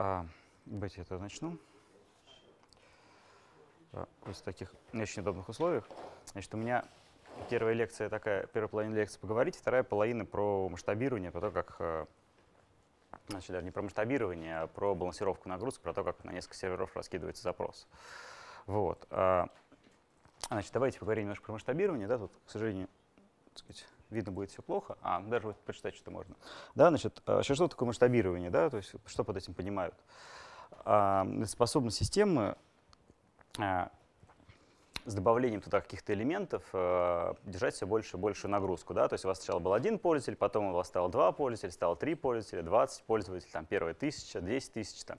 А, давайте это начну. А, из таких не очень удобных условиях. Значит, у меня первая лекция такая, первая половина лекции поговорить, вторая половина про масштабирование, про то, как э, значит, даже не про масштабирование, а про балансировку нагрузки, про то, как на несколько серверов раскидывается запрос. Вот. А, значит, давайте поговорим немножко про масштабирование. Да, тут, к сожалению, так сказать, видно будет все плохо. А, даже вот почитать что можно. Да, значит, а, сейчас что такое масштабирование, да, то есть что под этим понимают? А, способность системы а, с добавлением туда каких-то элементов э, держать все больше и больше нагрузку. Да? То есть у вас сначала был один пользователь, потом у вас стало два пользователя, стало три пользователя, 20 пользователей, там, первые тысяча, 10 тысяч, там,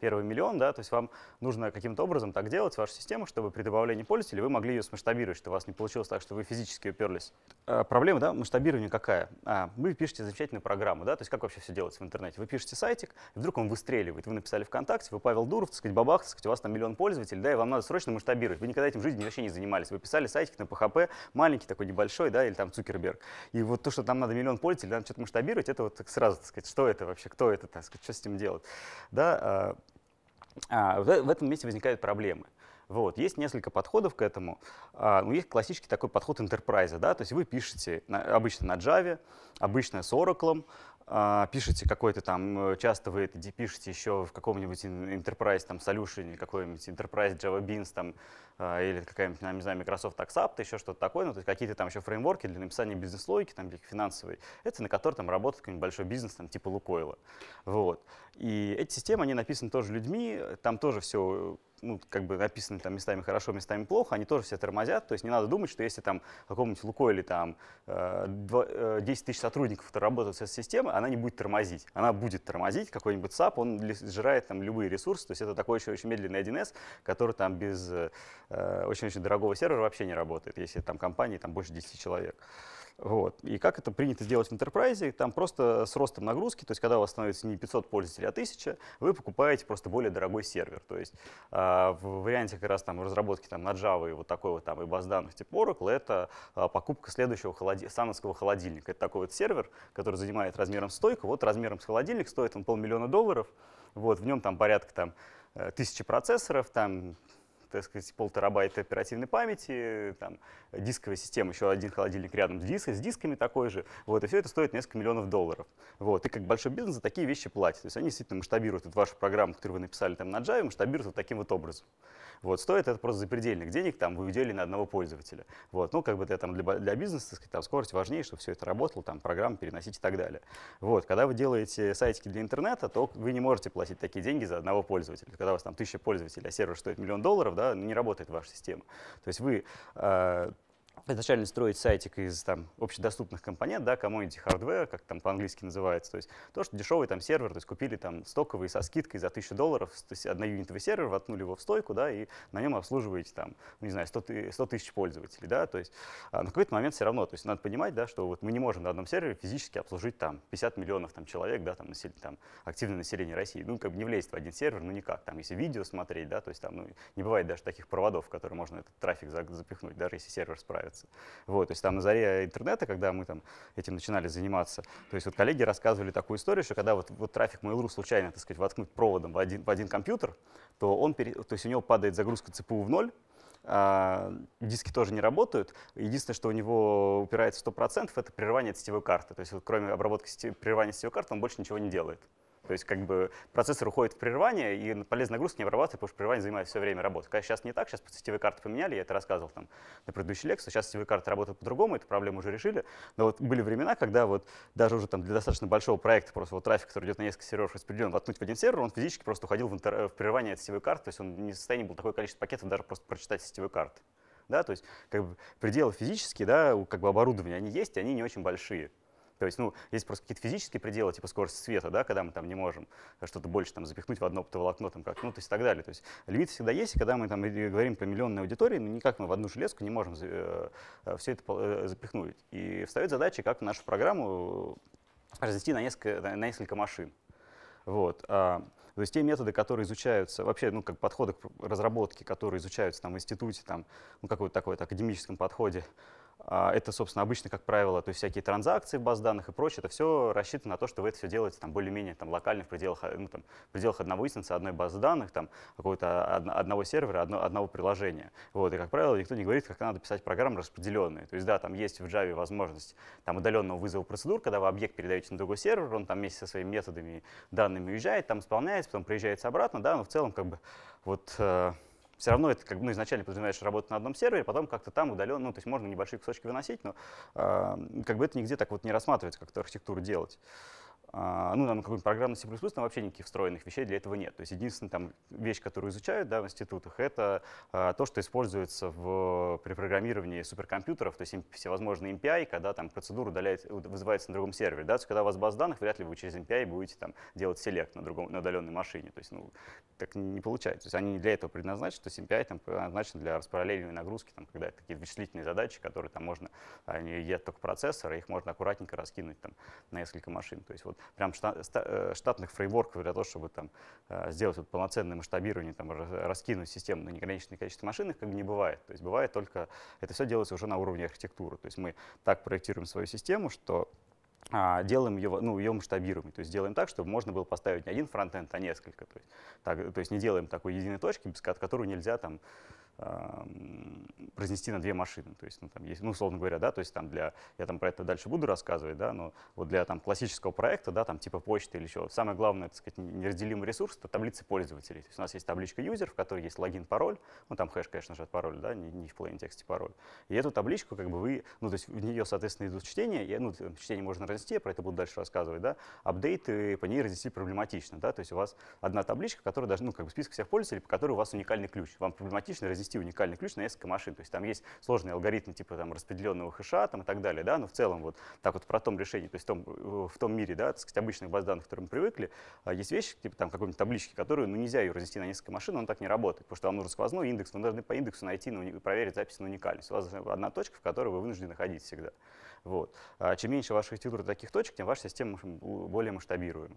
первый миллион. Да? То есть вам нужно каким-то образом так делать, вашу систему, чтобы при добавлении пользователей вы могли ее смасштабировать, чтобы у вас не получилось так, что вы физически уперлись. Э, проблема да, масштабирования какая? А, вы пишете замечательную программу, да? то есть как вообще все делается в интернете? Вы пишете сайтик, и вдруг он выстреливает. Вы написали ВКонтакте, вы Павел Дуров, так сказать, бабах, так сказать, у вас там миллион пользователей, да, и вам надо срочно масштабировать. Вы никогда этим в жизни вообще не занимались. Вы писали сайтик на PHP, маленький такой небольшой, да, или там Цукерберг. И вот то, что там надо миллион пользователей, надо что-то масштабировать, это вот сразу, так сказать, что это вообще, кто это, так сказать, что с этим делать. Да, а, а, в, в этом месте возникают проблемы. Вот. Есть несколько подходов к этому. А, ну, есть классический такой подход enterprise. Да? То есть вы пишете на, обычно на Java, обычно с Oracle, а, пишете какой-то там, э, часто вы это пишете еще в каком-нибудь enterprise там solution, какой-нибудь enterprise Java Beans там, а, или какая-нибудь, не знаю, Microsoft Axapt, еще что-то такое, ну, то есть какие-то там еще фреймворки для написания бизнес-логики, там, финансовой, это на которой там работает какой-нибудь большой бизнес, там, типа Лукойла. Вот. И эти системы, они написаны тоже людьми, там тоже все ну, как бы написаны там местами хорошо, местами плохо, они тоже все тормозят. То есть не надо думать, что если там какому-нибудь Лукойле там 10 э, э, тысяч сотрудников, работают с этой системой, она не будет тормозить. Она будет тормозить, какой-нибудь SAP, он сжирает там любые ресурсы. То есть это такой очень, очень медленный 1С, который там без э, очень-очень дорогого сервера вообще не работает, если там компании там больше 10 человек. Вот. И как это принято делать в Enterprise? Там просто с ростом нагрузки, то есть когда у вас становится не 500 пользователей, а 1000, вы покупаете просто более дорогой сервер. То есть э, в варианте как раз там разработки там, на Java и вот такой вот там и баз данных типа Oracle, это э, покупка следующего холоди... сановского холодильника. Это такой вот сервер, который занимает размером стойку. Вот размером с холодильник стоит он полмиллиона долларов. Вот, в нем там порядка там, э, тысячи процессоров, там так сказать, полтерабайта оперативной памяти, там, дисковая система, еще один холодильник рядом с, диск, с дисками такой же. Вот, и все это стоит несколько миллионов долларов. Вот, и как большой бизнес за такие вещи платит. То есть они действительно масштабируют вот вашу программу, которую вы написали там на Java, масштабируют вот таким вот образом. Вот, стоит это просто запредельных денег, там, вы уделили на одного пользователя. Вот, ну, как бы для, там, для, для бизнеса, сказать, там, скорость важнее, чтобы все это работало, там, программы переносить и так далее. Вот, когда вы делаете сайтики для интернета, то вы не можете платить такие деньги за одного пользователя. Когда у вас там тысяча пользователей, а сервер стоит миллион долларов, да, не работает ваша система. То есть вы э, изначально строить сайтик из там, общедоступных компонент, да, community hardware, как там по-английски называется, то есть то, что дешевый там сервер, то есть купили там стоковый со скидкой за 1000 долларов, то есть одноюнитовый сервер, воткнули его в стойку, да, и на нем обслуживаете там, ну, не знаю, 100, 100 тысяч пользователей, да, то есть а на какой-то момент все равно, то есть надо понимать, да, что вот мы не можем на одном сервере физически обслужить там 50 миллионов там человек, да, там, насел, там активное население России, ну, как бы не влезет в один сервер, ну, никак, там, если видео смотреть, да, то есть там, ну, не бывает даже таких проводов, в которые можно этот трафик запихнуть, даже если сервер справится. Вот, то есть там на заре интернета, когда мы там этим начинали заниматься, то есть вот коллеги рассказывали такую историю, что когда вот, вот трафик Mail.ru случайно, так сказать, воткнуть проводом в один, в один компьютер, то, он, то есть у него падает загрузка ЦПУ в ноль, а, диски тоже не работают. Единственное, что у него упирается 100%, это прерывание сетевой карты. То есть вот, кроме обработки сетевой, прерывания сетевой карты он больше ничего не делает. То есть как бы процессор уходит в прерывание, и полезная нагрузка не обрабатывает, потому что прерывание занимает все время работы. Сейчас не так, сейчас сетевые карты поменяли, я это рассказывал там на предыдущей лекции, сейчас сетевые карты работают по-другому, эту проблему уже решили. Но вот были времена, когда вот даже уже там для достаточно большого проекта просто вот трафик, который идет на несколько серверов распределен, воткнуть в один сервер, он физически просто уходил в, интер... в прерывание от сетевой карты, то есть он не в состоянии был такое количество пакетов даже просто прочитать сетевой карты. Да, то есть как бы, пределы физические, да, как бы оборудования, они есть, они не очень большие. То есть, ну, есть просто какие-то физические пределы, типа скорость света, да, когда мы там не можем что-то больше там запихнуть в одно оптоволокно, там как, ну, то есть и так далее. То есть лимит всегда есть, и когда мы там говорим про миллионные аудитории, ну, никак мы в одну железку не можем э, э все это э, запихнуть. И встает задача, как нашу программу разнести на несколько, на несколько машин. Вот. А, то есть те методы, которые изучаются, вообще, ну, как подходы к разработке, которые изучаются там в институте, там, ну, какой-то такой вот академическом подходе, это, собственно, обычно, как правило, то есть всякие транзакции в баз данных и прочее, это все рассчитано на то, что вы это все делаете там, более-менее там, локально в пределах, ну, там, в пределах одного инстанса, одной базы данных, там, какого-то одного сервера, одно, одного приложения. Вот, и, как правило, никто не говорит, как надо писать программы распределенные. То есть, да, там есть в Java возможность там, удаленного вызова процедур, когда вы объект передаете на другой сервер, он там вместе со своими методами, данными уезжает, там исполняется, потом приезжается обратно, да, но в целом как бы вот э, все равно это как бы, ну, изначально подразумеваешь работать на одном сервере, потом как-то там удаленно, ну, то есть можно небольшие кусочки выносить, но э, как бы это нигде так вот не рассматривается, как эту архитектуру делать. А, ну, там какой-нибудь программный C++, там вообще никаких встроенных вещей для этого нет. То есть единственная там вещь, которую изучают да, в институтах, это а, то, что используется в, при программировании суперкомпьютеров, то есть всевозможные MPI, когда там процедура удаляет, вызывается на другом сервере. Да? То есть когда у вас баз данных, вряд ли вы через MPI будете там делать селект на, другом, на удаленной машине. То есть ну, так не получается. То есть они не для этого предназначены, то есть MPI там предназначен для распараллеливания нагрузки, там, когда это такие вычислительные задачи, которые там можно, они едят только процессоры, их можно аккуратненько раскинуть там на несколько машин. То есть вот прям э, штатных фреймворков для того, чтобы там, э, сделать вот полноценное масштабирование, там, раскинуть систему на неограниченное количество машин, как бы не бывает. То есть бывает только, это все делается уже на уровне архитектуры. То есть мы так проектируем свою систему, что а, делаем ее, ну, ее масштабируем. То есть делаем так, чтобы можно было поставить не один фронтенд, а несколько. То есть, так, то есть не делаем такой единой точки, без которой нельзя там, разнести на две машины. То есть, ну, там есть, ну, условно говоря, да, то есть там для, я там про это дальше буду рассказывать, да, но вот для там классического проекта, да, там типа почты или еще, самое главное, так сказать, неразделимый ресурс, это таблицы пользователей. То есть у нас есть табличка user, в которой есть логин, пароль, ну, там хэш, конечно же, от пароля, да, не, не в plain тексте пароль. И эту табличку, как бы вы, ну, то есть в нее, соответственно, идут чтения, и, ну, чтение можно разнести, я про это буду дальше рассказывать, да, апдейты по ней разнести проблематично, да, то есть у вас одна табличка, которая даже, ну, как бы список всех пользователей, по которой у вас уникальный ключ. Вам проблематично разнести уникальный ключ на несколько машин. То есть там есть сложные алгоритмы типа там, распределенного хэша там, и так далее, да, но в целом вот так вот про том решении, то есть в том, в том мире, да, так сказать, обычных баз данных, к которым мы привыкли, а, есть вещи, типа там какой-нибудь таблички, которую ну, нельзя ее разнести на несколько машин, он так не работает, потому что вам нужен сквозной индекс, вы должны по индексу найти, ну, проверить запись на уникальность. У вас одна точка, в которой вы вынуждены ходить всегда. Вот. А чем меньше ваших архитектуры таких точек, тем ваша система более масштабируема.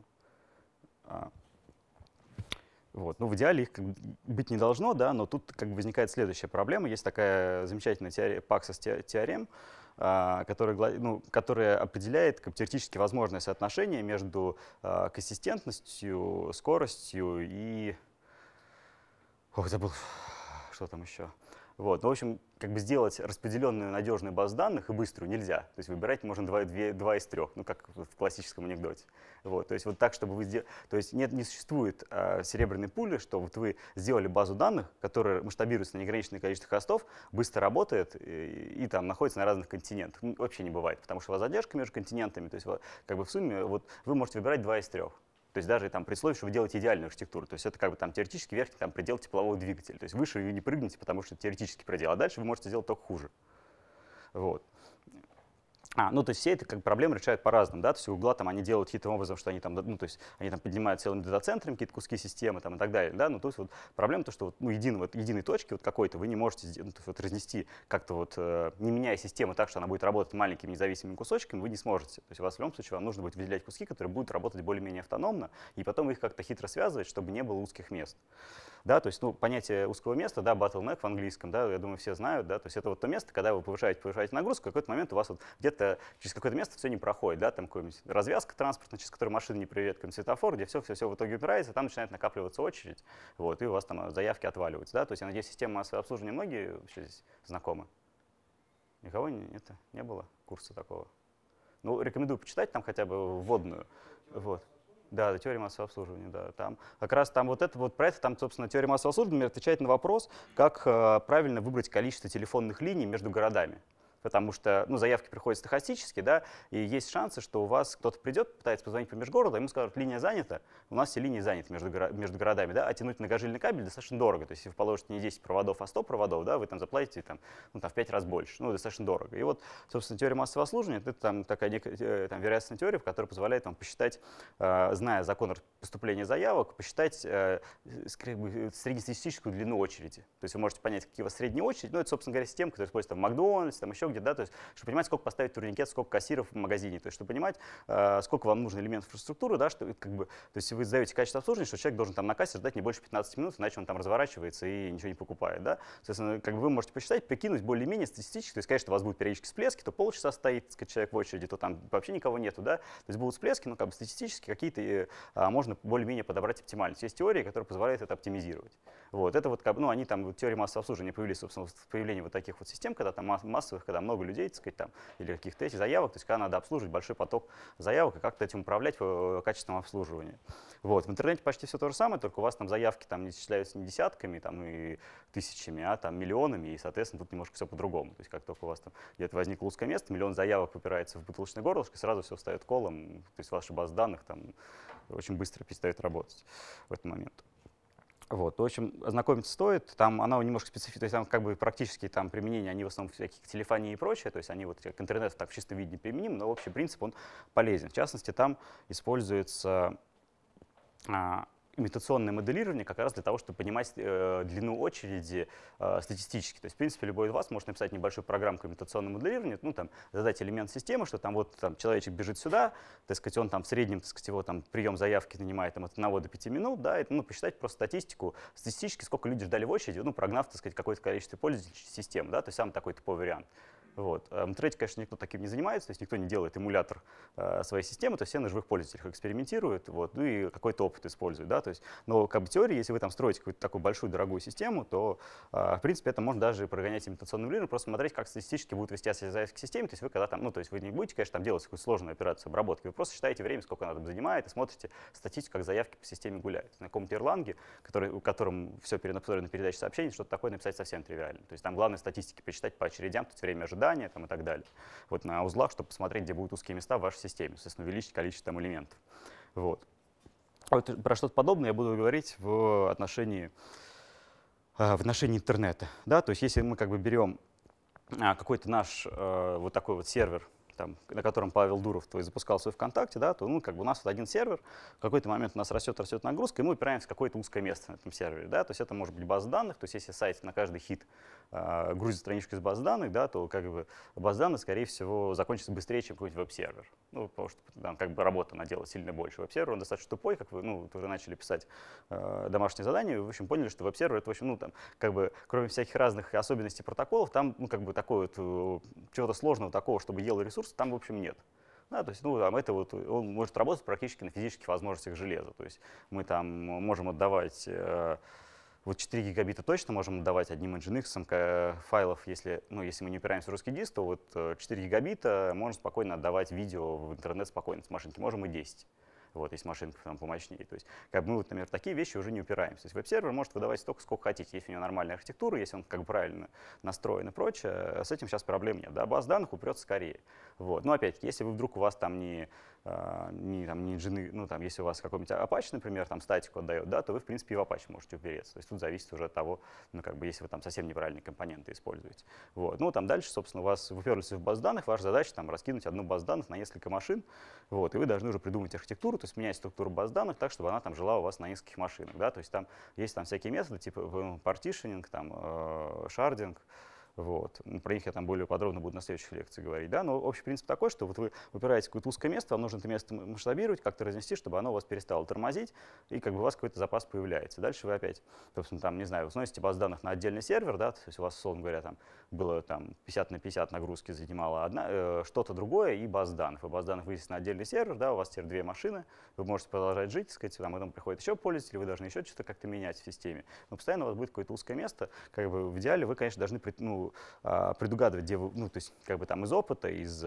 Вот. Ну, в идеале их как бы быть не должно, да, но тут как бы возникает следующая проблема. Есть такая замечательная теория, Paxos теорем, а, которая, ну, которая определяет как, теоретически возможное соотношение между а, консистентностью, скоростью и... Ох, забыл, что там еще. Вот. Ну, в общем, как бы сделать распределенную надежную базу данных и быструю нельзя. То есть выбирать можно два, две, два из трех, ну как в классическом анекдоте. Вот. То есть вот так, чтобы вы сделали... То есть нет, не существует э, серебряной пули, что вот вы сделали базу данных, которая масштабируется на неограниченное количество хостов, быстро работает и, и там находится на разных континентах. Ну, вообще не бывает, потому что у вас задержка между континентами. То есть вот, как бы в сумме вот, вы можете выбирать два из трех. То есть даже там при условии, что вы делаете идеальную архитектуру, то есть это как бы там теоретически верхний там, предел теплового двигателя. То есть выше вы не прыгнете, потому что это теоретический предел, а дальше вы можете сделать только хуже. Вот. А, ну, то есть все эти как, проблемы решают по-разному, да, то есть угла там они делают хитрым образом, что они там, ну, то есть они там поднимают целыми дата-центрами какие-то куски системы там и так далее, да, ну, то есть вот проблема то, что вот, ну, един, вот, единой точки вот какой-то вы не можете ну, то есть, вот, разнести как-то вот, э, не меняя систему так, что она будет работать маленькими независимыми кусочками, вы не сможете. То есть у вас в любом случае вам нужно будет выделять куски, которые будут работать более-менее автономно, и потом их как-то хитро связывать, чтобы не было узких мест. Да, то есть, ну, понятие узкого места, да, bottleneck в английском, да, я думаю, все знают, да, то есть это вот то место, когда вы повышаете, повышаете нагрузку, в какой-то момент у вас вот где-то через какое-то место все не проходит, да, там какая-нибудь развязка транспортная, через которую машина не проедет, какой-нибудь светофор, где все-все-все в итоге упирается, там начинает накапливаться очередь, вот, и у вас там заявки отваливаются, да, то есть я надеюсь, система обслуживания многие вообще здесь знакомы. Никого не, нет, не было курса такого. Ну, рекомендую почитать там хотя бы вводную. Вот. Да, да, теория массового обслуживания, да. Там как раз там вот это вот про это, там, собственно, теория массового обслуживания отвечает на вопрос, как э, правильно выбрать количество телефонных линий между городами потому что ну, заявки приходят стахастически, да, и есть шансы, что у вас кто-то придет, пытается позвонить по межгороду, а ему скажут, линия занята, у нас все линии заняты между, между городами, да, а тянуть многожильный кабель достаточно дорого, то есть если вы положите не 10 проводов, а 100 проводов, да, вы там заплатите там, ну, там, в 5 раз больше, ну, достаточно дорого. И вот, собственно, теория массового обслуживания, это там такая некая э, там, вероятностная теория, которая позволяет вам посчитать, э, зная закон поступления заявок, посчитать э, среднестатистическую длину очереди. То есть вы можете понять, какие у вас средние очереди, ну, это, собственно говоря, система, которая используется в Макдональдсе, там еще где, да, то есть, чтобы понимать, сколько поставить турникет, сколько кассиров в магазине, то есть, чтобы понимать, э, сколько вам нужно элементов инфраструктуры, да, что, как бы, то есть, вы сдаете качество обслуживания, что человек должен там на кассе ждать не больше 15 минут, иначе он там разворачивается и ничего не покупает, да. Соответственно, как бы вы можете посчитать, прикинуть более-менее статистически, то есть, конечно, у вас будут периодически всплески, то полчаса стоит, сказать, человек в очереди, то там вообще никого нету, да, то есть будут всплески, но как бы статистически какие-то э, а, можно более-менее подобрать оптимальность. Есть теории, которые позволяют это оптимизировать. Вот, это вот, ну, они там, вот, теории массового обслуживания появились, собственно, с появлением вот таких вот систем, когда там массовых, когда много людей, так сказать, там, или каких-то этих заявок, то есть когда надо обслуживать большой поток заявок и как-то этим управлять э, качественном обслуживании. Вот, в интернете почти все то же самое, только у вас там заявки там не исчисляются не десятками там, и тысячами, а там миллионами, и, соответственно, тут немножко все по-другому. То есть как только у вас там где-то возникло узкое место, миллион заявок упирается в бутылочное горлышко, сразу все встает колом, то есть ваша база данных там очень быстро перестает работать в этот момент. Вот, в общем, ознакомиться стоит. Там оно немножко специфично, то есть там как бы практически там применения, они в основном всяких телефонии и прочее, то есть они вот к интернету так в чистом виде применимы, но общий принцип он полезен. В частности, там используется а, имитационное моделирование как раз для того, чтобы понимать э, длину очереди э, статистически. То есть, в принципе, любой из вас может написать небольшую программку имитационного моделирования, ну, там, задать элемент системы, что там вот там, человечек бежит сюда, так сказать, он там в среднем, так сказать, его там прием заявки занимает там, от 1 до 5 минут, да, и, ну, посчитать просто статистику, статистически, сколько люди ждали в очереди, ну, прогнав, так сказать, какое-то количество пользователей системы, да, то есть самый такой типовой вариант. Вот. А Мтрейд, конечно, никто таким не занимается, то есть никто не делает эмулятор э, своей системы, то есть все на живых пользователях экспериментируют, вот, ну и какой-то опыт используют. Да, то есть, но как бы теории, если вы там строите какую-то такую большую дорогую систему, то э, в принципе это можно даже прогонять имитационным лином, просто смотреть, как статистически будет вести заявки к системе. То есть вы когда там, ну то есть вы не будете, конечно, там делать какую-то сложную операцию обработки, вы просто считаете время, сколько она там занимает, и смотрите статистику, как заявки по системе гуляют. На каком-то Erlang, который, у котором все перенаписано на передаче сообщений, что-то такое написать совсем тривиально. То есть там главное статистики посчитать по очередям, то есть время ожидания там, и так далее вот на узлах, чтобы посмотреть, где будут узкие места в вашей системе, соответственно, увеличить количество там, элементов. Вот. вот про что-то подобное я буду говорить в отношении, э, в отношении интернета. Да? То есть если мы как бы берем а, какой-то наш э, вот такой вот сервер, там, на котором Павел Дуров твой запускал свой ВКонтакте, да, то ну, как бы у нас вот один сервер, в какой-то момент у нас растет, растет нагрузка, и мы упираемся в какое-то узкое место на этом сервере. Да, то есть это может быть база данных, то есть если сайт на каждый хит э, грузит страничку из баз данных, да, то как бы база данных, скорее всего, закончится быстрее, чем какой-нибудь веб-сервер. Ну, потому что там как бы работа она сильно больше. Веб-сервер, он достаточно тупой, как вы, ну, уже начали писать э, домашние задания, вы, в общем, поняли, что веб-сервер, это, в общем, ну, там, как бы, кроме всяких разных особенностей протоколов, там, ну, как бы, такой вот, э, чего-то сложного такого, чтобы ел ресурсы, там, в общем, нет. Да, то есть, ну, там, это вот, он может работать практически на физических возможностях железа. То есть мы там можем отдавать э, вот 4 гигабита точно можем отдавать одним Nginx файлов, если, ну, если мы не упираемся в русский диск, то вот 4 э, гигабита можно спокойно отдавать видео в интернет спокойно с машинки, можем и 10 вот, есть машинка там помощнее. То есть, как бы мы, вот, например, такие вещи уже не упираемся. То есть веб-сервер может выдавать столько, сколько хотите. Если у него нормальная архитектура, если он как бы правильно настроен и прочее, с этим сейчас проблем нет. Да? Баз данных упрется скорее. Вот. Но опять-таки, если вы вдруг у вас там не а, не, там, не джины, ну, там, если у вас какой-нибудь Apache, например, там статику отдает, да, то вы, в принципе, и в Apache можете упереться. То есть тут зависит уже от того, ну, как бы, если вы там совсем неправильные компоненты используете. Вот. Ну, там дальше, собственно, у вас уперлись в баз данных, ваша задача там раскинуть одну базу данных на несколько машин, вот, и вы должны уже придумать архитектуру, то есть менять структуру баз данных так, чтобы она там жила у вас на нескольких машинах, да, то есть там есть там всякие методы, типа ну, партишенинг, там, э, шардинг, вот. Про них я там более подробно буду на следующей лекции говорить. Да? Но общий принцип такой, что вот вы упираете какое-то узкое место, вам нужно это место масштабировать, как-то разнести, чтобы оно у вас перестало тормозить, и как бы у вас какой-то запас появляется. Дальше вы опять, собственно, там, не знаю, сносите базу данных на отдельный сервер, да, то есть у вас, условно говоря, там было там 50 на 50 нагрузки занимала одна, э, что-то другое и баз данных. Вы баз данных вывесите на отдельный сервер, да, у вас теперь две машины, вы можете продолжать жить, так сказать, там потом приходит еще пользователь, вы должны еще что-то как-то менять в системе. Но постоянно у вас будет какое-то узкое место, как бы в идеале вы, конечно, должны ну, а, предугадывать, где вы, ну, то есть как бы там из опыта, из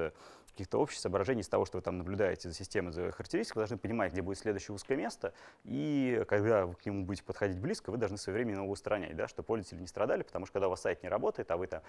каких-то общих соображений, из того, что вы там наблюдаете за системой, за характеристикой, вы должны понимать, где будет следующее узкое место, и когда вы к нему будете подходить близко, вы должны своевременно его устранять, да, чтобы пользователи не страдали, потому что когда у вас сайт не работает, а вы там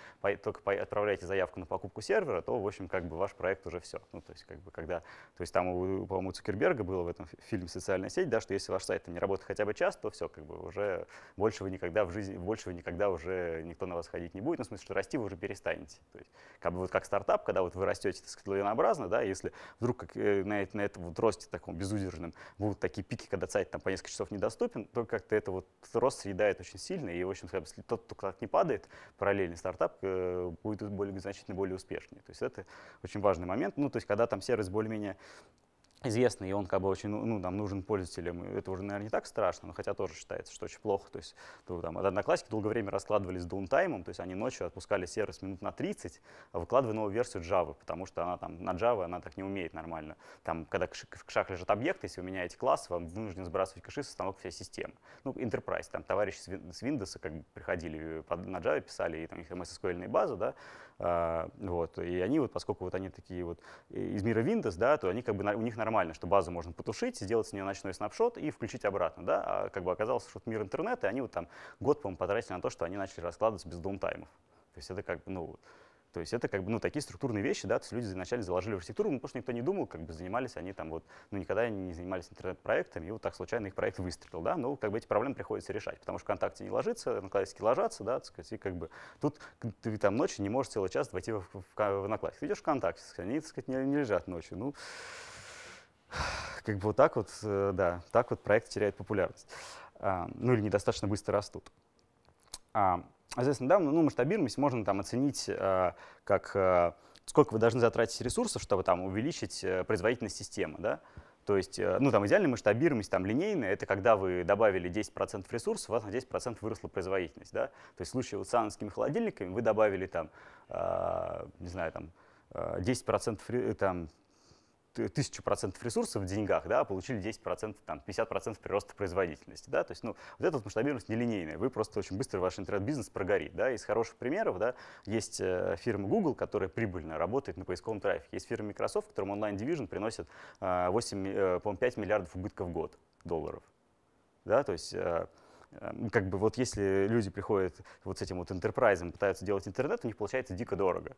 только отправляете заявку на покупку сервера, то, в общем, как бы ваш проект уже все. Ну, то есть, как бы, когда, то есть там, у, по-моему, Цукерберга было в этом фильме «Социальная сеть», да, что если ваш сайт не работает хотя бы час, то все, как бы уже больше вы никогда в жизни, больше вы никогда уже никто на вас ходить не будет. Ну, в смысле, смысле, расти вы уже перестанете. То есть, как бы вот как стартап, когда вот вы растете, так сказать, лавинообразно, да, если вдруг как, э, на, на этом вот росте таком безудержном будут такие пики, когда сайт там по несколько часов недоступен, то как-то это вот рост съедает очень сильно, и, в общем, если тот, кто так не падает, параллельный стартап э, будет более, значительно более успешнее. То есть это очень важный момент. Ну, то есть когда там сервис более-менее известный, и он как бы очень ну, ну, там, нужен пользователям, это уже, наверное, не так страшно, но хотя тоже считается, что очень плохо. То есть то, там, одноклассники долгое время раскладывались с даунтаймом, то есть они ночью отпускали сервис минут на 30, а выкладывали новую версию Java, потому что она там на Java она так не умеет нормально. Там, когда в кэшах лежат объекты, если вы меняете класс, вам вынуждены сбрасывать кэши с остановок всей системы. Ну, Enterprise, там товарищи с Windows как бы приходили на Java, писали, и там их MS SQL базы, да, вот, и они вот, поскольку вот они такие вот из мира Windows, да, то они как бы, у них нормально, что базу можно потушить, сделать с нее ночной снапшот и включить обратно, да, а как бы оказалось, что это мир интернета, и они вот там год, по-моему, потратили на то, что они начали раскладываться без даунтаймов. То есть это как бы, ну, то есть это как бы, ну, такие структурные вещи, да, то есть люди изначально заложили в архитектуру, ну, потому что никто не думал, как бы занимались они там вот, ну, никогда не занимались интернет-проектами, и вот так случайно их проект выстрелил, да, но как бы эти проблемы приходится решать, потому что ВКонтакте не ложится, Одноклассники ложатся, да, так сказать, и как бы тут ты там ночью не можешь целый час войти в, в, в Одноклассники. Ты идешь в ВКонтакте, они, так сказать, не, не лежат ночью, ну, как бы вот так вот, э, да, так вот проект теряет популярность, ну, или недостаточно быстро растут. Соответственно, да, ну, масштабируемость можно там оценить э, как э, сколько вы должны затратить ресурсов, чтобы там увеличить э, производительность системы, да. То есть, ну, там идеальная масштабируемость, там линейная, это когда вы добавили 10% ресурсов, у вас на 10% выросла производительность, да. То есть в случае вот с ановскими холодильниками вы добавили там, не знаю, там 10% э, там, тысячу процентов ресурсов в деньгах, да, получили 10 процентов, там, 50 процентов прироста производительности, да, то есть, ну, вот эта вот масштабируемость нелинейная, вы просто очень быстро ваш интернет-бизнес прогорит, да, из хороших примеров, да, есть э, фирма Google, которая прибыльно работает на поисковом трафике, есть фирма Microsoft, которым онлайн-дивижн приносит э, 8, э, по 5 миллиардов убытков в год долларов, да, то есть э, э, как бы вот если люди приходят вот с этим вот enterprise, пытаются делать интернет, у них получается дико дорого.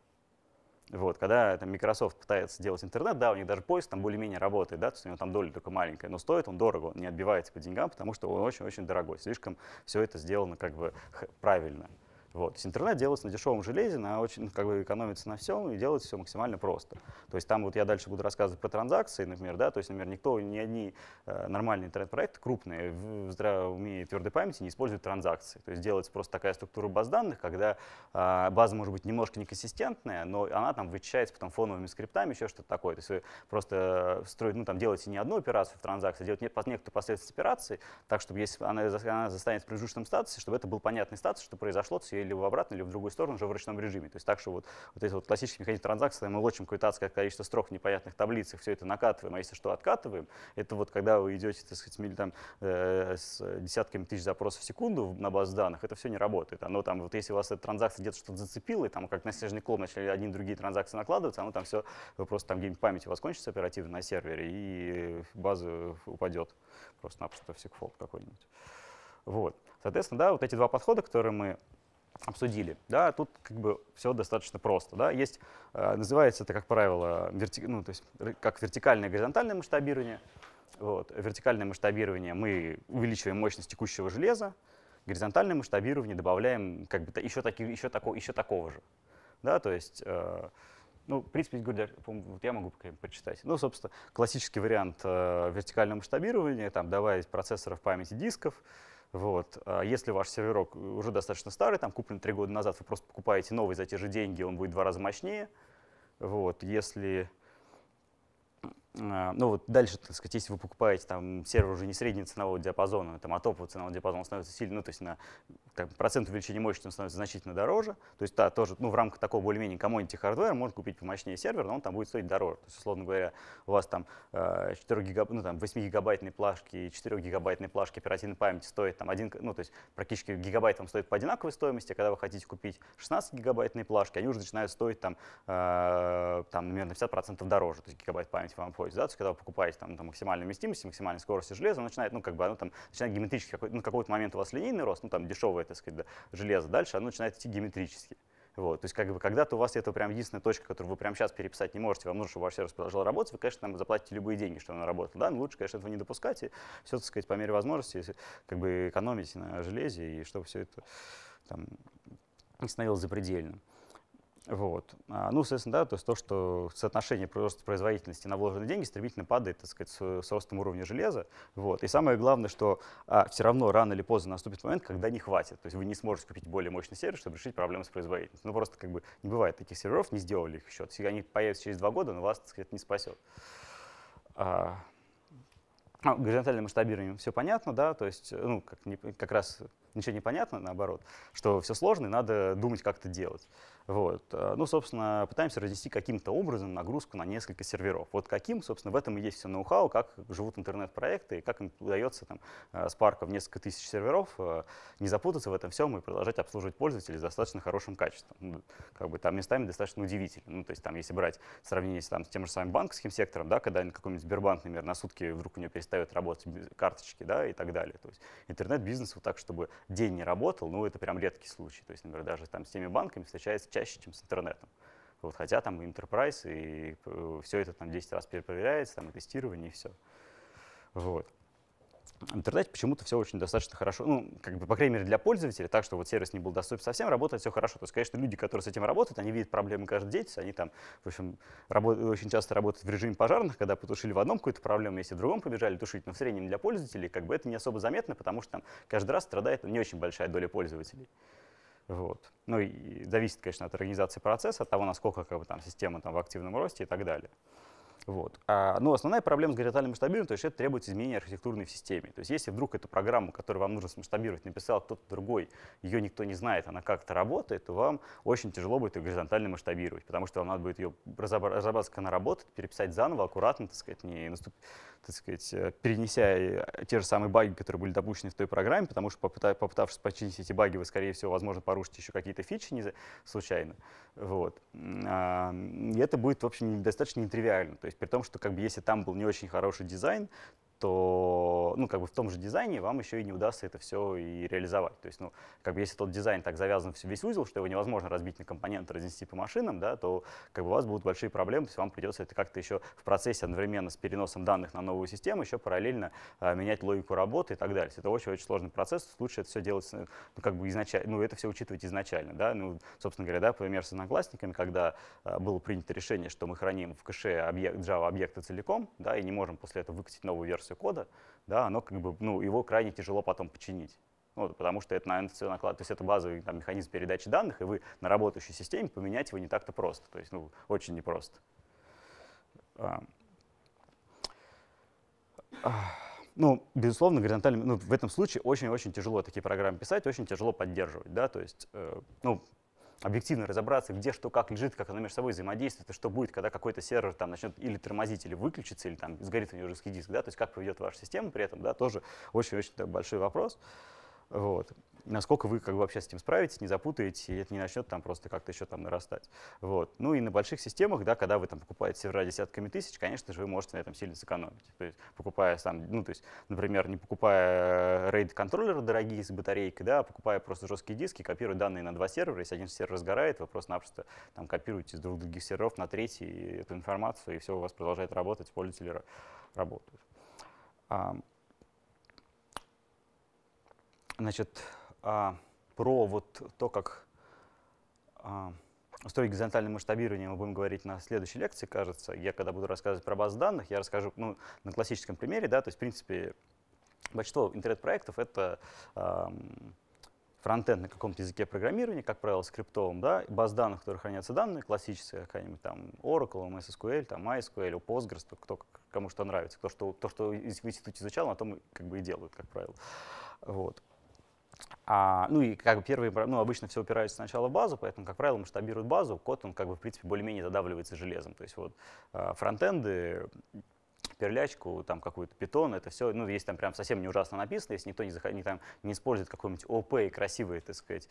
Вот, когда там, Microsoft пытается делать интернет, да, у них даже поиск там более-менее работает, да, то есть у него там доля только маленькая, но стоит он дорого, он не отбивается по деньгам, потому что он очень-очень дорогой. Слишком все это сделано как бы правильно. Вот. То есть интернет делается на дешевом железе, на очень, как бы экономится на всем и делается все максимально просто. То есть там вот я дальше буду рассказывать про транзакции, например, да, то есть, например, никто, ни одни э, нормальные интернет-проекты крупные в здраво уме твердой памяти не используют транзакции. То есть делается просто такая структура баз данных, когда э, база может быть немножко неконсистентная, но она там вычищается потом фоновыми скриптами, еще что-то такое. То есть вы просто строите, ну там делаете не одну операцию в транзакции, делаете некоторую последовательность операций, так, чтобы если она, она застанет в промежуточном статусе, чтобы это был понятный статус, что произошло с ее в обратно, или в другую сторону уже в ручном режиме. То есть так, что вот, вот эти вот классические механизмы транзакции, мы лочим квитатское количество строк в непонятных таблицах, все это накатываем, а если что, откатываем, это вот когда вы идете, так сказать, там, э, с десятками тысяч запросов в секунду на базу данных, это все не работает. Оно там, вот если у вас эта транзакция где-то что-то зацепило, и там как на снежный ком начали одни другие транзакции накладываться, оно там все, вы просто там где-нибудь память у вас кончится оперативно на сервере, и база упадет просто-напросто в секфолд какой-нибудь. Вот. Соответственно, да, вот эти два подхода, которые мы обсудили. Да, тут как бы все достаточно просто. Да. Есть, э, называется это, как правило, верти, ну, то есть, как вертикальное горизонтальное масштабирование. Вот. Вертикальное масштабирование мы увеличиваем мощность текущего железа, горизонтальное масштабирование добавляем как бы еще, таки, еще, тако, еще такого же. Да, то есть, э, ну, в принципе, вот я могу почитать. Ну, собственно, классический вариант э, вертикального масштабирования, там, добавить процессоров памяти дисков, вот. А если ваш серверок уже достаточно старый, там куплен три года назад, вы просто покупаете новый за те же деньги, он будет в два раза мощнее. Вот. Если ну вот дальше, так сказать, если вы покупаете там сервер уже не среднего ценового диапазона, там, а топового ценового диапазона становится сильно, ну то есть на как, процент увеличения мощности он становится значительно дороже. То есть да, тоже ну, в рамках такого более-менее коммунити хардвера можно купить помощнее сервер, но он там будет стоить дороже. То есть, условно говоря, у вас там, 4 э, гигаб... ну, там 8 гигабайтной плашки и 4 гигабайтной плашки оперативной памяти стоит там один, ну то есть практически гигабайт вам стоит по одинаковой стоимости, а когда вы хотите купить 16 гигабайтные плашки, они уже начинают стоить там, э, там например, на 50% дороже, то есть гигабайт памяти вам То есть, когда вы покупаете там, там максимальную вместимость, максимальной скорости железа, начинает, ну как бы оно там начинает геометрически, какой, ну, какой-то момент у вас линейный рост, ну там дешевое, так сказать, да, железо, дальше оно начинает идти геометрически. Вот, то есть как бы когда-то у вас это прям единственная точка, которую вы прямо сейчас переписать не можете, вам нужно, чтобы ваш сервис продолжал работать, вы, конечно, там заплатите любые деньги, чтобы он работал. Да? Но лучше, конечно, этого не допускать и все, так сказать, по мере возможности как бы экономить на железе и чтобы все это там, становилось запредельным. Вот. А, ну, соответственно, да, то есть то, что соотношение просто производительности на вложенные деньги стремительно падает, так сказать, с, с ростом уровня железа. Вот. И самое главное, что а, все равно рано или поздно наступит момент, когда не хватит. То есть вы не сможете купить более мощный сервер, чтобы решить проблему с производительностью. Ну, просто как бы не бывает таких серверов, не сделали их еще. Если они появятся через два года, но вас, так сказать, не спасет. А, ну, горизонтальным масштабированием все понятно, да, то есть, ну, как, не, как раз ничего не понятно, наоборот, что все сложно, и надо думать, как это делать. Вот. Э, ну, собственно, пытаемся разнести каким-то образом нагрузку на несколько серверов. Вот каким, собственно, в этом и есть все ноу-хау, как живут интернет-проекты, и как им удается там, э, с парка в несколько тысяч серверов э, не запутаться в этом всем и продолжать обслуживать пользователей с достаточно хорошим качеством. Ну, как бы там местами достаточно удивительно. Ну, то есть там, если брать сравнение с, там, с тем же самым банковским сектором, да, когда какой-нибудь Сбербанк, например, на сутки вдруг у него перестают работать карточки, да, и так далее. То есть интернет-бизнес вот так, чтобы день не работал, ну, это прям редкий случай. То есть, например, даже там с теми банками встречается чаще, чем с интернетом. Вот, хотя там enterprise, и э, все это там 10 раз перепроверяется, там и тестирование, и все. Вот. В интернете почему-то все очень достаточно хорошо, ну, как бы, по крайней мере, для пользователя, так, что вот сервис не был доступен совсем, работает все хорошо. То есть, конечно, люди, которые с этим работают, они видят проблемы каждый день, они там, в общем, работают, очень часто работают в режиме пожарных, когда потушили в одном какую-то проблему, если в другом побежали тушить, но в среднем для пользователей как бы это не особо заметно, потому что там каждый раз страдает не очень большая доля пользователей. Вот. Ну и зависит, конечно, от организации процесса, от того, насколько как бы, там, система там, в активном росте и так далее. Вот. А, но основная проблема с горизонтальным масштабированием, то есть это требует изменения архитектурной в системе. То есть если вдруг эту программу, которую вам нужно смасштабировать, написал кто-то другой, ее никто не знает, она как-то работает, то вам очень тяжело будет ее горизонтально масштабировать, потому что вам надо будет ее разобраться, как она работает, переписать заново, аккуратно, так сказать, не наступ, так сказать, э, перенеся э, те же самые баги, которые были допущены в той программе, потому что попытавшись починить эти баги, вы, скорее всего, возможно, порушите еще какие-то фичи не случайно. Вот. А, и это будет, в общем, достаточно нетривиально. То есть при том, что как бы, если там был не очень хороший дизайн, то ну, как бы в том же дизайне вам еще и не удастся это все и реализовать. То есть, ну, как бы если тот дизайн так завязан весь узел, что его невозможно разбить на компоненты, разнести по машинам, да, то как бы у вас будут большие проблемы, то есть вам придется это как-то еще в процессе одновременно с переносом данных на новую систему еще параллельно а, менять логику работы и так далее. Это очень-очень сложный процесс, лучше это все делать, ну, как бы изначально, ну, это все учитывать изначально, да, ну, собственно говоря, да, пример с одноклассниками, когда а, было принято решение, что мы храним в кэше объект, Java объекты целиком, да, и не можем после этого выкатить новую версию кода, да, оно как бы, ну, его крайне тяжело потом починить. Ну, потому что это на все наклад, то есть это базовый там, механизм передачи данных, и вы на работающей системе поменять его не так-то просто, то есть ну, очень непросто. А, ну, безусловно, горизонтально, ну, в этом случае очень-очень тяжело такие программы писать, очень тяжело поддерживать, да, то есть, э, ну, объективно разобраться, где что как лежит, как оно между собой взаимодействует, и что будет, когда какой-то сервер там начнет или тормозить, или выключиться, или там сгорит у него жесткий диск, да, то есть как поведет ваша система при этом, да, тоже очень-очень большой вопрос. Вот насколько вы как бы вообще с этим справитесь, не запутаете, и это не начнет там просто как-то еще там нарастать. Вот. Ну и на больших системах, да, когда вы там покупаете сервера десятками тысяч, конечно же, вы можете на этом сильно сэкономить. То есть покупая сам, ну то есть, например, не покупая RAID-контроллеры дорогие с батарейкой, да, а покупая просто жесткие диски, копируя данные на два сервера, если один сервер сгорает, вы просто-напросто там копируете с двух других серверов на третий эту информацию, и все у вас продолжает работать, пользователи работают. Значит, а, про вот то, как а, строить горизонтальное масштабирование, мы будем говорить на следующей лекции, кажется. Я когда буду рассказывать про базы данных, я расскажу ну, на классическом примере, да, то есть, в принципе, большинство интернет-проектов — это фронтенд на каком-то языке программирования, как правило, скриптовом, да, баз данных, в которых хранятся данные, классическая какая-нибудь там Oracle, MySQL, там MySQL, Postgres, кто кому что нравится, кто что, то, что в институте изучал, на том как бы и делают, как правило. Вот. А, ну и как бы первые, ну обычно все упирается сначала в базу, поэтому, как правило, масштабируют базу, код, он как бы в принципе более-менее задавливается железом. То есть вот а, фронтенды перлячку, там какую-то питон, это все, ну, если там прям совсем не ужасно написано, если никто не, не, там, не использует какой-нибудь ОП и красивый, так сказать,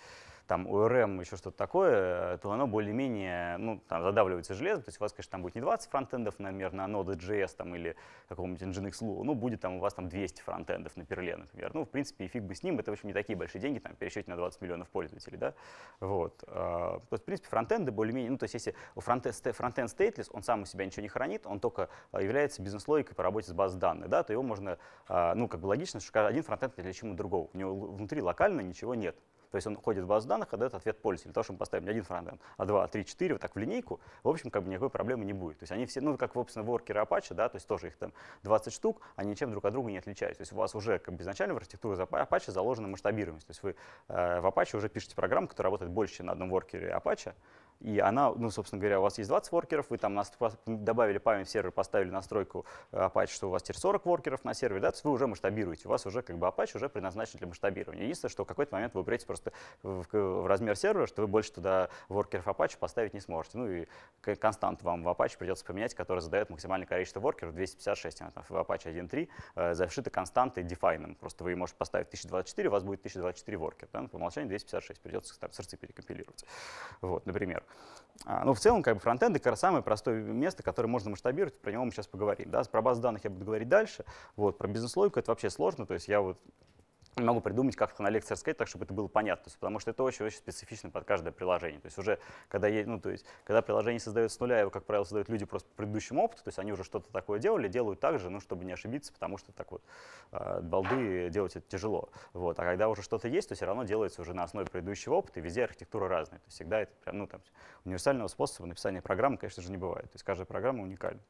там ORM, еще что-то такое, то оно более-менее, ну, там задавливается железом, то есть у вас, конечно, там будет не 20 фронтендов, например, на Node.js там, или какому-нибудь Nginx Lua, ну, будет там у вас там 200 фронтендов на перле, например. Ну, в принципе, и фиг бы с ним, это, в общем, не такие большие деньги, там, пересчете на 20 миллионов пользователей, да, вот. А, то есть, в принципе, фронтенды более-менее, ну, то есть, если фронтенд stateless, он сам у себя ничего не хранит, он только а, является бизнес-логикой по работе с базой данных, да, то его можно, ну, как бы логично, что один фронтенд отличим от другого. У него внутри локально ничего нет. То есть он ходит в базу данных, отдает ответ пользователю. То, что мы поставим не один фронтенд, а два, три, четыре, вот так в линейку, в общем, как бы никакой проблемы не будет. То есть они все, ну, как, собственно, воркеры Apache, да, то есть тоже их там 20 штук, они ничем друг от друга не отличаются. То есть у вас уже как бы изначально в архитектуре Apache заложена масштабируемость. То есть вы э, в Apache уже пишете программу, которая работает больше, чем на одном воркере Apache, и она, ну, собственно говоря, у вас есть 20 воркеров, вы там добавили память в сервер, поставили настройку э, Apache, что у вас теперь 40 воркеров на сервере, да, то есть вы уже масштабируете, у вас уже как бы Apache уже предназначен для масштабирования. Единственное, что в какой-то момент вы упретесь просто в, в размер сервера, что вы больше туда воркеров Apache поставить не сможете. Ну и констант вам в Apache придется поменять, который задает максимальное количество воркеров, 256, она в Apache 1.3 э, зашита константой define. Просто вы можете поставить 1024, у вас будет 1024 воркер, да, по умолчанию 256, придется там сорцы перекомпилировать, вот, например. А, ну, в целом, как бы фронтенд это самое простое место, которое можно масштабировать, про него мы сейчас поговорим. Да? Про базу данных я буду говорить дальше. Вот, про бизнес-логику это вообще сложно, то есть я вот не могу придумать, как на лекции рассказать, так, чтобы это было понятно, есть, потому что это очень-очень специфично под каждое приложение. То есть уже, когда, ну, то есть, когда приложение создается с нуля, его, как правило, создают люди просто по предыдущему опыту, то есть они уже что-то такое делали, делают так же, ну, чтобы не ошибиться, потому что так вот от балды делать это тяжело. Вот. А когда уже что-то есть, то все равно делается уже на основе предыдущего опыта, и везде архитектура разная. То есть всегда это прям, ну, там, универсального способа написания программы, конечно же, не бывает. То есть каждая программа уникальна.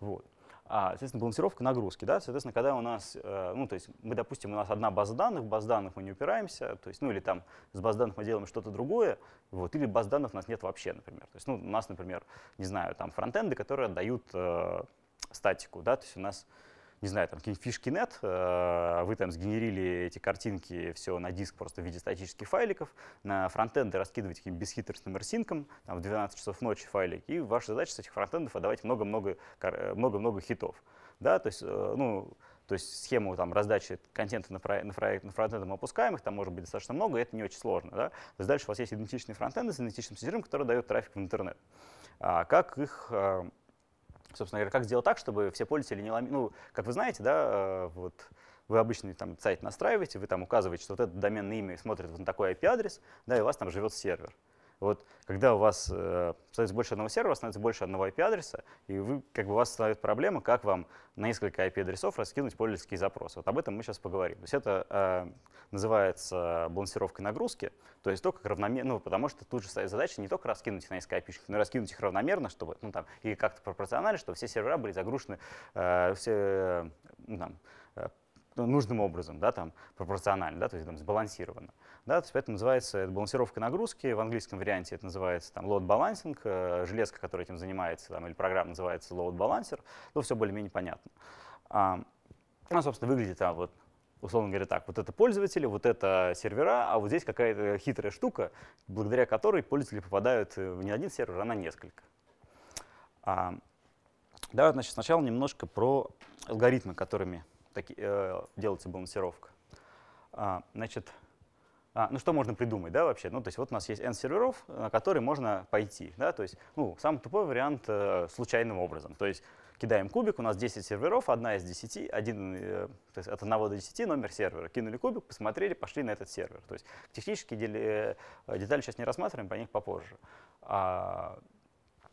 Вот а, соответственно, балансировка нагрузки. Да? Соответственно, когда у нас, э, ну, то есть мы, допустим, у нас одна база данных, в баз данных мы не упираемся, то есть, ну, или там с баз данных мы делаем что-то другое, вот, или баз данных у нас нет вообще, например. То есть, ну, у нас, например, не знаю, там фронтенды, которые отдают э, статику, да, то есть у нас не знаю, там какие-нибудь фишки нет, э, вы там сгенерили эти картинки все на диск просто в виде статических файликов, на фронтенды раскидываете каким-то бесхитростным рсинком, там в 12 часов ночи файлик, и ваша задача с этих фронтендов отдавать много-много э, много-много хитов. Да, то есть, э, ну, то есть схему там, раздачи контента на, проект, на, проект, на фронтенды мы опускаем, их там может быть достаточно много, и это не очень сложно. Да? То есть дальше у вас есть идентичные фронтенды с идентичным содержимым, которые дают трафик в интернет. А как их собственно говоря, как сделать так, чтобы все пользователи не ломили. Ну, как вы знаете, да, э, вот вы обычный там сайт настраиваете, вы там указываете, что вот это доменное имя смотрит вот на такой IP-адрес, да, и у вас там живет сервер. Вот когда у вас э, становится больше одного сервера, становится больше одного IP-адреса, и вы, как бы у вас становится проблема, как вам на несколько IP-адресов раскинуть пользовательские запросы. Вот об этом мы сейчас поговорим. То есть это э, называется балансировкой нагрузки, то есть то, как равномерно, ну, потому что тут же стоит задача не только раскинуть их на несколько IP, но и раскинуть их равномерно, чтобы, ну, там, и как-то пропорционально, чтобы все сервера были загружены, э, все, ну, там, нужным образом, да, там, пропорционально, да, то есть там, сбалансированно. Да, то есть поэтому называется это балансировка нагрузки, в английском варианте это называется там, load balancing, э, железка, которая этим занимается, там, или программа называется load balancer, ну, все более-менее понятно. А, ну, собственно, выглядит там вот условно говоря, так, вот это пользователи, вот это сервера, а вот здесь какая-то хитрая штука, благодаря которой пользователи попадают в не один сервер, а на несколько. А, давай, значит, сначала немножко про алгоритмы, которыми таки, э, делается балансировка. А, значит, а, ну что можно придумать, да, вообще? Ну, то есть вот у нас есть n серверов, на которые можно пойти, да, то есть, ну, самый тупой вариант э, случайным образом. То есть кидаем кубик, у нас 10 серверов, одна из 10, один, э, то есть от 1 до 10 номер сервера. Кинули кубик, посмотрели, пошли на этот сервер. То есть технические дели, э, детали сейчас не рассматриваем, по них попозже. А,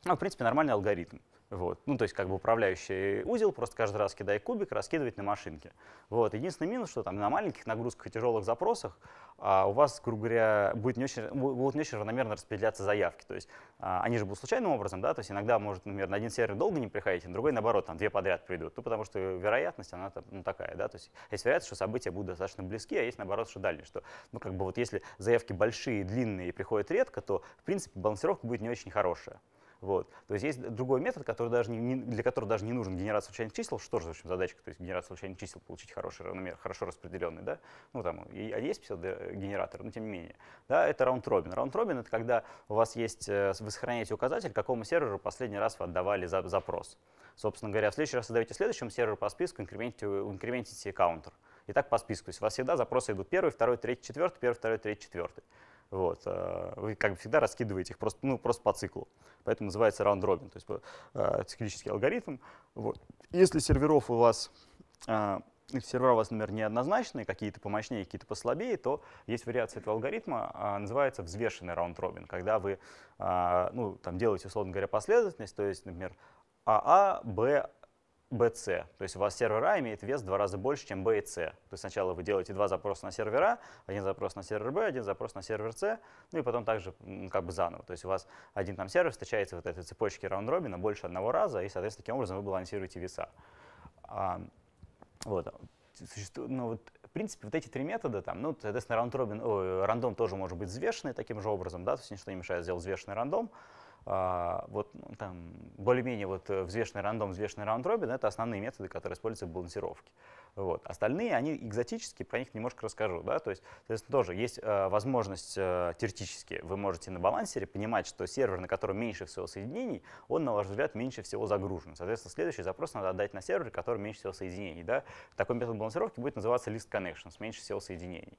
ну, в принципе, нормальный алгоритм. Вот. Ну, то есть как бы управляющий узел, просто каждый раз кидая кубик, раскидывать на машинке. Вот. Единственный минус, что там на маленьких нагрузках и тяжелых запросах а, у вас, грубо говоря, будет не очень, будут не очень равномерно распределяться заявки. То есть а, они же будут случайным образом, да, то есть иногда может, например, на один сервер долго не приходить, на другой, наоборот, там две подряд придут. Ну, потому что вероятность, она там, ну, такая, да, то есть есть вероятность, что события будут достаточно близки, а есть, наоборот, что дальние, что, ну, как бы вот если заявки большие, длинные и приходят редко, то, в принципе, балансировка будет не очень хорошая. Вот. То есть есть другой метод, который даже не, для которого даже не нужен генерация случайных чисел, что тоже, в общем, задачка, то есть генерация случайных чисел получить хороший равномер, хорошо распределенный, да, ну там и, а есть псевдогенератор, но тем не менее, да, это раунд-робин. Раунд-робин это когда у вас есть, э, вы сохраняете указатель, какому серверу последний раз вы отдавали за, запрос. Собственно говоря, в следующий раз отдаете следующему серверу по списку, инкрементите, инкрементите каунтер. И так по списку. То есть у вас всегда запросы идут первый, второй, третий, четвертый, первый, второй, третий, четвертый. Вот. Э, вы как бы всегда раскидываете их просто, ну, просто по циклу. Поэтому называется раунд-робин, то есть э, циклический алгоритм. Вот. Если серверов у вас э, сервера у вас, например, неоднозначные, какие-то помощнее, какие-то послабее, то есть вариация этого алгоритма, а, называется взвешенный раунд-робин, когда вы а, ну, там, делаете, условно говоря, последовательность, то есть, например, АА, Б, BC. То есть у вас сервер А имеет вес в два раза больше, чем B и C. То есть сначала вы делаете два запроса на сервер А, один запрос на сервер B, один запрос на сервер C, ну и потом также как бы заново. То есть у вас один там сервер встречается в вот этой цепочке раунд-робина больше одного раза, и, соответственно, таким образом вы балансируете веса. А, вот. Ну, вот, в принципе, вот эти три метода, там, ну, соответственно, раунд-робин, рандом тоже может быть взвешенный таким же образом, да, то есть ничто не мешает сделать взвешенный рандом. А, вот ну, там более-менее вот э, взвешенный рандом, взвешенный раунд-робин — это основные методы, которые используются в балансировке. Вот. Остальные, они экзотические, про них немножко расскажу. Да? То есть, соответственно, тоже есть э, возможность э, теоретически, вы можете на балансере понимать, что сервер, на котором меньше всего соединений, он, на ваш взгляд, меньше всего загружен. Соответственно, следующий запрос надо отдать на сервер, который меньше всего соединений. Да? Такой метод балансировки будет называться list connections, меньше всего соединений.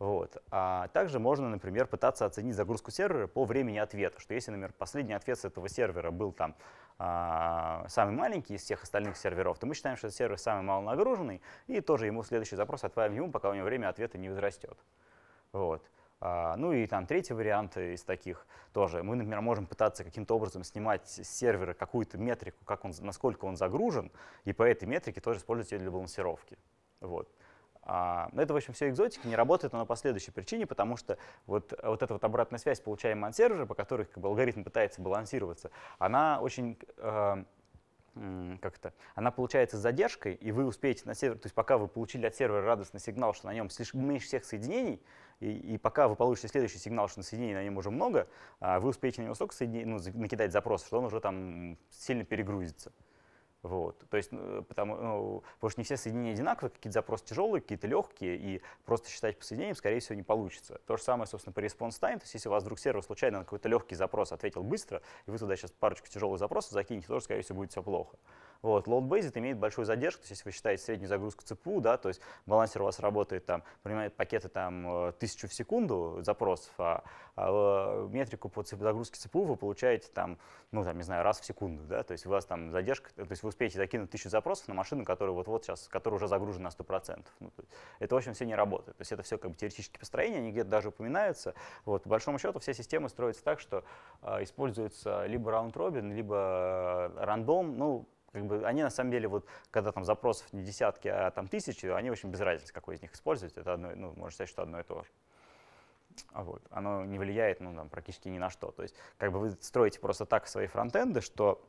Вот. А также можно, например, пытаться оценить загрузку сервера по времени ответа, что если, например, последний ответ с этого сервера был там а, самый маленький из всех остальных серверов, то мы считаем, что этот сервер самый мало нагруженный, и тоже ему следующий запрос отправим ему, пока у него время ответа не возрастет. Вот. А, ну и там третий вариант из таких тоже. Мы, например, можем пытаться каким-то образом снимать с сервера какую-то метрику, как он, насколько он загружен, и по этой метрике тоже использовать ее для балансировки. Вот. А, это, в общем, все экзотика, не работает оно по следующей причине, потому что вот, вот эта вот обратная связь, получаемая от сервера, по которой как бы, алгоритм пытается балансироваться, она очень э, как то она получается с задержкой, и вы успеете на сервер, то есть пока вы получили от сервера радостный сигнал, что на нем слишком меньше всех соединений, и, и пока вы получите следующий сигнал, что на соединении на нем уже много, а вы успеете на него столько соединений, ну, накидать запросов, что он уже там сильно перегрузится. Вот. То есть, ну, потому, ну, потому что не все соединения одинаковые, какие-то запросы тяжелые, какие-то легкие, и просто считать по соединениям, скорее всего, не получится. То же самое, собственно, по response time, то есть если у вас вдруг сервер случайно на какой-то легкий запрос ответил быстро, и вы туда сейчас парочку тяжелых запросов закинете, тоже, скорее всего, будет все плохо. Вот. Load-based имеет большую задержку, то есть если вы считаете среднюю загрузку ЦПУ, да, то есть балансер у вас работает, там, принимает пакеты там, э, тысячу в секунду запросов, а, а метрику по загрузке ЦПУ вы получаете там, ну, там, не знаю, раз в секунду, да, то есть у вас там задержка, то есть вы успеете закинуть тысячу запросов на машину, которая вот-вот сейчас, которая уже загружена на 100%. Ну, это, в общем, все не работает. То есть это все как бы теоретические построения, они где-то даже упоминаются. Вот, по большому счету все системы строятся так, что э, используется либо раунд-робин, либо э, рандом, ну, как бы они на самом деле, вот, когда там запросов не десятки, а там тысячи, они очень без разницы, какой из них использовать. Это одно, ну, можно сказать, что одно и то же. А вот, оно не влияет ну, там, практически ни на что. То есть как бы вы строите просто так свои фронтенды, что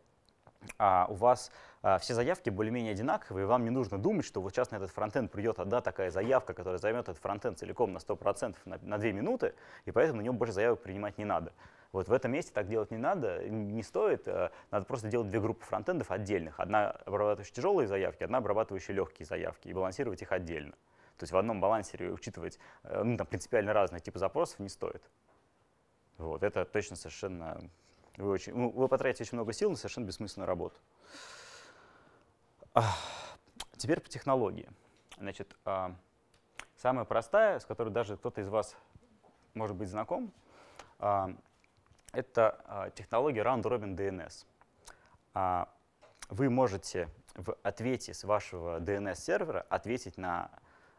а, у вас а, все заявки более-менее одинаковые, и вам не нужно думать, что вот сейчас на этот фронтенд придет одна такая заявка, которая займет этот фронтенд целиком на 100% на, на 2 минуты, и поэтому на нем больше заявок принимать не надо. Вот в этом месте так делать не надо, не стоит. Э, надо просто делать две группы фронтендов отдельных. Одна обрабатывающая тяжелые заявки, одна обрабатывающая легкие заявки, и балансировать их отдельно. То есть в одном балансере учитывать э, ну, там, принципиально разные типы запросов не стоит. Вот, это точно совершенно... Вы, очень, ну, вы потратите очень много сил на совершенно бессмысленную работу. Теперь по технологии. Значит, а, самая простая, с которой даже кто-то из вас может быть знаком, а, это а, технология Round Robin DNS. А, вы можете в ответе с вашего DNS-сервера ответить на,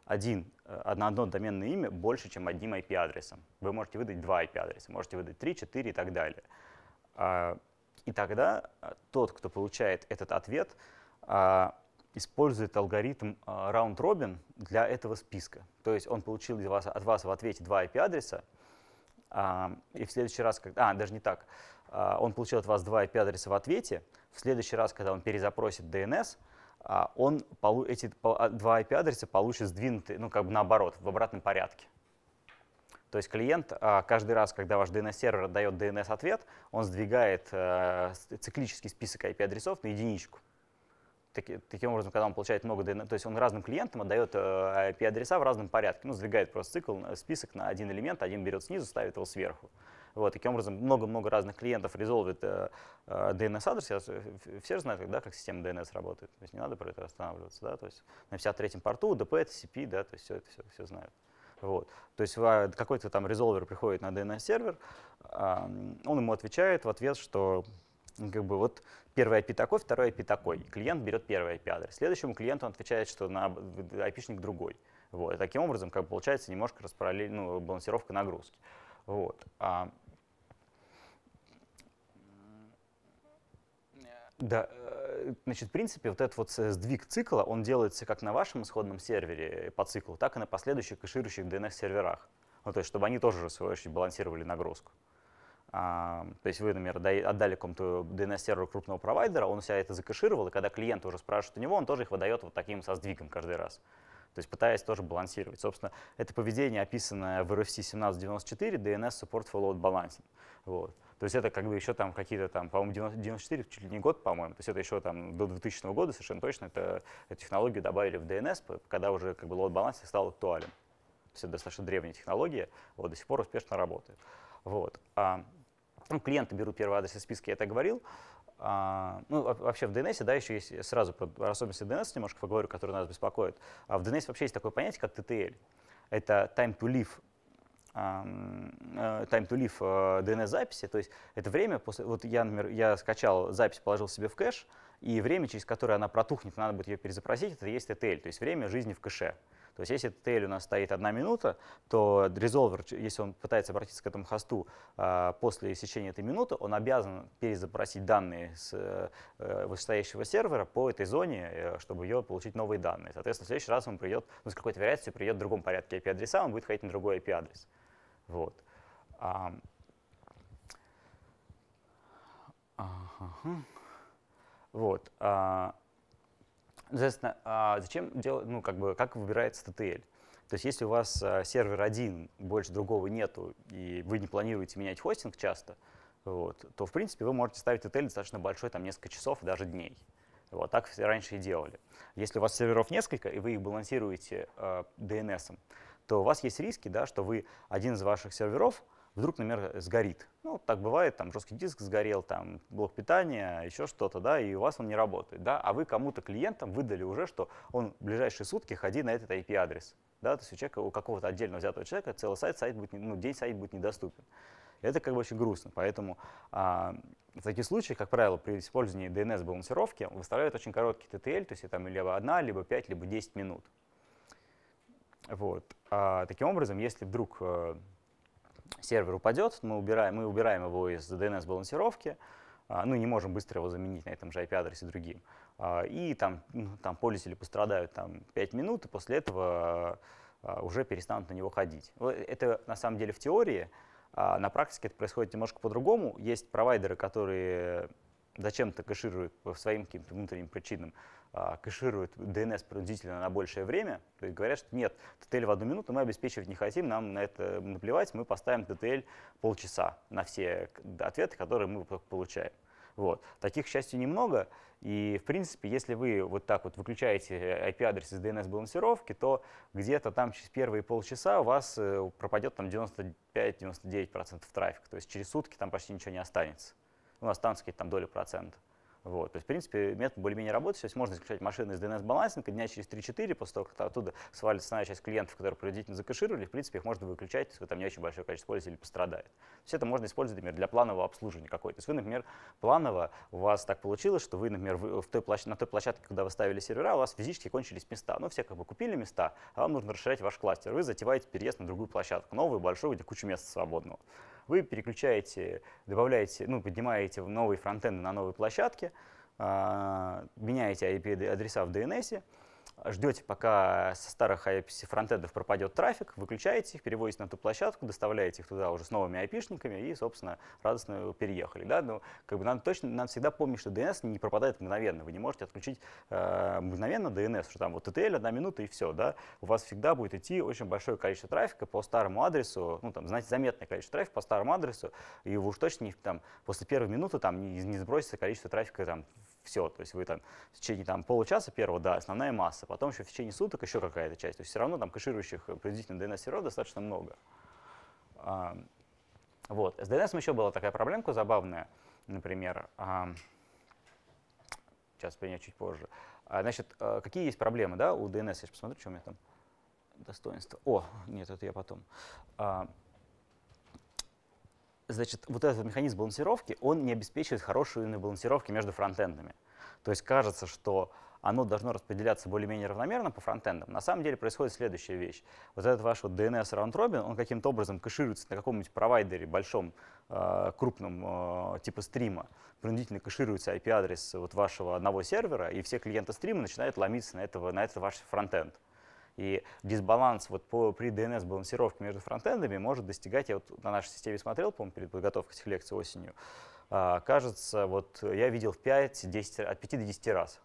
один, э, на одно доменное имя больше, чем одним IP-адресом. Вы можете выдать два IP-адреса, можете выдать три, четыре и так далее. А, и тогда тот, кто получает этот ответ, использует алгоритм Round Robin для этого списка. То есть он получил от вас в ответе два IP-адреса, и в следующий раз, когда, а, даже не так, а, он получил от вас два IP-адреса в ответе, в следующий раз, когда он перезапросит DNS, а, он эти два IP-адреса получит сдвинутые, ну, как бы наоборот, в обратном порядке. То есть клиент каждый раз, когда ваш DNS-сервер дает DNS-ответ, он сдвигает э, циклический список IP-адресов на единичку таки, таким образом, когда он получает много DNS, то есть он разным клиентам отдает э, IP-адреса в разном порядке, ну, сдвигает просто цикл, э, список на один элемент, один берет снизу, ставит его сверху. Вот, таким образом, много-много разных клиентов резолвит э, э, DNS-адрес. Все же знают, да, как система DNS работает. То есть не надо про это останавливаться. Да? То есть на 53-м порту DP, TCP, да, то есть все это все, все знают. Вот. То есть какой-то там резолвер приходит на DNS-сервер, он ему отвечает в ответ, что как бы вот первый IP такой, второй IP такой. Клиент берет первый IP-адрес. Следующему клиенту он отвечает, что на IP-шник другой. Вот. Таким образом, как получается немножко распараллель, ну, балансировка нагрузки. Вот. А, да, э, значит, в принципе, вот этот вот сдвиг цикла, он делается как на вашем исходном сервере по циклу, так и на последующих кэширующих DNS-серверах. Ну, то есть, чтобы они тоже, в свою очередь, балансировали нагрузку. А, то есть вы, например, отдали какому-то DNS-серверу крупного провайдера, он у себя это закэшировал, и когда клиент уже спрашивает у него, он тоже их выдает вот таким со сдвигом каждый раз. То есть пытаясь тоже балансировать. Собственно, это поведение, описанное в RFC 1794, DNS Support for Load Balancing. Вот. То есть это как бы еще там какие-то там, по-моему, 94, чуть ли не год, по-моему. То есть это еще там до 2000 года совершенно точно это, эту технологию добавили в DNS, когда уже как бы load balancing стал актуален. То есть это достаточно древняя технология, вот, до сих пор успешно работает. Вот. А, ну, клиенты берут первый адрес из списка, я это говорил. А, ну, вообще в DNS, да, еще есть, сразу про особенности DNS немножко поговорю, которые нас беспокоят. А в DNS вообще есть такое понятие, как TTL. Это time to live э, time to live э, DNS-записи, то есть это время после, вот я, например, я скачал запись, положил себе в кэш, и время, через которое она протухнет, надо будет ее перезапросить, это есть TTL, то есть время жизни в кэше. То есть если TTL у нас стоит одна минута, то резолвер, если он пытается обратиться к этому хосту а, после истечения этой минуты, он обязан перезапросить данные с э, вышестоящего сервера по этой зоне, э, чтобы ее получить новые данные. Соответственно, в следующий раз он придет, ну, с какой-то вероятностью придет в другом порядке IP-адреса, он будет ходить на другой IP-адрес. Вот. А, ага. Вот. А, Соответственно, а зачем делать, ну, как бы, как выбирается TTL? То есть если у вас а, сервер один, больше другого нету, и вы не планируете менять хостинг часто, вот, то, в принципе, вы можете ставить TTL достаточно большой, там, несколько часов, даже дней. Вот так раньше и делали. Если у вас серверов несколько, и вы их балансируете э, DNS, то у вас есть риски, да, что вы один из ваших серверов вдруг, например, сгорит. Ну, так бывает, там жесткий диск сгорел, там блок питания, еще что-то, да, и у вас он не работает, да, а вы кому-то клиентам выдали уже, что он в ближайшие сутки ходи на этот IP-адрес, да, то есть у человека, у какого-то отдельно взятого человека целый сайт, сайт будет, ну, день сайт будет недоступен. Это как бы очень грустно, поэтому а, в таких случаях, как правило, при использовании DNS-балансировки выставляют очень короткий TTL, то есть там либо одна, либо 5, либо 10 минут. Вот. А, таким образом, если вдруг э, сервер упадет, мы убираем, мы убираем его из DNS-балансировки, а, ну, не можем быстро его заменить на этом же IP-адресе другим. А, и там, ну, там пользователи пострадают там, 5 минут, и после этого а, уже перестанут на него ходить. Это на самом деле в теории, на практике это происходит немножко по-другому. Есть провайдеры, которые зачем-то кэшируют по своим каким-то внутренним причинам а, кэшируют DNS принудительно на большее время, то есть говорят, что нет, TTL в одну минуту мы обеспечивать не хотим, нам на это наплевать, мы поставим TTL полчаса на все ответы, которые мы получаем. Вот. Таких, к счастью, немного. И, в принципе, если вы вот так вот выключаете IP-адрес из DNS-балансировки, то где-то там через первые полчаса у вас э, пропадет там 95-99% трафика. То есть через сутки там почти ничего не останется. У нас останутся какие-то там доли процента. Вот. То есть, в принципе, метод более-менее работает. То есть можно исключать машины из DNS-балансинга дня через 3-4, после того, как оттуда свалится основная часть клиентов, которые принудительно закэшировали, в принципе, их можно выключать, если там не очень большое количество пользователей пострадает. То есть это можно использовать, например, для планового обслуживания какой-то. То есть вы, например, планово, у вас так получилось, что вы, например, в той площадке, на той площадке, когда вы ставили сервера, у вас физически кончились места. Ну, все как бы купили места, а вам нужно расширять ваш кластер. Вы затеваете переезд на другую площадку, новую, большую, где куча места свободного вы переключаете, добавляете, ну, поднимаете новые фронтенды на новые площадки, а, меняете IP-адреса в DNS, ждете, пока со старых IP фронтендов пропадет трафик, выключаете их, переводите на ту площадку, доставляете их туда уже с новыми IP-шниками и, собственно, радостно переехали. Да? Но как бы надо точно, надо всегда помнить, что DNS не пропадает мгновенно. Вы не можете отключить э, мгновенно DNS, что там вот TTL одна минута и все. Да? У вас всегда будет идти очень большое количество трафика по старому адресу, ну там, знаете, заметное количество трафика по старому адресу, и вы уж точно не, там, после первой минуты там, не, не сбросится количество трафика там, все. То есть вы там в течение там, получаса первого, да, основная масса, потом еще в течение суток еще какая-то часть. То есть все равно там кэширующих приблизительно DNS-серверов достаточно много. А, вот. С DNS еще была такая проблемка забавная, например, а, сейчас принять чуть позже. А, значит, а, какие есть проблемы да, у DNS? Я сейчас посмотрю, что у меня там достоинство. О, нет, это я потом. Значит, вот этот механизм балансировки, он не обеспечивает хорошую балансировки между фронтендами. То есть кажется, что оно должно распределяться более-менее равномерно по фронтендам. На самом деле происходит следующая вещь. Вот этот ваш вот DNS round robin, он каким-то образом кэшируется на каком-нибудь провайдере большом, э, крупном, э, типа стрима, принудительно кэшируется IP-адрес вот вашего одного сервера, и все клиенты стрима начинают ломиться на, этого, на этот ваш фронтенд. И дисбаланс вот по, при DNS-балансировке между фронтендами может достигать, я вот на нашей системе смотрел, по-моему, перед подготовкой этих лекций осенью, а, кажется, вот я видел в 5, 10, от 5 до 10 раз.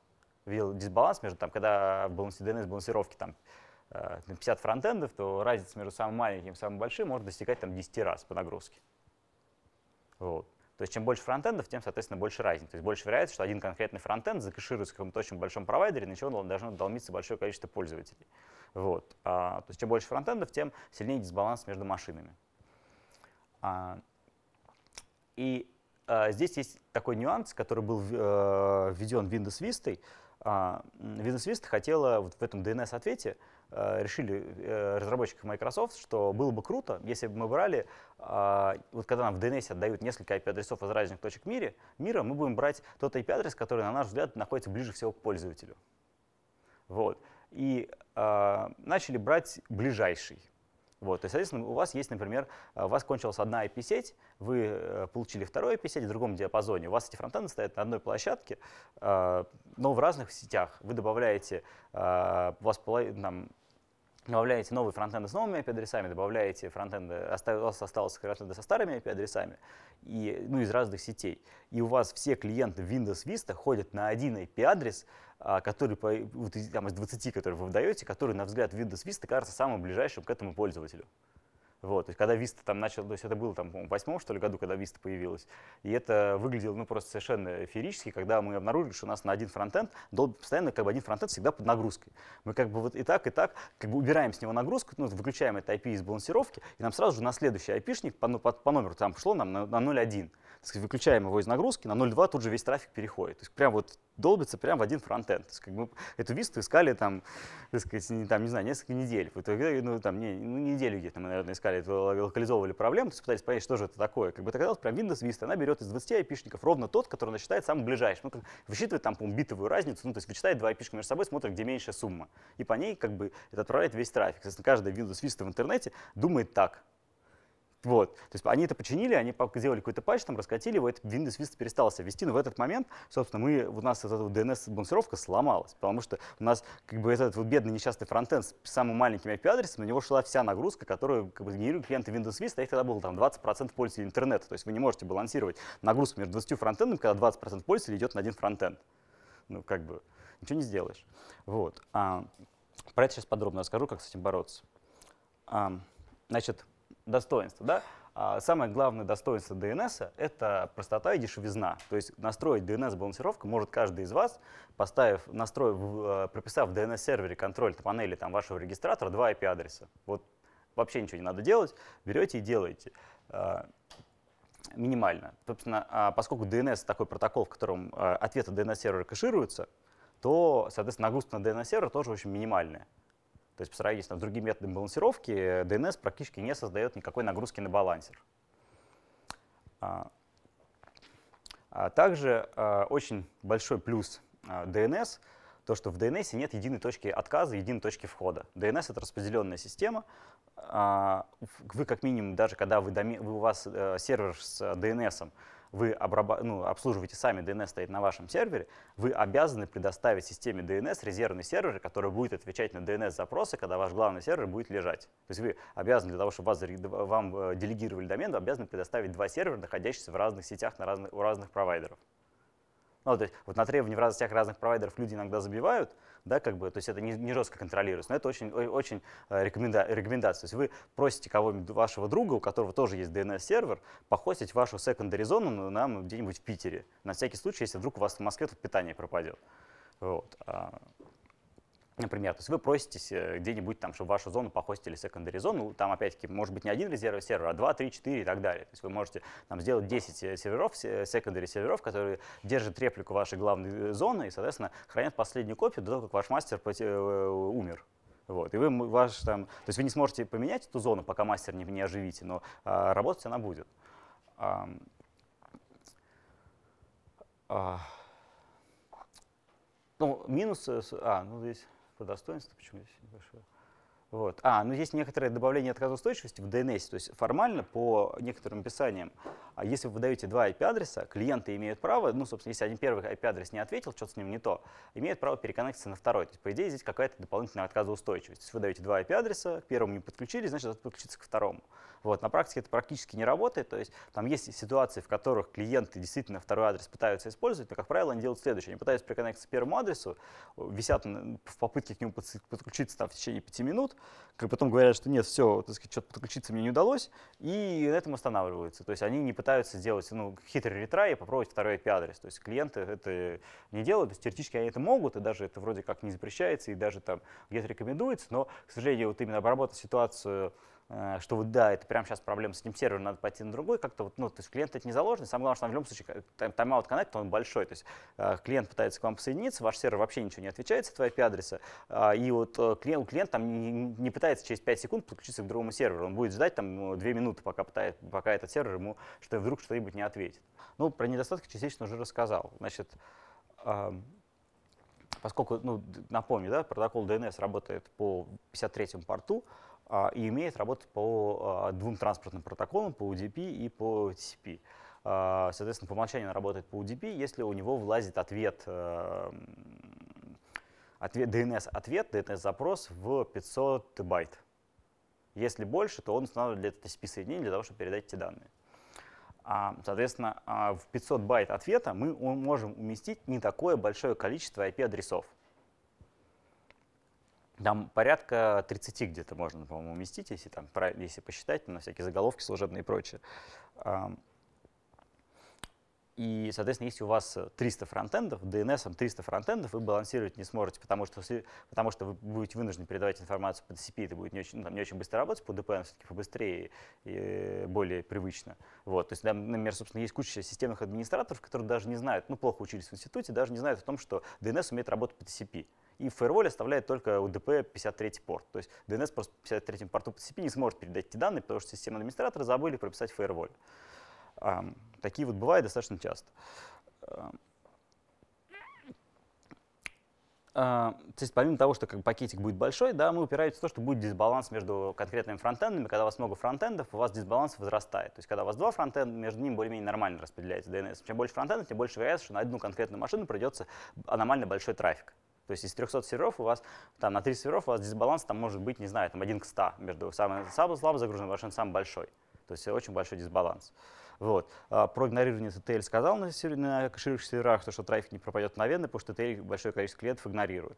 Видел дисбаланс между, там, когда в DNS-балансировке там, 50 э, фронтендов, то разница между самым маленьким и самым большим может достигать там, 10 раз по нагрузке. Вот. То есть чем больше фронтендов, тем, соответственно, больше разницы. То есть больше вероятность, что один конкретный фронтенд закэшируется в каком-то очень большом провайдере, на него должно долмиться большое количество пользователей. Вот. А, то есть чем больше фронтендов, тем сильнее дисбаланс между машинами. А, и а, здесь есть такой нюанс, который был э, введен Windows Vista. А, Windows Vista хотела вот в этом DNS-ответе решили э, разработчики Microsoft, что было бы круто, если бы мы брали, а, вот когда нам в DNS отдают несколько IP-адресов из разных точек мира, мира, мы будем брать тот IP-адрес, который, на наш взгляд, находится ближе всего к пользователю. Вот. И э, начали брать ближайший. Вот, то есть, соответственно, у вас есть, например, у вас кончилась одна IP-сеть, вы получили вторую IP-сеть в другом диапазоне, у вас эти фронтенды стоят на одной площадке, но в разных сетях. Вы добавляете, у вас там, добавляете новые фронтенды с новыми IP-адресами, добавляете фронтенды, у вас осталось фронтенды со старыми IP-адресами, ну, из разных сетей. И у вас все клиенты Windows Vista ходят на один IP-адрес, который по, вот, там, из 20, которые вы выдаете, который, на взгляд Windows Vista, кажется самым ближайшим к этому пользователю. Вот, то есть когда Vista там начал, то есть это было там, в восьмом, что ли, году, когда Vista появилась, и это выглядело, ну, просто совершенно эфирически, когда мы обнаружили, что у нас на один фронтенд, постоянно как бы один фронтенд всегда под нагрузкой. Мы как бы вот и так, и так, как бы убираем с него нагрузку, ну, выключаем это IP из балансировки, и нам сразу же на следующий IP-шник по, ну, по, по номеру там шло нам на, на 0.1 сказать, выключаем его из нагрузки, на 0.2 тут же весь трафик переходит. То есть прям вот долбится прям в один фронтенд. То есть как бы эту висту искали там, так сказать, не, там, не знаю, несколько недель. В итоге, ну, там, не, ну, неделю где-то мы, наверное, искали, локализовывали проблему, то есть пытались понять, что же это такое. Как бы это оказалось прям Windows Vista, она берет из 20 IP-шников ровно тот, который она считает самым ближайшим. Ну, высчитывает там, по битовую разницу, ну, то есть вычитает два IP-шника между собой, смотрит, где меньшая сумма. И по ней как бы это отправляет весь трафик. Соответственно, каждый Windows Vista в интернете думает так. Вот. То есть они это починили, они сделали какой-то патч, там раскатили его, это Windows Vista перестал себя вести, но в этот момент, собственно, мы, у нас эта DNS-балансировка сломалась, потому что у нас как бы этот вот бедный несчастный фронтенд с самым маленьким IP-адресом, на него шла вся нагрузка, которую как бы, генерируют клиенты Windows Vista, а их тогда было там 20% пользователей интернета, то есть вы не можете балансировать нагрузку между 20 фронтендами, когда 20% пользователей идет на один фронтенд. Ну, как бы, ничего не сделаешь. Вот. А, про это сейчас подробно расскажу, как с этим бороться. А, значит, достоинства. Да? А самое главное достоинство DNS — это простота и дешевизна. То есть настроить DNS-балансировку может каждый из вас, поставив, настроив, э, прописав в DNS-сервере контроль панели там, вашего регистратора два IP-адреса. Вот вообще ничего не надо делать, берете и делаете а, минимально. Собственно, а поскольку DNS такой протокол, в котором а, ответы DNS-сервера кэшируются, то, соответственно, нагрузка на DNS-сервер тоже очень минимальная. То есть по сравнению с другими методами балансировки, DNS практически не создает никакой нагрузки на балансер. А, а также а, очень большой плюс DNS то, что в DNS нет единой точки отказа, единой точки входа. DNS — это распределенная система. Вы как минимум, даже когда вы, у вас э, сервер с DNS, вы обраба- ну, обслуживаете сами, DNS стоит на вашем сервере, вы обязаны предоставить системе DNS резервный сервер, который будет отвечать на DNS-запросы, когда ваш главный сервер будет лежать. То есть вы обязаны для того, чтобы вас, вам э, делегировали домен, вы обязаны предоставить два сервера, находящихся в разных сетях на разных, у разных провайдеров. Ну, то есть вот на требования в разных, разных провайдеров люди иногда забивают, да, как бы, то есть это не, не жестко контролируется, но это очень, очень э, рекоменда, рекомендация. То есть вы просите кого-нибудь, вашего друга, у которого тоже есть DNS-сервер, похостить вашу secondary зону нам где-нибудь в Питере, на всякий случай, если вдруг у вас в Москве тут питание пропадет. Вот. Например, то есть вы просите э, где-нибудь там, чтобы вашу зону похостили secondary зону, там опять-таки может быть не один резервный сервер, а 2, 3, 4 и так далее. То есть вы можете там, сделать 10 э, серверов, secondary серверов, которые держат реплику вашей главной э, зоны и, соответственно, хранят последнюю копию до того, как ваш мастер умер. Вот. И вы, ваш, там, то есть вы не сможете поменять эту зону, пока мастер не, не оживите, но а, работать она будет. А, а, Ну, минус, а, ну здесь по достоинству, почему здесь небольшое? Вот. А, ну есть некоторое добавление отказоустойчивости в DNS, то есть формально по некоторым описаниям, а если вы выдаете два IP-адреса, клиенты имеют право, ну, собственно, если один первый IP-адрес не ответил, что-то с ним не то, имеют право переконнектиться на второй. То есть, по идее, здесь какая-то дополнительная отказоустойчивость. То есть вы даете два IP-адреса, к первому не подключились, значит, надо подключиться к второму. Вот. На практике это практически не работает, то есть там есть ситуации, в которых клиенты действительно второй адрес пытаются использовать, но, как правило, они делают следующее. Они пытаются приконнектиться к первому адресу, висят в попытке к нему подключиться там, в течение пяти минут, как потом говорят, что нет, все, что-то подключиться мне не удалось, и на этом останавливаются. То есть они не пытаются сделать ну, хитрый ретрай и попробовать второй IP-адрес. То есть клиенты это не делают, то есть теоретически они это могут, и даже это вроде как не запрещается, и даже там где-то рекомендуется, но, к сожалению, вот именно обработать ситуацию что вот да, это прямо сейчас проблема с этим сервером, надо пойти на другой, как-то вот, ну, то есть клиент это не заложено, самое главное, что в любом случае тайм-аут коннект, он большой, то есть э, клиент пытается к вам присоединиться, ваш сервер вообще ничего не отвечает с этого IP-адреса, а, и вот э, клиент, клиент там не, не пытается через 5 секунд подключиться к другому серверу, он будет ждать там 2 минуты, пока, пытает, пока этот сервер ему что вдруг что-нибудь не ответит. Ну, про недостатки частично уже рассказал. Значит, поскольку, ну, напомню, да, протокол DNS работает по 53 порту, и имеет работать по а, двум транспортным протоколам, по UDP и по TCP. А, соответственно, по умолчанию он работает по UDP, если у него влазит ответ, э, ответ DNS-ответ, DNS-запрос в 500 байт. Если больше, то он устанавливает для TCP-соединение для того, чтобы передать эти данные. Соответственно, в 500 байт ответа мы можем уместить не такое большое количество IP-адресов. Там порядка 30 где-то можно, по-моему, уместить, если, там, если посчитать, на всякие заголовки служебные и прочее. И, соответственно, если у вас 300 фронтендов, DNS 300 фронтендов вы балансировать не сможете, потому что, потому что вы будете вынуждены передавать информацию по TCP, это будет не очень, ну, там, не очень быстро работать, по DPN все-таки побыстрее и более привычно. Вот. То есть, например, собственно, есть куча системных администраторов, которые даже не знают, ну, плохо учились в институте, даже не знают о том, что DNS умеет работать по TCP. И в фаерволе оставляет только UDP 53 порт. То есть DNS просто по 53 порту по TCP не сможет передать эти данные, потому что системные администраторы забыли прописать в фаерволе. Такие вот бывают достаточно часто. то есть помимо того, что как пакетик будет большой, да, мы упираемся в то, что будет дисбаланс между конкретными фронтендами. Когда у вас много фронтендов, у вас дисбаланс возрастает. То есть когда у вас два фронтенда, между ними более-менее нормально распределяется DNS. Чем больше фронтендов, тем больше вероятность, что на одну конкретную машину придется аномально большой трафик. То есть из 300 серверов у вас, там, на 30 серверов у вас дисбаланс там может быть, не знаю, там 1 к 100 между самым слабо загруженным и самым большой. То есть очень большой дисбаланс. Вот. А про игнорирование TTL сказал на, на кэширующих серверах, то, что трафик не пропадет мгновенно, потому что TTL большое количество клиентов игнорирует.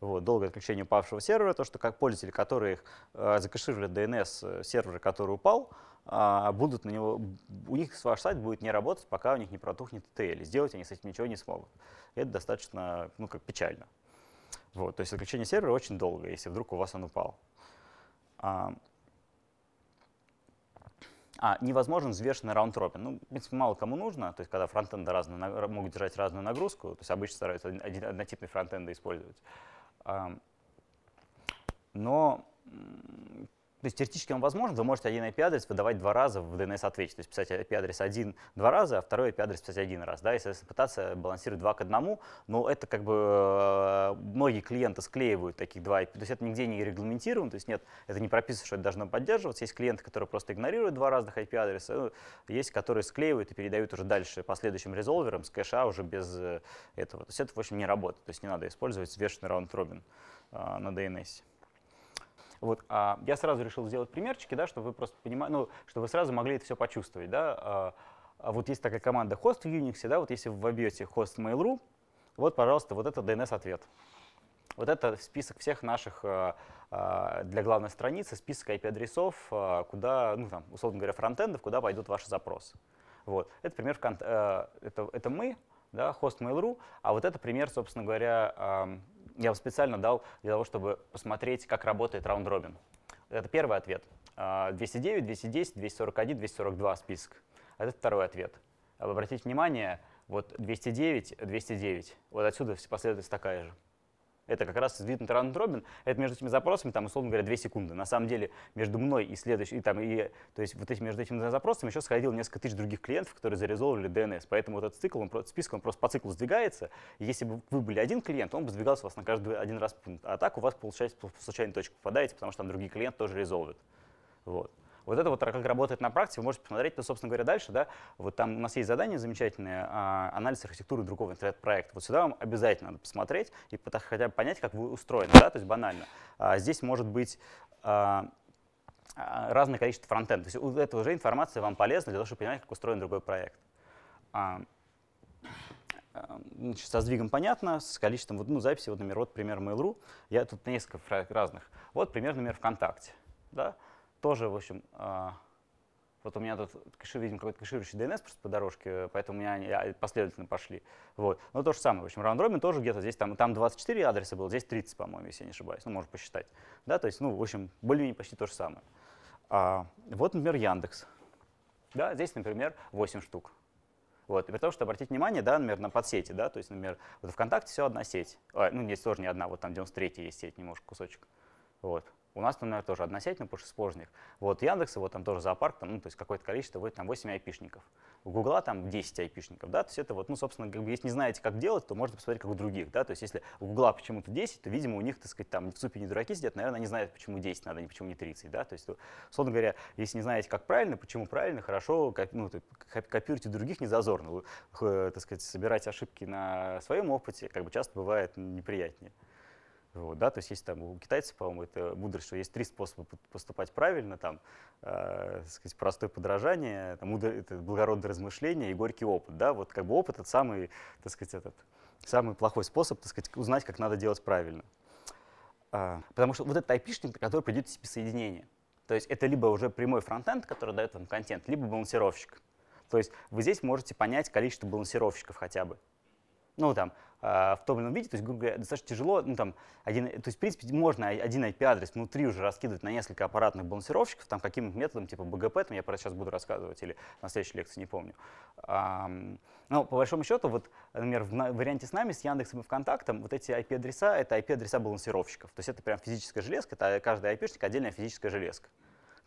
Вот, долгое отключение упавшего сервера, то, что как пользователи, которые э, закэшировали DNS э, сервера, который упал, э, будут на него, у них ваш сайт будет не работать, пока у них не протухнет TTL. Сделать они с этим ничего не смогут. Это достаточно, ну, как печально. Вот, то есть отключение сервера очень долго, если вдруг у вас он упал. А, а, невозможен взвешенный раунд-робин. Ну, в принципе, мало кому нужно, то есть когда фронтенды разные, могут держать разную нагрузку, то есть обычно стараются однотипные фронтенды использовать. А, но то есть теоретически он возможен, вы можете один IP-адрес выдавать два раза в DNS-ответе, то есть писать IP-адрес один два раза, а второй IP-адрес писать один раз, да, и, соответственно, пытаться балансировать два к одному, но это как бы э, многие клиенты склеивают таких два IP, то есть это нигде не регламентировано, то есть нет, это не прописано, что это должно поддерживаться, есть клиенты, которые просто игнорируют два разных IP-адреса, ну, есть, которые склеивают и передают уже дальше последующим резолверам с кэша уже без э, этого, то есть это, в общем, не работает, то есть не надо использовать взвешенный раунд-робин э, на DNS. Вот, а я сразу решил сделать примерчики, да, чтобы вы просто понимали, ну, чтобы вы сразу могли это все почувствовать. Да. А, а вот есть такая команда host в Unix, да, вот если вы вобьете host mail.ru, вот, пожалуйста, вот это DNS-ответ. Вот это список всех наших а, а, для главной страницы, список IP-адресов, куда, ну, там, условно говоря, фронтендов, куда пойдут ваши запросы. Вот. Это пример, это, это мы, да, host mail.ru, а вот это пример, собственно говоря, я вам специально дал для того, чтобы посмотреть, как работает раунд-робин. Это первый ответ. 209, 210, 241, 242 список. Это второй ответ. Обратите внимание, вот 209, 209. Вот отсюда последовательность такая же. Это как раз видно раунд робин. Это между этими запросами, там, условно говоря, 2 секунды. На самом деле, между мной и следующим, и, там, и, то есть вот эти, между этими запросами еще сходило несколько тысяч других клиентов, которые зарезолвили DNS. Поэтому вот этот цикл, он, список, он просто по циклу сдвигается. Если бы вы были один клиент, он бы сдвигался у вас на каждый один раз. А так у вас, получается, по случайной точке попадаете, потому что там другие клиенты тоже резолвят. Вот. Вот это вот как работает на практике, вы можете посмотреть, ну, собственно говоря, дальше, да, вот там у нас есть задание замечательное, а, анализ архитектуры другого интернет-проекта. Вот сюда вам обязательно надо посмотреть и хотя бы понять, как вы устроены, да, то есть банально. А, здесь может быть а, а разное количество фронтенд. То есть у этого уже информация вам полезна для того, чтобы понимать, как устроен другой проект. А, а значит, со сдвигом понятно, с количеством вот, ну, записи, вот, например, вот пример Mail.ru. Я тут несколько разных. Вот пример, например, ВКонтакте. Да? Тоже, в общем, а, вот у меня тут видимо, какой-то кэширующий DNS просто по дорожке, поэтому у меня последовательно пошли. Вот. Но то же самое. В общем, раунд тоже где-то здесь, там, там 24 адреса было, здесь 30, по-моему, если я не ошибаюсь. Ну, можно посчитать. Да, то есть, ну, в общем, более-менее почти то же самое. А, вот, например, Яндекс. Да, здесь, например, 8 штук. Вот. И при том, что обратить внимание, да, например, на подсети, да, то есть, например, вот ВКонтакте все одна сеть. А, ну, здесь тоже не одна, вот там 93 есть сеть, немножко кусочек. Вот. У нас там, наверное, тоже одна сеть, но больше. Вот Яндекс, вот там тоже зоопарк, там, ну, то есть какое-то количество, вот там 8 айпишников. У Гугла там 10 айпишников, да, то есть это вот, ну, собственно, как бы, если не знаете, как делать, то можно посмотреть, как у других, да, то есть если у Гугла почему-то 10, то, видимо, у них, так сказать, там в супе не дураки сидят, наверное, они знают, почему 10 надо, не почему не 30, да, то есть, условно говоря, если не знаете, как правильно, почему правильно, хорошо, ну, копируйте других не зазорно, вы, так сказать, собирать ошибки на своем опыте, как бы часто бывает неприятнее. Вот, да, то есть есть там у китайцев, по-моему, это мудрость, что есть три способа поступать правильно, там, э, сказать, простое подражание, там, мудр, это благородное размышление и горький опыт, да, вот как бы опыт это самый, так сказать, этот, самый плохой способ, так сказать, узнать, как надо делать правильно. А, потому что вот этот айпишник, который придет из соединения. То есть это либо уже прямой фронтенд, который дает вам контент, либо балансировщик. То есть вы здесь можете понять количество балансировщиков хотя бы ну, там, в том или ином виде, то есть, грубо говоря, достаточно тяжело, ну, там, один, то есть, в принципе, можно один IP-адрес внутри уже раскидывать на несколько аппаратных балансировщиков, там, каким-то методом, типа BGP, там, я про это сейчас буду рассказывать, или на следующей лекции, не помню. Um, но, по большому счету, вот, например, в варианте с нами, с Яндексом и ВКонтактом, вот эти IP-адреса, это IP-адреса балансировщиков, то есть, это прям физическая железка, это каждый IP-шник отдельная физическая железка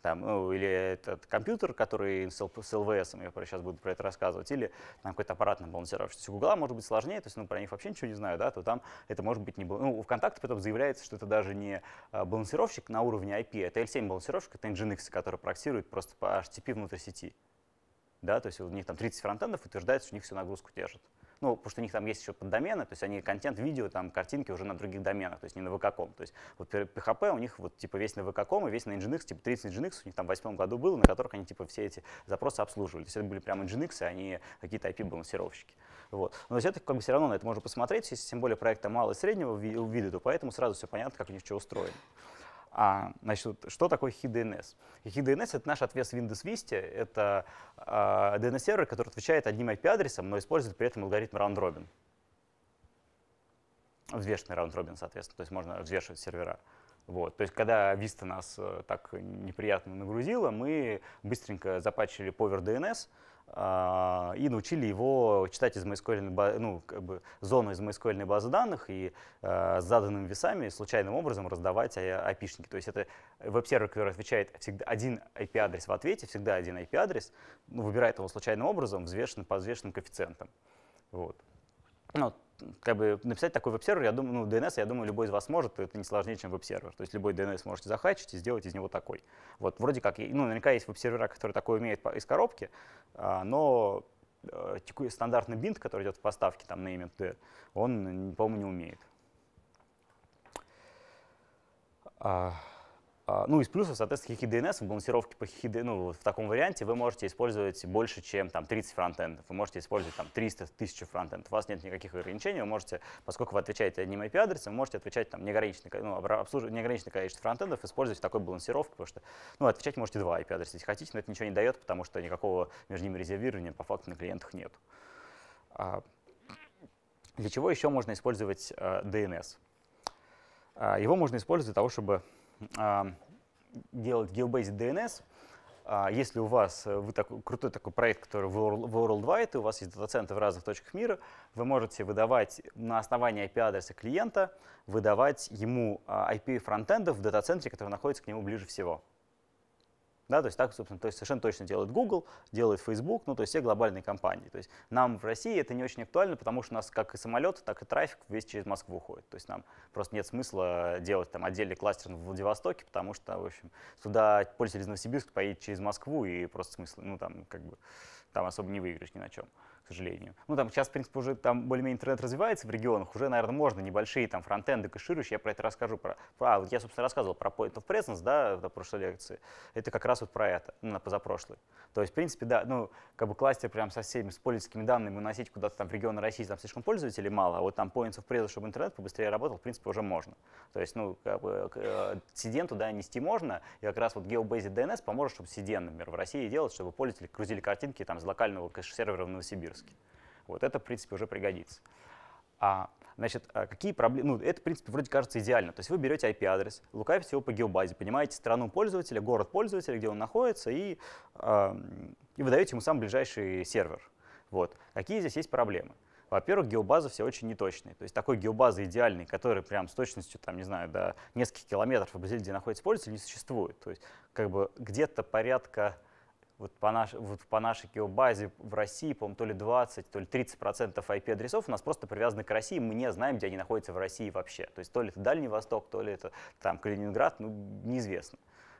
там, ну, или этот компьютер, который с, LVS, я сейчас буду про это рассказывать, или там какой-то аппаратный балансировщик. То есть у может быть сложнее, то есть ну, про них вообще ничего не знаю, да, то там это может быть не. Ну, ВКонтакте потом заявляется, что это даже не а, балансировщик на уровне IP, это L7 балансировщик, это Nginx, который проксирует просто по HTTP внутри сети. Да, то есть у них там 30 фронтендов утверждается, что у них всю нагрузку держит. Ну, потому что у них там есть еще поддомены, то есть они контент, видео, там картинки уже на других доменах, то есть не на vk.com. То есть вот PHP у них вот типа весь на vk.com и весь на Nginx, типа 30 Nginx у них там в восьмом году было, на которых они типа все эти запросы обслуживали. То есть это были прямо Nginx, а не какие-то IP-балансировщики. Вот. Но есть это как бы все равно на это можно посмотреть, если тем более проекта мало и среднего вида, то поэтому сразу все понятно, как у них что устроено. А, значит, что такое HIDNS? HIDNS — это наш ответ Windows Vista. Это а, DNS-сервер, который отвечает одним IP-адресом, но использует при этом алгоритм round-robin. Взвешенный round-robin, соответственно. То есть можно взвешивать сервера. Вот. То есть, когда Vista нас э, так неприятно нагрузила, мы быстренько запачили Power DNS, и научили его читать из MySQL, ну, как бы зону из MySQL базы данных и а, с заданными весами случайным образом раздавать IP-шники. То есть это веб-сервер, который отвечает всегда один IP-адрес в ответе, всегда один IP-адрес, ну, выбирает его случайным образом, взвешенным по взвешенным коэффициентам. Вот. Ну, как бы написать такой веб-сервер, я думаю, ну, DNS, я думаю, любой из вас может, это не сложнее, чем веб-сервер. То есть любой DNS можете захачить и сделать из него такой. Вот вроде как, ну, наверняка есть веб-сервера, которые такое умеют из коробки, а, но э, текущий стандартный бинт, который идет в поставке там на имя D, он, по-моему, не умеет. А, ну, из плюсов, соответственно, HDNS в балансировке по HD, ну, в таком варианте вы можете использовать больше, чем там 30 фронтендов. Вы можете использовать там 300 тысяч фронтендов. У вас нет никаких ограничений. Вы можете, поскольку вы отвечаете одним IP-адресом, вы можете отвечать там неограниченное, ну, обслуживать неограниченное количество фронтендов, использовать такой балансировку, потому что, ну, отвечать можете два IP-адреса, если хотите, но это ничего не дает, потому что никакого между ними резервирования по факту на клиентах нет. А, для чего еще можно использовать а, DNS? А, его можно использовать для того, чтобы делать geobased DNS а, если у вас э, вы такой, крутой такой проект, который worldwide, и у вас есть дата-центры в разных точках мира, вы можете выдавать на основании IP-адреса клиента, выдавать ему IP фронтендов в дата-центре, который находится к нему ближе всего. Да, то есть так, собственно, то есть совершенно точно делает Google, делает Facebook, ну, то есть все глобальные компании. То есть нам в России это не очень актуально, потому что у нас как и самолет, так и трафик весь через Москву уходит. То есть нам просто нет смысла делать там отдельный кластер в Владивостоке, потому что, в общем, туда пользователь из Новосибирска поедет через Москву, и просто смысл, ну, там, как бы, там особо не выиграешь ни на чем к сожалению. Ну, там сейчас, в принципе, уже там более-менее интернет развивается в регионах, уже, наверное, можно небольшие там фронтенды кэширующие, я про это расскажу. Про, а, вот я, собственно, рассказывал про Point of Presence, да, в прошлой лекции. Это как раз вот про это, ну, на позапрошлой. То есть, в принципе, да, ну, как бы кластер прям со всеми, с пользовательскими данными уносить куда-то там в регионы России, там слишком пользователей мало, а вот там Points of Presence, чтобы интернет побыстрее работал, в принципе, уже можно. То есть, ну, как бы, CDN э, туда нести можно, и как раз вот GeoBased DNS поможет, чтобы CDN, например, в России делать, чтобы пользователи грузили картинки там из локального кэш-сервера в Новосибирске. Вот это, в принципе, уже пригодится. А, значит, а какие проблемы? Ну, это, в принципе, вроде кажется идеально. То есть вы берете IP-адрес, лукавите его по геобазе, понимаете страну пользователя, город пользователя, где он находится, и, э, и выдаете ему самый ближайший сервер. Вот. Какие здесь есть проблемы? Во-первых, геобазы все очень неточные. То есть такой геобазы идеальной, который прям с точностью, там, не знаю, до нескольких километров определить, где находится пользователь, не существует. То есть как бы где-то порядка вот по, наш, вот по нашей геобазе в России, по-моему, то ли 20, то ли 30 процентов IP-адресов у нас просто привязаны к России, мы не знаем, где они находятся в России вообще. То есть то ли это Дальний Восток, то ли это там Калининград, ну, неизвестно.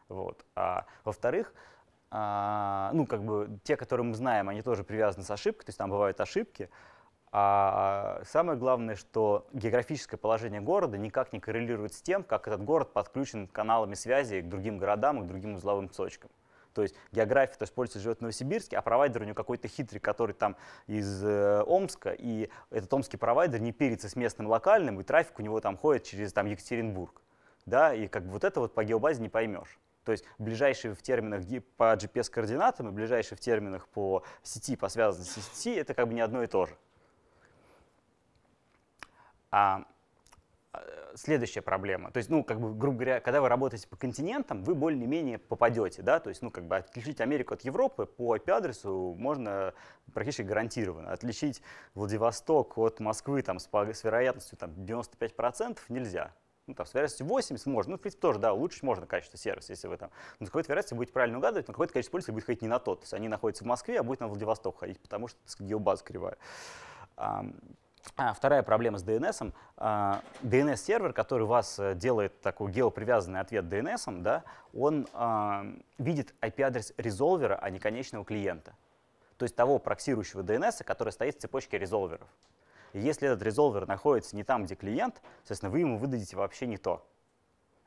Вот. А, во-вторых, а, ну, как бы те, которые мы знаем, они тоже привязаны с ошибкой, то есть там бывают ошибки. А самое главное, что географическое положение города никак не коррелирует с тем, как этот город подключен каналами связи к другим городам и к другим узловым точкам. То есть география, то есть пользователь живет в Новосибирске, а провайдер у него какой-то хитрый, который там из э, Омска, и этот омский провайдер не перится с местным локальным, и трафик у него там ходит через там, Екатеринбург. Да, и как бы вот это вот по геобазе не поймешь. То есть ближайшие в терминах по GPS-координатам и ближайшие в терминах по сети, по связанности сети, это как бы не одно и то же. А следующая проблема. То есть, ну, как бы, грубо говоря, когда вы работаете по континентам, вы более-менее попадете, да, то есть, ну, как бы отличить Америку от Европы по IP-адресу можно практически гарантированно. Отличить Владивосток от Москвы там, с, с вероятностью там, 95% нельзя. Ну, там, с вероятностью 80 можно. Ну, в принципе, тоже, да, улучшить можно качество сервиса, если вы там, ну, с какой-то вероятностью будете правильно угадывать, но какое-то количество пользователей будет ходить не на тот. То есть они находятся в Москве, а будет на Владивосток ходить, потому что геобаза кривая. А, вторая проблема с DNS. А, DNS-сервер, который у вас э, делает такой геопривязанный ответ DNS, да, он а, видит IP-адрес резолвера, а не конечного клиента. То есть того проксирующего DNS, который стоит в цепочке резолверов. Если этот резолвер находится не там, где клиент, соответственно, вы ему выдадите вообще не то.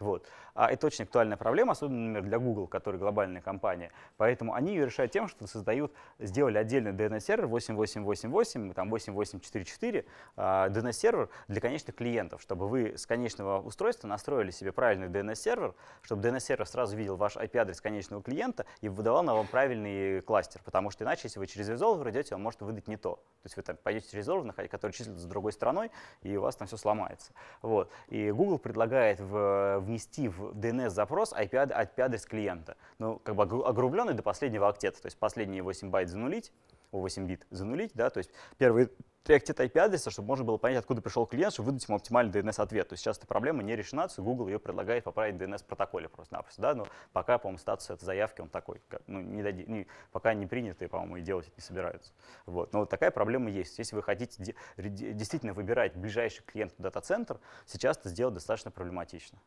Вот. А это очень актуальная проблема, особенно, например, для Google, который глобальная компания. Поэтому они ее решают тем, что создают, сделали отдельный DNS-сервер 8888, там 8844, DNS-сервер для конечных клиентов, чтобы вы с конечного устройства настроили себе правильный DNS-сервер, чтобы DNS-сервер сразу видел ваш IP-адрес конечного клиента и выдавал на вам правильный кластер, потому что иначе, если вы через резолвер идете, он может выдать не то. То есть вы там пойдете через резолвер, который числится с другой стороной, и у вас там все сломается. Вот. И Google предлагает в, в внести в DNS-запрос IP-адрес клиента. Ну, как бы огрубленный до последнего октета, то есть последние 8 байт занулить, 8 бит занулить, да, то есть первый октет IP-адреса, чтобы можно было понять, откуда пришел клиент, чтобы выдать ему оптимальный DNS-ответ. То есть сейчас эта проблема не решена, Google ее предлагает поправить в DNS-протоколе просто-напросто, да, но пока, по-моему, статус этой заявки, он такой, ну, не дади, не, пока не принятый, по-моему, и делать это не собираются. Вот. Но вот такая проблема есть. Если вы хотите действительно выбирать ближайший клиент в дата-центр, сейчас это сделать достаточно проблематично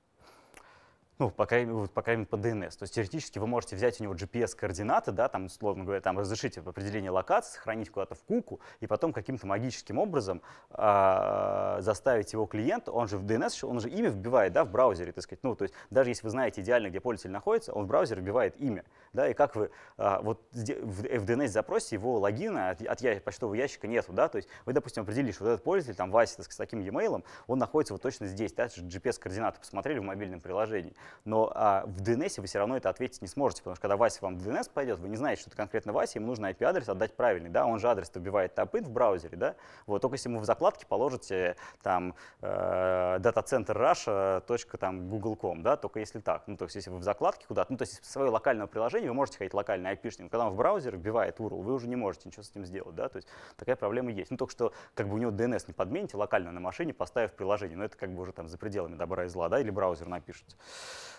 ну, по крайней, мере, по крайней мере, по DNS. То есть теоретически вы можете взять у него GPS-координаты, да, там, условно говоря, там, разрешить определение локации, сохранить куда-то в куку, и потом каким-то магическим образом э, заставить его клиента, он же в DNS, он же имя вбивает, да, в браузере, так сказать, ну, то есть даже если вы знаете идеально, где пользователь находится, он в браузере вбивает имя, да, и как вы, э, вот в, в DNS-запросе его логина от, от почтового ящика нету, да, то есть вы, допустим, определили, что вот этот пользователь, там, Вася, так, с таким e-mail, он находится вот точно здесь, да, GPS-координаты посмотрели в мобильном приложении, Но а, в DNS вы все равно это ответить не сможете, потому что когда Вася вам в DNS пойдет, вы не знаете, что это конкретно Вася, ему нужно IP-адрес отдать правильный, да, он же адрес вбивает топит в браузере, да, вот, только если ему в закладке положите там э, дата-центр Russia, точка там google.com, да, только если так, ну, то есть если вы в закладке куда-то, ну, то есть свое локальное приложение, вы можете ходить локальный IP-шник, когда он в браузере вбивает URL, вы уже не можете ничего с ним сделать, да, то есть такая проблема есть. Ну, только что как бы у него DNS не подмените локально на машине, поставив приложение, но это как бы уже там за пределами добра и зла, да, или браузер напишите.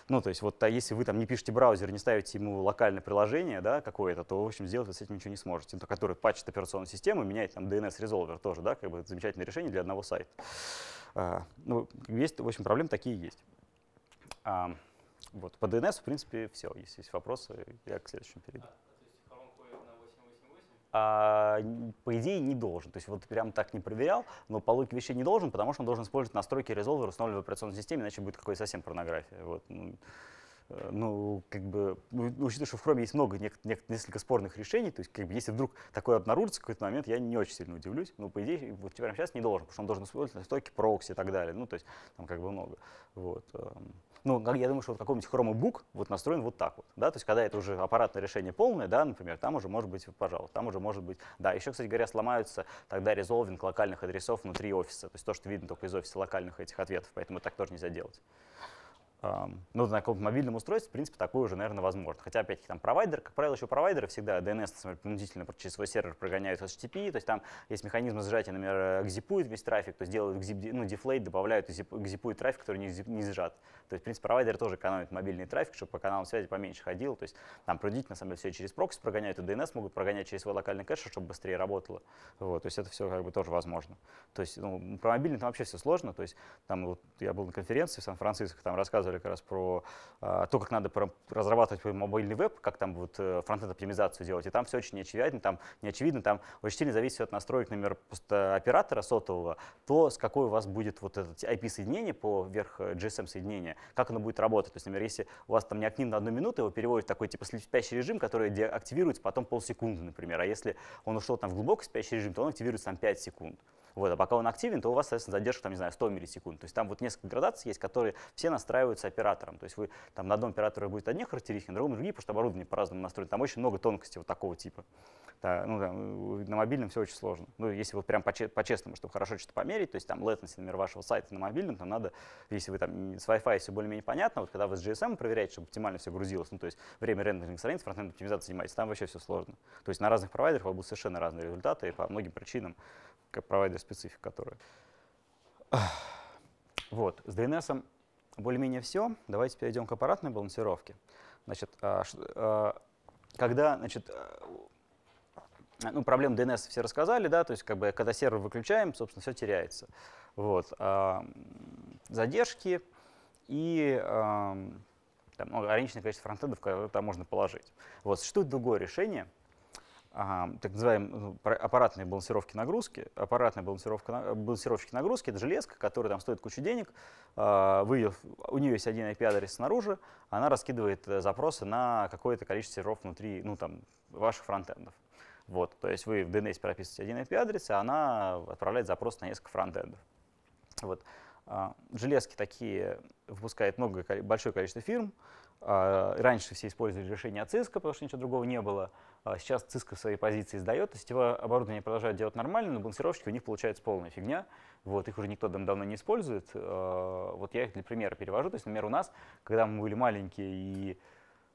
Ну, то есть вот а если вы там не пишете браузер, не ставите ему локальное приложение, да, какое-то, то, в общем, сделать вы с этим ничего не сможете. Ну, который патчит операционную систему, меняет там DNS резолвер тоже, да, как бы замечательное решение для одного сайта. А, ну, есть, в общем, проблемы такие есть. А, вот, по DNS, в принципе, все. Если есть вопросы, я к следующему перейду. А, по идее, не должен. То есть вот прям так не проверял, но по логике вещей не должен, потому что он должен использовать настройки резолвера, установленные в операционной системе, иначе будет какой-то совсем порнография. Вот. Ну, э, ну, как бы, ну, учитывая, что в Chrome есть много, несколько спорных решений, то есть, как бы, если вдруг такое обнаружится в какой-то момент, я не очень сильно удивлюсь, но, по идее, вот прямо сейчас не должен, потому что он должен использовать настройки прокси и так далее, ну, то есть, там как бы много, вот. Ну, я думаю, что вот какой-нибудь Chromebook вот настроен вот так вот, да, то есть когда это уже аппаратное решение полное, да, например, там уже может быть, пожалуйста, там уже может быть, да, еще, кстати говоря, сломаются тогда резолвинг локальных адресов внутри офиса, то есть то, что видно только из офиса локальных этих ответов, поэтому так тоже нельзя делать. Ну, на каком-то мобильном устройстве, в принципе, такое уже, наверное, возможно. Хотя, опять-таки, там провайдер, как правило, еще провайдеры всегда DNS например, принудительно через свой сервер прогоняют HTTP, то есть там есть механизм сжатия, например, гзипует весь трафик, то есть делают gzip, ну, deflate, добавляют гзипует трафик, который не, не сжат. То есть, в принципе, провайдер тоже экономит мобильный трафик, чтобы по каналам связи поменьше ходил. То есть там принудительно, на самом деле, все через прокси прогоняют, и DNS могут прогонять через свой локальный кэш, чтобы быстрее работало. Вот, то есть это все как бы тоже возможно. То есть ну, про мобильный там вообще все сложно. То есть там вот я был на конференции в Сан-Франциско, там рассказывали как раз про а, то, как надо разрабатывать мобильный веб, как там вот э, фронтенд оптимизацию делать. И там все очень неочевидно, там не очевидно, там очень сильно зависит от настроек, например, просто оператора сотового, то с какой у вас будет вот это IP-соединение по верх э, GSM-соединения, как оно будет работать. То есть, например, если у вас там не активно одну минуту, его переводит в такой типа спящий режим, который деактивируется потом полсекунды, например. А если он ушел там в глубокий спящий режим, то он активируется там 5 секунд. Вот, а пока он активен, то у вас, соответственно, задержка, там, не знаю, 100 миллисекунд. То есть там вот несколько градаций есть, которые все настраиваются оператором. То есть вы там на одном операторе будет одни характеристики, на другом другие, потому что оборудование по-разному настроено. Там очень много тонкостей вот такого типа. Да, ну, да, на мобильном все очень сложно. Ну, если вот прям по-честному, чтобы хорошо что-то померить, то есть там latency, например, вашего сайта на мобильном, там надо, если вы там с Wi-Fi все более-менее понятно, вот когда вы с GSM проверяете, чтобы оптимально все грузилось, ну, то есть время рендеринга страниц, фронтенд оптимизацией занимаетесь, там вообще все сложно. То есть на разных провайдерах будут совершенно разные результаты, и по многим причинам, как провайдер специфик, который. Вот, с DNS более-менее все. Давайте перейдем к аппаратной балансировке. Значит, а, а, когда, значит, ну, проблем DNS все рассказали, да, то есть как бы когда сервер выключаем, собственно, все теряется. Вот. А, задержки и а, там, ограниченное количество фронтендов, которые там можно положить. Вот. Существует другое решение, а, так называемые ну, аппаратные балансировки нагрузки. Аппаратная балансировка, балансировщики нагрузки — это железка, которая там стоит кучу денег. А, вы, у нее есть один IP-адрес снаружи, она раскидывает э, запросы на какое-то количество серверов внутри ну, там, ваших фронтендов. Вот, то есть вы в DNS прописываете один IP-адрес, и она отправляет запрос на несколько фронтендов. Вот. А, железки такие выпускает много, большое количество фирм. А, раньше все использовали решение от Cisco, потому что ничего другого не было. А сейчас Cisco свои позиции сдает, то сетевое оборудование продолжает делать нормально, но балансировщики у них получается полная фигня. Вот, их уже никто там давно не использует. Вот я их для примера перевожу. То есть, например, у нас, когда мы были маленькие и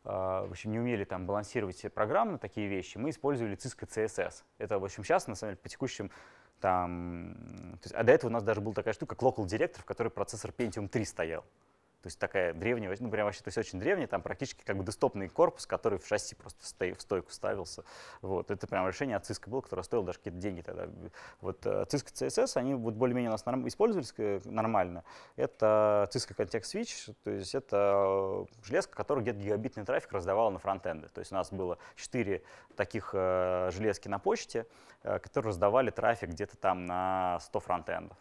а, в общем, не умели там балансировать программы, такие вещи, мы использовали Cisco CSS. Это, в общем, сейчас, на самом деле, по текущим там... То есть, а до этого у нас даже была такая штука, как Local Director, в которой процессор Pentium 3 стоял. То есть такая древняя, ну прям вообще, то есть очень древняя, там практически как бы десктопный корпус, который в шасси просто в стойку ставился. Вот, это прям решение от Cisco было, которое стоило даже какие-то деньги тогда. Вот э, Cisco CSS, они вот более-менее у нас норм, использовались э, нормально. Это Cisco Context Switch, то есть это железка, которая где-то гигабитный трафик раздавала на фронтенды. То есть у нас было 4 таких э, железки на почте, э, которые раздавали трафик где-то там на 100 фронтендов.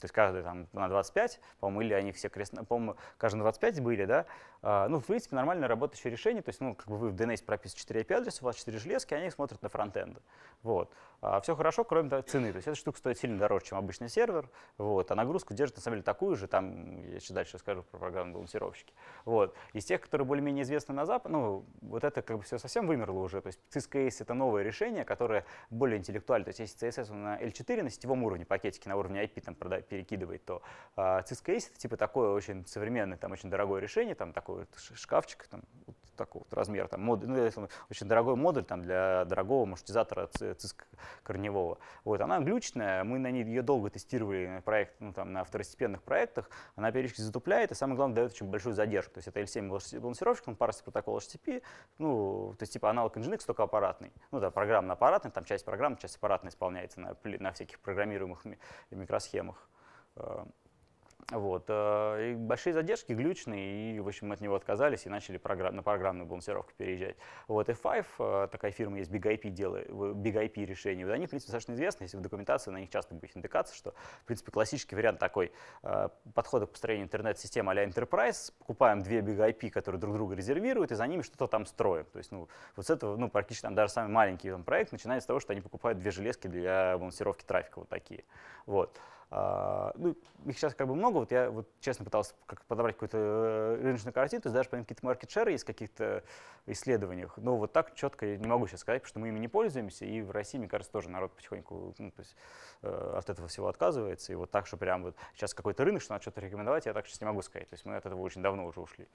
То есть каждый там на 25, по-моему, или они все крест... по-моему, каждый на 25 были, да. А, ну, в принципе, нормально работающее решение. То есть, ну, как бы вы в DNS прописываете 4 IP-адреса, у вас 4 железки, они смотрят на фронтенды. Вот. А, все хорошо, кроме цены. То есть эта штука стоит сильно дороже, чем обычный сервер. Вот. А нагрузку держит, на самом деле, такую же. Там, я еще дальше скажу про программные балансировщики. Вот. Из тех, которые более-менее известны на Запад, ну, вот это как бы все совсем вымерло уже. То есть CSKS — это новое решение, которое более интеллектуальное. То есть если CSS на L4 на сетевом уровне, пакетики на уровне IP там перекидывает, то а, CSKS — это типа такое очень современное, там очень дорогое решение, там такой вот шкафчик, там, такого вот размера, там, модуль, ну, очень дорогой модуль там, для дорогого маршрутизатора CISC корневого. Вот, она глючная, мы на ней ее долго тестировали на, проект, ну, там, на второстепенных проектах, она периодически затупляет, и самое главное, дает очень большую задержку. То есть это L7 балансировщик, он парсит протокол HTTP, ну, то есть типа аналог Nginx, только аппаратный. Ну да, программно-аппаратный, там часть программ, часть аппаратная исполняется на, на всяких программируемых микросхемах. Вот. Э, и большие задержки, глючные, и, в общем, мы от него отказались и начали программ, на программную балансировку переезжать. Вот F5, э, такая фирма есть, Big IP, делает, Big IP решения, вот они, в принципе, достаточно известны, если в документации на них часто будет индикация, что, в принципе, классический вариант такой э, подхода к построению интернет-системы а Enterprise, покупаем две Big IP, которые друг друга резервируют, и за ними что-то там строим. То есть, ну, вот с этого, ну, практически там даже самый маленький там, проект начинается с того, что они покупают две железки для балансировки трафика, вот такие. Вот. А, ну, их сейчас как бы много, вот я вот честно пытался как подобрать какую-то э, рыночную картину, то есть даже какие-то маркет-шеры есть в каких-то исследованиях, но вот так четко я не могу сейчас сказать, потому что мы ими не пользуемся, и в России, мне кажется, тоже народ потихоньку ну, то есть, э, от этого всего отказывается, и вот так, что прям вот сейчас какой-то рынок, что надо что-то рекомендовать, я так сейчас не могу сказать, то есть мы от этого очень давно уже ушли.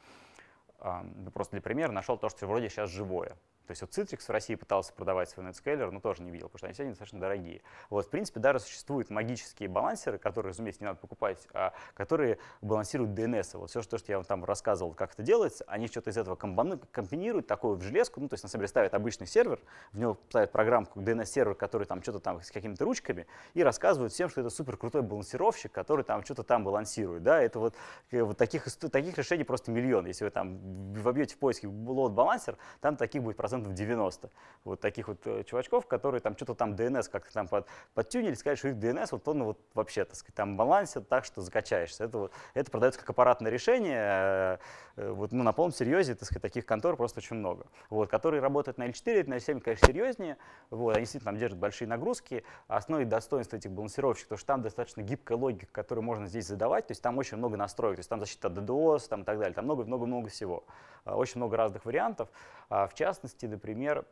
А, просто для примера нашел то, что вроде сейчас живое. То есть вот Citrix в России пытался продавать свой нетскейлер, но тоже не видел, потому что они все достаточно дорогие. Вот, в принципе, даже существуют магические балансеры, которые, разумеется, не надо покупать, а которые балансируют DNS. Вот все, что я вам там рассказывал, как это делается, они что-то из этого комбинируют, такую в железку, ну, то есть на самом деле ставят обычный сервер, в него ставят программку DNS-сервер, который там что-то там с какими-то ручками, и рассказывают всем, что это супер крутой балансировщик, который там что-то там балансирует. Да? Это вот, э, вот таких, таких решений просто миллион. Если вы там вобьете в поиске load балансер, там таких будет процентов 90. Вот таких вот э, чувачков, которые там что-то там DNS как-то там под, подтюнили, сказали, что их DNS, вот он вот вообще, так сказать, там балансит так, что закачаешься. Это, вот, это продается как аппаратное решение. Э, э, вот, ну, на полном серьезе, так сказать, таких контор просто очень много. Вот, которые работают на L4, на L7, конечно, серьезнее. Вот, они действительно там держат большие нагрузки. Основное достоинство этих балансировщиков, то что там достаточно гибкая логика, которую можно здесь задавать. То есть там очень много настроек. То есть там защита от DDoS там, и так далее. Там много-много-много всего. Очень много разных вариантов. А, в частности, например,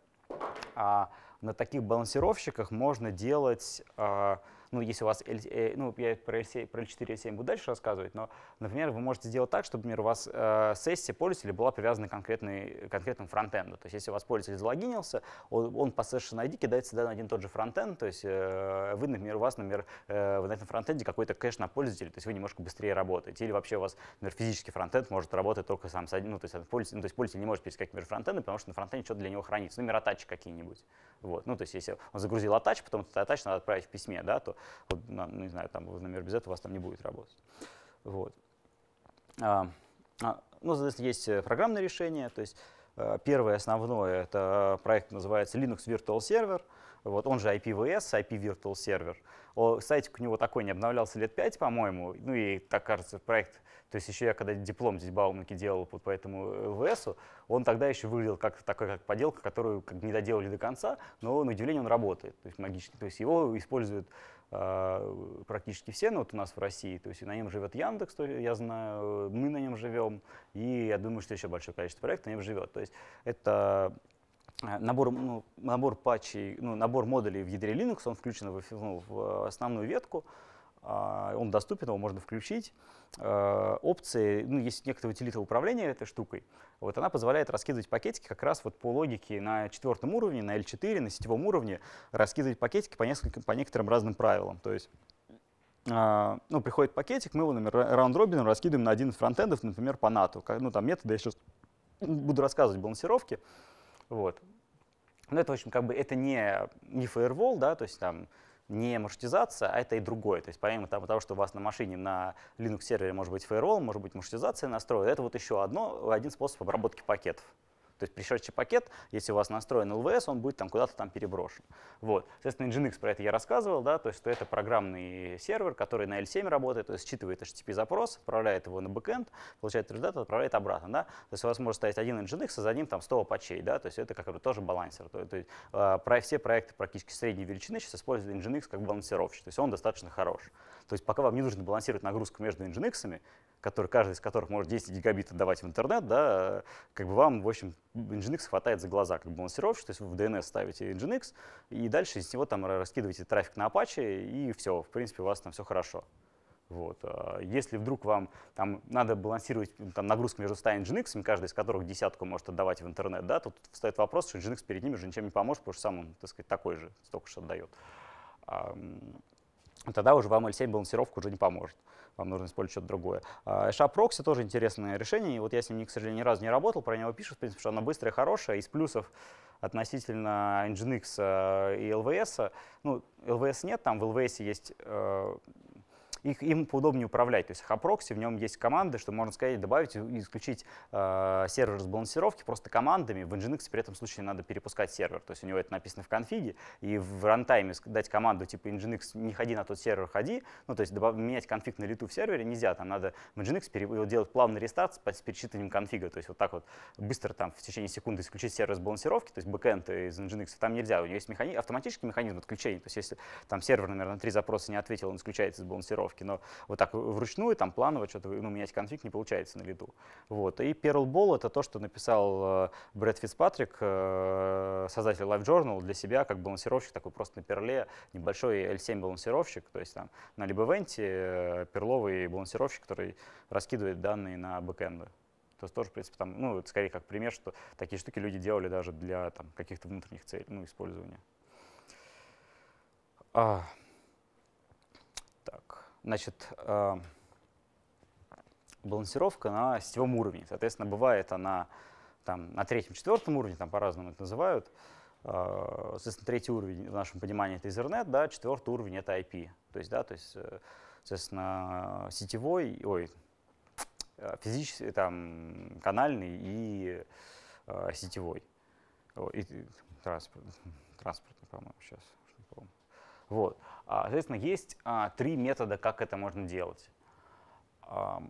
а, на таких балансировщиках можно делать а, ну, если у вас, L, э, ну, я про, L7, про L4 и L7 буду дальше рассказывать, но, например, вы можете сделать так, чтобы, например, у вас э, сессия пользователя была привязана к конкретной, конкретному фронтенду. То есть, если у вас пользователь залогинился, он, он по session ID кидает всегда на один и тот же фронтенд, то есть э, вы, например, у вас, например, э, на этом фронтенде какой-то кэш на пользователя, то есть вы немножко быстрее работаете. Или вообще у вас, например, физический фронтенд может работать только сам с одним, ну, то есть, пользователь, ну, то есть пользователь не может перескакивать между фронтендами, потому что на фронтенде что-то для него хранится, ну, атачи какие-нибудь. Вот. Ну, то есть, если он загрузил атач, потом этот атач надо отправить в письме, да, то вот, ну, не знаю, там, например, без этого у вас там не будет работать. Вот. А, а, ну, соответственно, есть э, программное решение, то есть э, первое основное, это проект называется Linux Virtual Server, вот, он же IPVS, IP Virtual Server. О, сайтик у него такой не обновлялся лет 5, по-моему, ну и, так кажется, проект, то есть еще я когда диплом здесь Бауманки делал вот по этому ВС, он тогда еще выглядел как такой, как поделка, которую как не доделали до конца, но на удивление он работает, то есть магически. То есть его используют практически все, но вот у нас в России, то есть на нем живет Яндекс, то я знаю, мы на нем живем, и я думаю, что еще большое количество проектов на нем живет. То есть это а, набор, ну, набор патчей, ну, набор модулей в ядре Linux, он включен в, ну, в основную ветку, он доступен, его можно включить. Опции, ну, есть некоторые утилиты управления этой штукой, вот она позволяет раскидывать пакетики как раз вот по логике на четвертом уровне, на L4, на сетевом уровне, раскидывать пакетики по, нескольким, по некоторым разным правилам. То есть Uh, ну, приходит пакетик, мы его, например, раунд-робином раскидываем на один из фронтендов, например, по НАТО. Ну, там методы, я сейчас буду рассказывать балансировки. Вот. Но это, в общем, как бы это не, не firewall, да, то есть там не маршрутизация, а это и другое. То есть помимо того, что у вас на машине на Linux сервере может быть firewall, может быть маршрутизация настроена, это вот еще одно, один способ обработки пакетов. То есть пришедший пакет, если у вас настроен LVS, он будет там куда-то там переброшен. Вот. Соответственно, Nginx про это я рассказывал, да, то есть что это программный сервер, который на L7 работает, то есть считывает HTTP-запрос, отправляет его на бэкэнд, получает результат, отправляет обратно. Да? То есть у вас может стоять один Nginx, а за ним там 100 патчей, да, то есть это как бы тоже балансер. То, то есть э, про все проекты практически средней величины сейчас используют Nginx как балансировщик, то есть он достаточно хорош. То есть пока вам не нужно балансировать нагрузку между Nginx, который, каждый из которых может 10 гигабит отдавать в интернет, да, как бы вам, в общем, Nginx хватает за глаза как балансировщик, то есть в DNS ставите Nginx, и дальше из него там раскидываете трафик на Apache, и все, в принципе, у вас там все хорошо. Вот. А если вдруг вам там, надо балансировать там, нагрузку между 100 Nginx, каждый из которых десятку может отдавать в интернет, да, тут встает вопрос, что Nginx перед ним уже ничем не поможет, потому что сам он, так сказать, такой же, столько же отдает. Тогда уже вам L7 балансировка уже не поможет вам нужно использовать что-то другое. Эша Proxy тоже интересное решение. Вот я с ним, к сожалению, ни разу не работал, про него пишут, в принципе, что оно быстрое, хорошее. Из плюсов относительно Nginx э, и LVS, ну, LVS нет, там в LVS есть э, их, им поудобнее управлять. То есть Haproxy, в нем есть команды, что можно сказать, добавить и исключить э, сервер сбалансировки просто командами. В Nginx при этом случае надо перепускать сервер. То есть у него это написано в конфиге, и в runtime е дать команду типа Nginx не ходи на тот сервер, ходи. Ну, то есть добав, менять конфиг на лету в сервере нельзя. Там надо в Nginx пере, делать плавный рестарт с перечитыванием конфига. То есть вот так вот быстро там в течение секунды исключить сервер с балансировки, то есть бэкэнд из Nginx, там нельзя. У него есть механизм, автоматический механизм отключения. То есть если там сервер, наверное, на три запроса не ответил, он исключается из балансировки тренировки, но вот так вручную, там планово что-то ну, менять конфиг не получается на лету. Вот. И Perlbal — это то, что написал э, Брэд Фицпатрик, э, создатель LiveJournal, для себя как балансировщик, такой просто на перле, небольшой L7 балансировщик, то есть там на либовенте э, перловый балансировщик, который раскидывает данные на бэкэнды. То есть тоже, в принципе, там, ну, скорее как пример, что такие штуки люди делали даже для каких-то внутренних целей, ну, использования. А. Значит, э, балансировка на сетевом уровне. Соответственно, бывает она там, на третьем-четвертом уровне, там по-разному это называют. Э, соответственно, третий уровень в нашем понимании это Ethernet, да, четвертый уровень это IP. То есть, да, то есть, э, соответственно, сетевой, ой, физический, там, канальный и э, сетевой. И, транспорт, транспортный, по-моему, сейчас. Вот. А, соответственно, есть а, три метода, как это можно делать. А,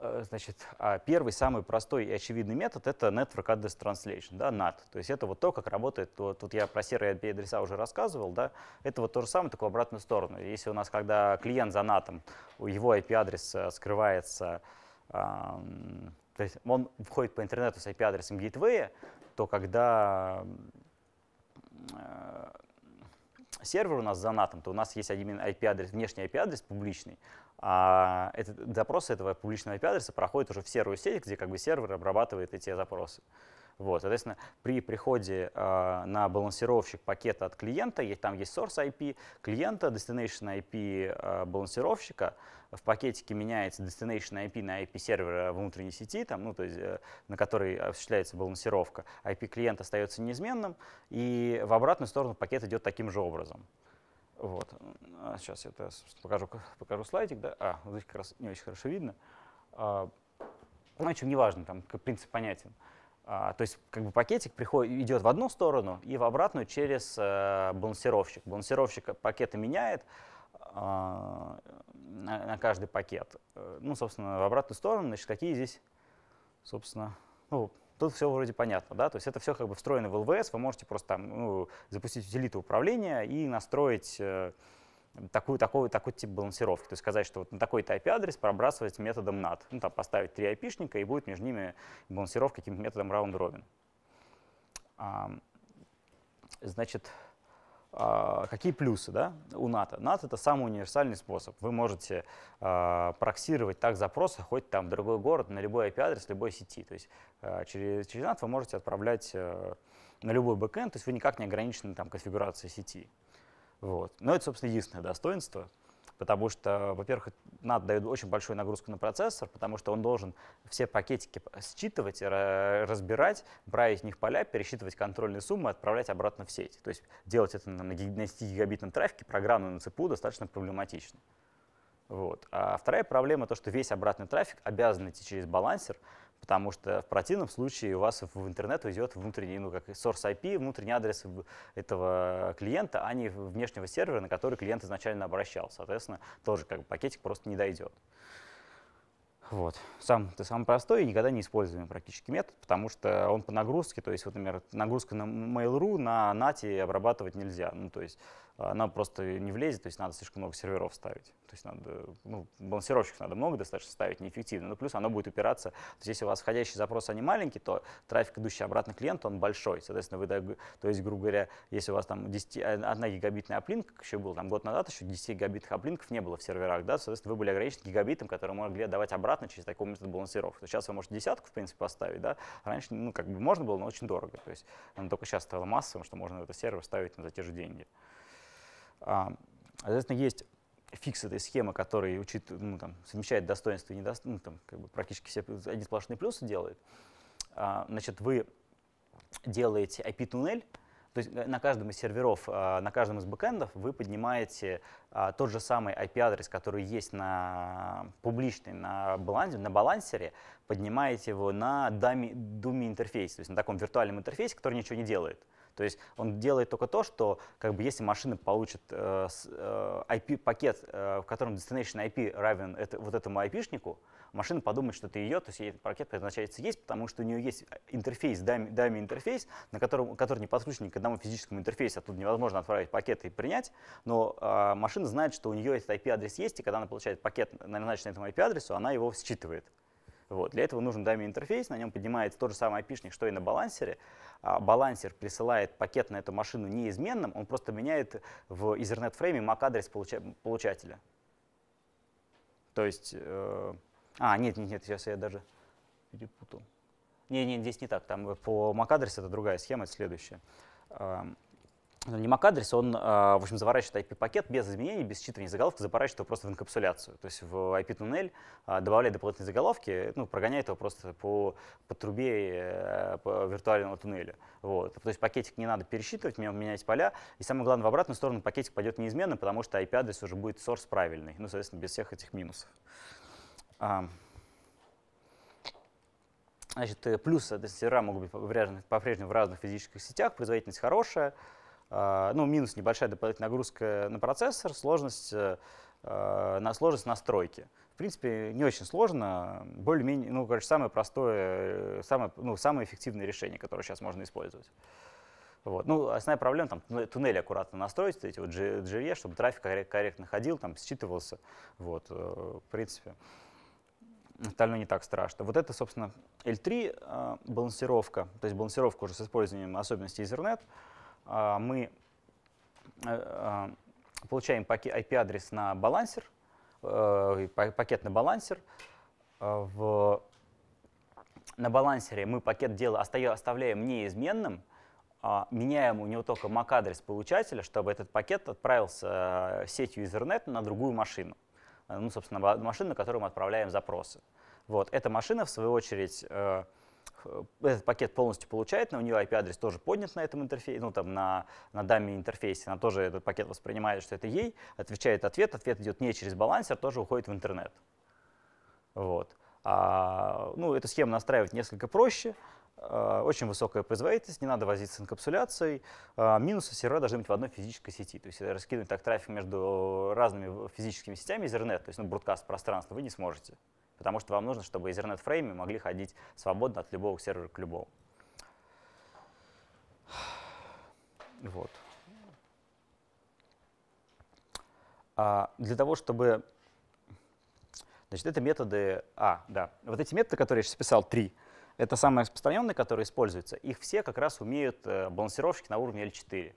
значит, первый, самый простой и очевидный метод — это Network Address Translation, да, NAT. То есть это вот то, как работает, вот, тут я про серые IP-адреса уже рассказывал, да, это вот то же самое, только в обратную сторону. Если у нас, когда клиент за NAT, его IP-адрес э, скрывается, то есть он входит по интернету с IP-адресом gateway, то когда э, сервер у нас за NAT, то у нас есть один IP-адрес, внешний IP-адрес публичный, а этот, запрос этого публичного IP-адреса проходит уже в серую сеть, где как бы сервер обрабатывает эти запросы. Вот, соответственно, при приходе э, на балансировщик пакета от клиента, есть, там есть source IP клиента, destination IP э, балансировщика, в пакетике меняется destination IP на IP сервера внутренней сети, там, ну, то есть, э, на которой осуществляется балансировка. IP клиент остается неизменным, и в обратную сторону пакет идет таким же образом. Вот. А сейчас я это покажу, покажу слайдик. Да? А, здесь как раз не очень хорошо видно. А, ну, в общем, неважно, там принцип понятен. А, то есть как бы пакетик приходит, идет в одну сторону и в обратную через э, балансировщик. Балансировщик пакеты меняет э, на, на каждый пакет. Э, ну, собственно, в обратную сторону, значит, какие здесь, собственно, ну, тут все вроде понятно, да, то есть это все как бы встроено в LVS, вы можете просто там ну, запустить утилиту управления и настроить э, такую, такой, такой тип балансировки. То есть сказать, что вот на такой-то IP-адрес пробрасывать методом NAT. Ну, там поставить три IP-шника, и будет между ними балансировка каким-то методом round-robin. А, значит, какие плюсы да, у NAT? NAT — это самый универсальный способ. Вы можете а, проксировать так запросы хоть там в другой город, на любой IP-адрес, любой сети. То есть а, через, через NAT вы можете отправлять а, на любой бэкэнд, то есть вы никак не ограничены там конфигурацией сети. Вот. Но это, собственно, единственное достоинство, потому что, во-первых, NAT дает очень большую нагрузку на процессор, потому что он должен все пакетики считывать, разбирать, брать из них поля, пересчитывать контрольные суммы, отправлять обратно в сеть. То есть делать это на 10 гигабитном трафике программно на ЦПУ достаточно проблематично. Вот. А вторая проблема то, что весь обратный трафик обязан идти через балансер, потому что в противном случае у вас в интернет уйдет внутренний, ну, как source IP, внутренний адрес этого клиента, а не внешнего сервера, на который клиент изначально обращался. Соответственно, тоже как бы пакетик просто не дойдет. Вот. Сам, это самый простой и никогда не используемый практически метод, потому что он по нагрузке, то есть, вот, например, нагрузка на Mail.ru на NAT обрабатывать нельзя. Ну, то есть она просто не влезет, то есть надо слишком много серверов ставить. То есть надо, ну, балансировщиков надо много достаточно ставить, неэффективно. Но плюс оно будет упираться, то есть если у вас входящий запрос, они маленькие, то трафик, идущий обратно клиенту, он большой. Соответственно, вы, то есть, грубо говоря, если у вас там 10, 1 гигабитная аплинк, как еще был там год назад, еще 10 гигабитных аплинков не было в серверах, да, соответственно, вы были ограничены гигабитом, который могли отдавать обратно через такой метод балансировки. То сейчас вы можете десятку, в принципе, поставить, да, раньше, ну, как бы можно было, но очень дорого. То есть оно только сейчас стало массовым, что можно этот сервер ставить ну, за те же деньги. А, соответственно, есть фикс этой схемы, который учит, ну, там, совмещает достоинства и недостоинства, ну, там, как бы практически все один сплошные плюсы делает. А, значит, вы делаете IP-туннель, то есть на каждом из серверов, а, на каждом из бэкэндов вы поднимаете тот же самый IP-адрес, который есть на публичный, на, балансе, на балансере, поднимаете его на dummy интерфейсе, то есть на таком виртуальном интерфейсе, который ничего не делает. То есть он делает только то, что как бы если машина получит э, э, IP-пакет, э, в котором destination IP равен это, вот этому IP-шнику, машина подумает, что это ее, то есть ей пакет предназначается есть, потому что у нее есть интерфейс, дами интерфейс, на котором, который не подключен к одному физическому интерфейсу, оттуда невозможно отправить пакет и принять, но э, машина знает, что у нее этот IP-адрес есть, и когда она получает пакет, назначенный этому IP-адресу, она его считывает. Вот. Для этого нужен дами интерфейс, на нем поднимается тот же самый IP-шник, что и на балансере, а, балансер присылает пакет на эту машину неизменным, он просто меняет в Ethernet фрейме MAC-адрес получа получателя. То есть, э, а, нет, нет, нет, сейчас я даже перепутал. Не, не, здесь не так, там по MAC-адресу это другая схема, это следующая не MAC-адрес, он, а, в общем, заворачивает IP-пакет без изменений, без считывания заголовка, заворачивает его просто в инкапсуляцию. То есть в IP-туннель а, добавляет дополнительные заголовки, ну, прогоняет его просто по, по трубе э, по виртуального туннеля. Вот. То есть пакетик не надо пересчитывать, менять поля. И самое главное, в обратную сторону пакетик пойдет неизменно, потому что IP-адрес уже будет source правильный, ну, соответственно, без всех этих минусов. Значит, э, плюс это сервера могут быть по-прежнему в разных физических сетях, производительность хорошая, ну, минус небольшая дополнительная нагрузка на процессор, сложность, э, а, на сложность настройки. В принципе, не очень сложно, более-менее, ну, короче, самое простое, э, самое, ну, самое эффективное решение, которое сейчас можно использовать. Вот. Ну, основная проблема, там, туннели аккуратно настроить, эти вот JVE, чтобы трафик корректно ходил, там, считывался. Вот, э, в принципе, остальное не так страшно. Вот это, собственно, L3 балансировка, то есть балансировка уже с использованием особенностей Ethernet. А, мы э, а, получаем IP-адрес на балансер, э, пакет на балансер. А, в, на балансере мы пакет дела оставляем неизменным, меняем у него только MAC-адрес получателя, чтобы этот пакет отправился сетью Ethernet на другую машину. Ну, собственно, машину, на которую мы отправляем запросы. Вот. Эта машина, в свою очередь, э, Э, этот пакет полностью получает, но у нее IP-адрес тоже поднят на этом интерфейсе, ну там на, на даме интерфейсе, она тоже этот пакет воспринимает, что это ей, отвечает ответ, ответ идет не через балансер, тоже уходит в интернет. Вот. А, ну, эту схему настраивать несколько проще, а, очень высокая производительность, не надо возиться с инкапсуляцией. А, минусы сервера должны быть в одной физической сети. То есть раскидывать так трафик между разными физическими сетями Ethernet, то есть ну, бродкаст пространства, вы не сможете потому что вам нужно, чтобы Ethernet-фреймы могли ходить свободно от любого сервера к любому. Вот. А для того, чтобы... Значит, это методы... А, да. Вот эти методы, которые я сейчас писал, три, это самые распространенные, которые используются. Их все как раз умеют э, балансировщики на уровне L4.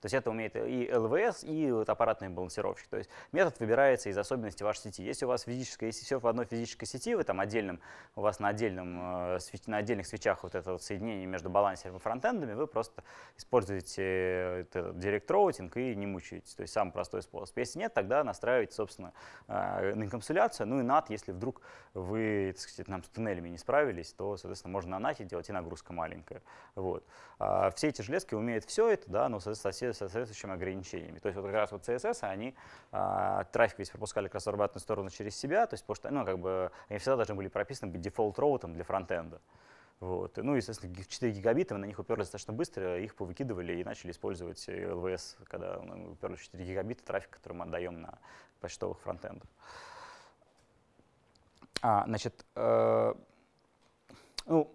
То есть это умеет и ЛВС, и вот аппаратный балансировщик. То есть метод выбирается из особенностей вашей сети. Если у вас физическая, если все в одной физической сети, вы там отдельным, у вас на, отдельном, э, на отдельных свитчах вот это вот соединение между балансером и фронтендами, вы просто используете direct routing и не мучаетесь. То есть самый простой способ. Если нет, тогда настраиваете, собственно, э, инкапсуляцию. Ну и NAT, если вдруг вы, так сказать, нам с туннелями не справились, то, соответственно, можно на NAT делать и нагрузка маленькая. Вот. А все эти железки умеют все это, да, но, соответственно, соответствующими ограничениями. То есть вот как раз вот CSS, они а, трафик весь пропускали как раз в обратную сторону через себя, то есть потому что, ну, как бы, они всегда должны были прописаны быть default route ом для фронтенда. Вот. Ну, естественно, 4 гигабита, мы на них уперлись достаточно быстро, их повыкидывали и начали использовать LVS, когда мы уперлись 4 гигабита трафика, который мы отдаем на почтовых фронтендах. А, значит, э, ну,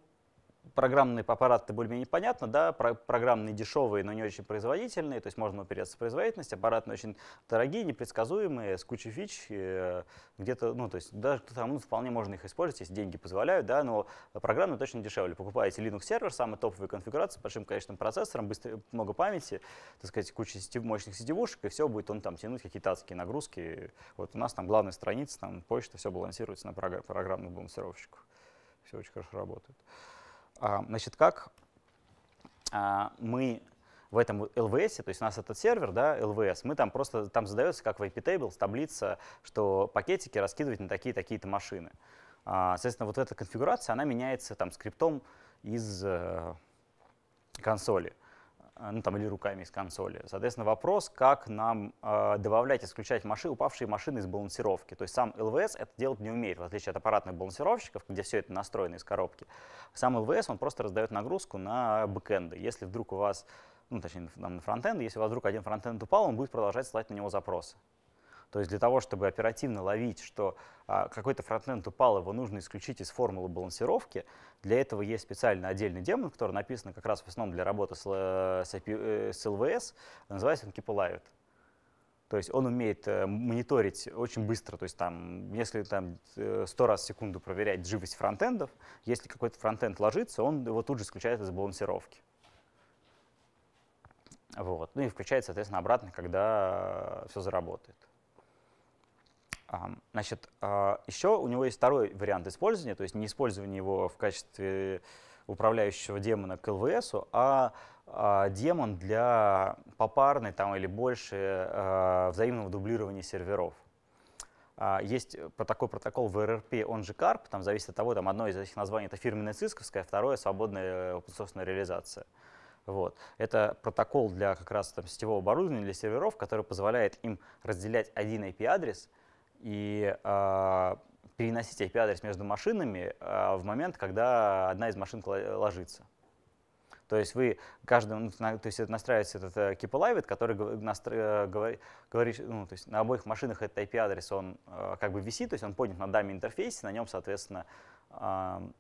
программные аппараты более-менее понятно, да, про программные дешевые, но не очень производительные, то есть можно опереться в производительность, аппаратные очень дорогие, непредсказуемые, с кучей фич, э, где-то, ну, то есть даже там ну, вполне можно их использовать, если деньги позволяют, да, но программные точно дешевле. Покупаете Linux сервер, самый топовый конфигурация, большим количеством процессором, быстро, много памяти, так сказать, куча сетев, мощных сетевушек, и все будет он там тянуть какие-то адские нагрузки. Вот у нас там главная страница, там почта, все балансируется на программных балансировщиках. Все очень хорошо работает. А, значит, как а, мы в этом LVS, то есть у нас этот сервер, да, LVS, мы там просто, там задается как в IP tables, таблица, что пакетики раскидывать на такие-такие-то машины. А, соответственно, вот эта конфигурация, она меняется там скриптом из э, консоли. А, ну, там, или руками из консоли. Соответственно, вопрос, как нам э, добавлять исключать маши, упавшие машины из балансировки. То есть сам LVS это делать не умеет, в отличие от аппаратных балансировщиков, где все это настроено из коробки. Сам LVS, он просто раздает нагрузку на бэкэнды. Если вдруг у вас, ну, точнее, на фронтенды, если у вас вдруг один фронтенд упал, он будет продолжать слать на него запросы. То есть для того, чтобы оперативно ловить, что а, какой-то фронтенд упал, его нужно исключить из формулы балансировки, для этого есть специальный отдельный демон, который написан как раз в основном для работы с, э, с, э, с LVS, называется он Keep. То есть он умеет э, мониторить очень быстро, то есть там, если там 100 раз в секунду проверять живость фронтендов, если какой-то фронтенд ложится, он его тут же исключает из балансировки. Вот. Ну и включает, соответственно, обратно, когда все заработает. Значит, а, еще у него есть второй вариант использования, то есть не использование его в качестве управляющего демона к ЛВС, а, а демон для попарной там, или больше а, взаимного дублирования серверов. Есть такой протокол в RRP, он же CARP, там зависит от того, там одно из этих названий это фирменная цисковская, второе свободная open реализация. Вот. Это протокол для как раз там, сетевого оборудования, для серверов, который позволяет им разделять один IP-адрес – и э, переносить IP-адрес между машинами э, в момент, когда одна из машин ложится. То есть вы каждым, то есть это настраивается этот uh, Keep Alive, который настро, э, говорит, ну, то есть на обоих машинах этот IP-адрес, он uh, как бы висит, то есть он поднят на даме интерфейсе, на нем, соответственно, uh,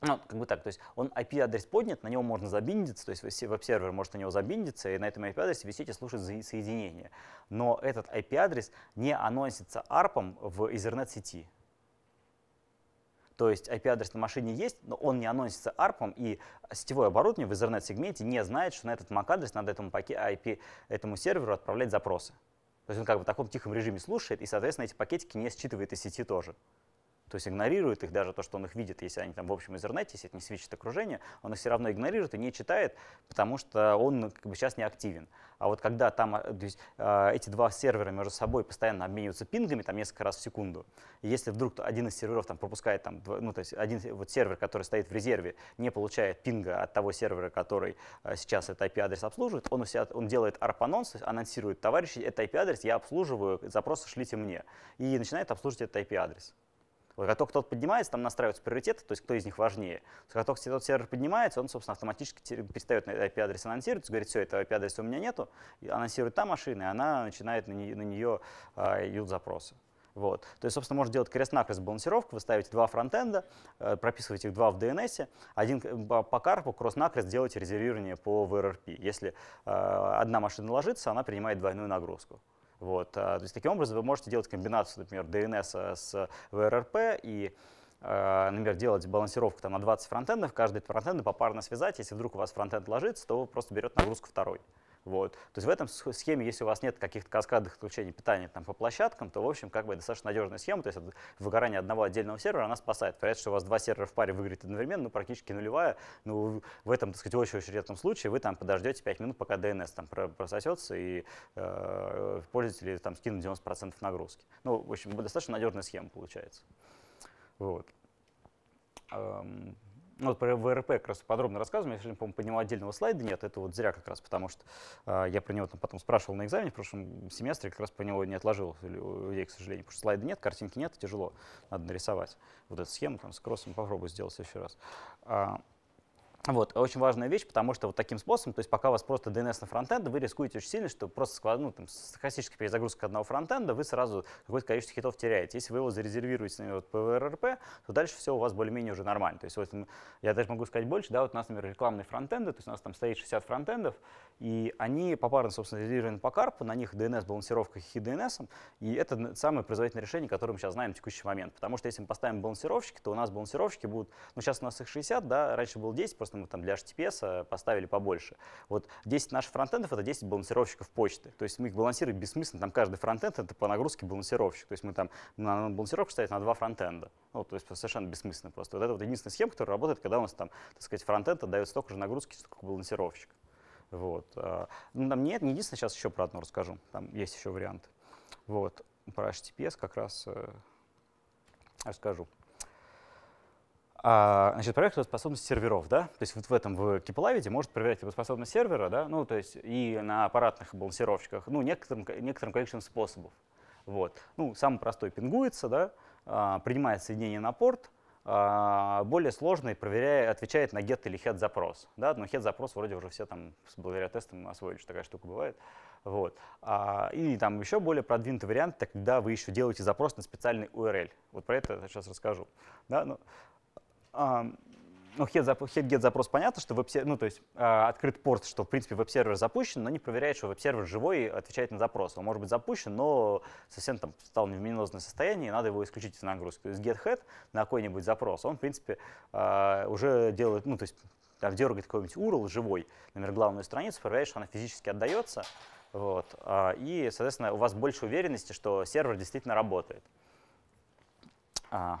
ну, как бы так, то есть он IP-адрес поднят, на него можно забиндиться, то есть веб-сервер может на него забиндиться, и на этом IP-адресе висеть и слушать соединение. Но этот IP-адрес не анонсится ARP в Ethernet сети. То есть IP-адрес на машине есть, но он не анонсится ARP, и сетевое оборудование в Ethernet-сегменте не знает, что на этот MAC-адрес надо этому, IP, этому серверу отправлять запросы. То есть он как бы в таком тихом режиме слушает, и, соответственно, эти пакетики не считывает из сети тоже. То есть игнорирует их даже то, что он их видит, если они там в общем интернете, если это не свечит окружение, он их все равно игнорирует и не читает, потому что он ну, как бы сейчас не активен. А вот когда там а, то есть, а, эти два сервера между собой постоянно обмениваются пингами, там несколько раз в секунду, и если вдруг один из серверов там пропускает, там, ну, то есть один вот сервер, который стоит в резерве, не получает пинга от того сервера, который а, сейчас этот IP-адрес обслуживает, он, у себя, он делает ARP-анонс, анонсирует, товарищи, это IP-адрес, я обслуживаю, запросы шлите мне, и начинает обслуживать этот IP-адрес. Вот, как только кто-то поднимается, там настраиваются приоритеты, то есть кто из них важнее. Как только этот сервер поднимается, он, собственно, автоматически перестает на IP-адрес анонсировать, говорит, все, этого IP-адреса у меня нету, и анонсирует та машина, и она начинает на нее, на нее а, идут запросы. Вот. То есть, собственно, можно делать крест-накрест балансировку, вы ставите два фронтенда, э, прописываете их два в DNS, один по карпу, кросс-накрест делаете резервирование по VRRP. Если э, одна машина ложится, она принимает двойную нагрузку. Вот. А, то есть таким образом вы можете делать комбинацию, например, DNS с VRRP и а, например, делать балансировку там, на 20 фронтендов, каждый фронтенд попарно связать. Если вдруг у вас фронтенд ложится, то просто берет нагрузку второй. Вот. То есть в этом схеме, если у вас нет каких-то каскадных отключений питания там, по площадкам, то, в общем, как бы достаточно надежная схема. То есть выгорание одного отдельного сервера, она спасает. Понятно, что у вас два сервера в паре выиграет одновременно, ну, практически нулевая. Но в этом, так сказать, очень-очень редком случае вы там подождете 5 минут, пока DNS там прососется, и э, пользователи там скинут 90% нагрузки. Ну, в общем, достаточно надежная схема получается. Вот. Ну, вот про ВРП как раз подробно рассказываем, сегодня, по-моему, по нему отдельного слайда нет, это вот зря как раз, потому что э, я про него там потом спрашивал на экзамене в прошлом семестре, как раз по него не отложил у людей, к сожалению, потому что слайда нет, картинки нет, тяжело, надо нарисовать вот эту схему там с кроссом, попробую сделать в следующий раз. Вот, очень важная вещь, потому что вот таким способом, то есть пока у вас просто DNS на фронтенде, вы рискуете очень сильно, что просто ну, там, с классической перезагрузкой одного фронтенда вы сразу какое-то количество хитов теряете. Если вы его зарезервируете на вот, PVRP, то дальше все у вас более-менее уже нормально. То есть вот, я даже могу сказать больше, да, вот у нас, например, рекламные фронтенды, то есть у нас там стоит 60 фронтендов, и они попарно, собственно, резервированы по карпу, на них DNS-балансировка и DNS, и это самое производительное решение, которое мы сейчас знаем в текущий момент. Потому что если мы поставим балансировщики, то у нас балансировщики будут, ну сейчас у нас их 60, да, раньше было 10, просто мы там для HTTPS поставили побольше. Вот 10 наших фронтендов — это 10 балансировщиков почты. То есть мы их балансируем бессмысленно, там каждый фронтенд — это по нагрузке балансировщик. То есть мы там на балансировку ставим на два фронтенда. Ну, то есть совершенно бессмысленно просто. Вот это вот единственная схема, которая работает, когда у нас там, так сказать, фронтенд отдает столько же нагрузки, сколько балансировщик. Вот. А, ну, там нет, не единственное, сейчас еще про одно расскажу. Там есть еще варианты. Вот. Про HTTPS как раз э, расскажу. А, значит, проверка способность серверов, да, то есть вот в этом, в Киплавиде может проверять способность сервера, да, ну, то есть и на аппаратных балансировщиках, ну, некоторым, некоторым количеством способов. Вот. Ну, самый простой пингуется, да, а, принимает соединение на порт, более сложный, проверяя, отвечает на get или head запрос. Да? Но head запрос вроде уже все там благодаря тестам освоили, что такая штука бывает. Вот. А, и там еще более продвинутый вариант, это когда вы еще делаете запрос на специальный URL. Вот про это я сейчас расскажу. Да? Ну, а, ну, head-get запрос понятно, что веб ну, то есть э, открыт порт, что в принципе веб-сервер запущен, но не проверяет, что веб-сервер живой и отвечает на запрос. Он может быть запущен, но совсем там стал в минозное состояние, и надо его исключить из нагрузки. То есть get-head на какой-нибудь запрос, он в принципе э, уже делает, ну, то есть там, дергает какой-нибудь URL живой, например, главную страницу, проверяет, что она физически отдается, вот, э, и, соответственно, у вас больше уверенности, что сервер действительно работает. А,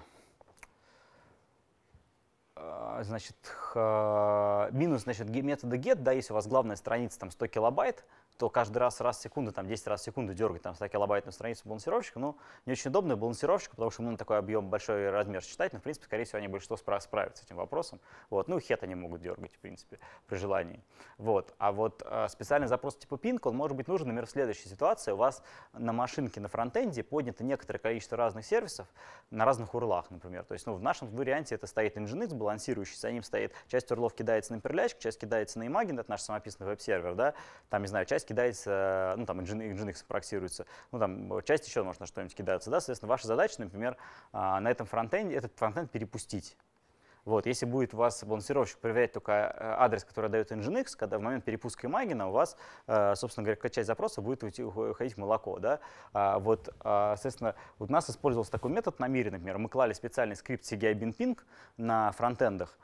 значит, минус значит, метода get, да, если у вас главная страница там 100 килобайт, то каждый раз, раз в секунду, там 10 раз в секунду дергать там 100 килобайтную страницу балансировщика, ну, не очень удобно балансировщик, потому что ну, такой объем, большой размер считать, но, в принципе, скорее всего, они большинство справятся с этим вопросом. Вот. Ну, хет они могут дергать, в принципе, при желании. Вот. А вот э, специальный запрос типа ping, он может быть нужен, например, в следующей ситуации. У вас на машинке на фронтенде поднято некоторое количество разных сервисов на разных урлах, например. То есть, ну, в нашем варианте это стоит Nginx балансирующий, за ним стоит часть урлов кидается на перляч, часть кидается на Imagine, это наш самописный веб-сервер, да, там, не знаю, часть кидается, ну там Nginx проксируется, ну там часть еще можно на что-нибудь кидаться, да, соответственно, ваша задача, например, а, на этом фронтенде, этот фронтенд перепустить. Вот, если будет у вас балансировщик проверять только э, адрес, который дает Nginx, когда в момент перепуска имагина у вас, э, собственно говоря, часть запроса будет уйти, уходить молоко. Да? А, вот, а, соответственно, вот у нас использовался такой метод на мире, например, мы клали специальный скрипт CGI binping на фронтендах,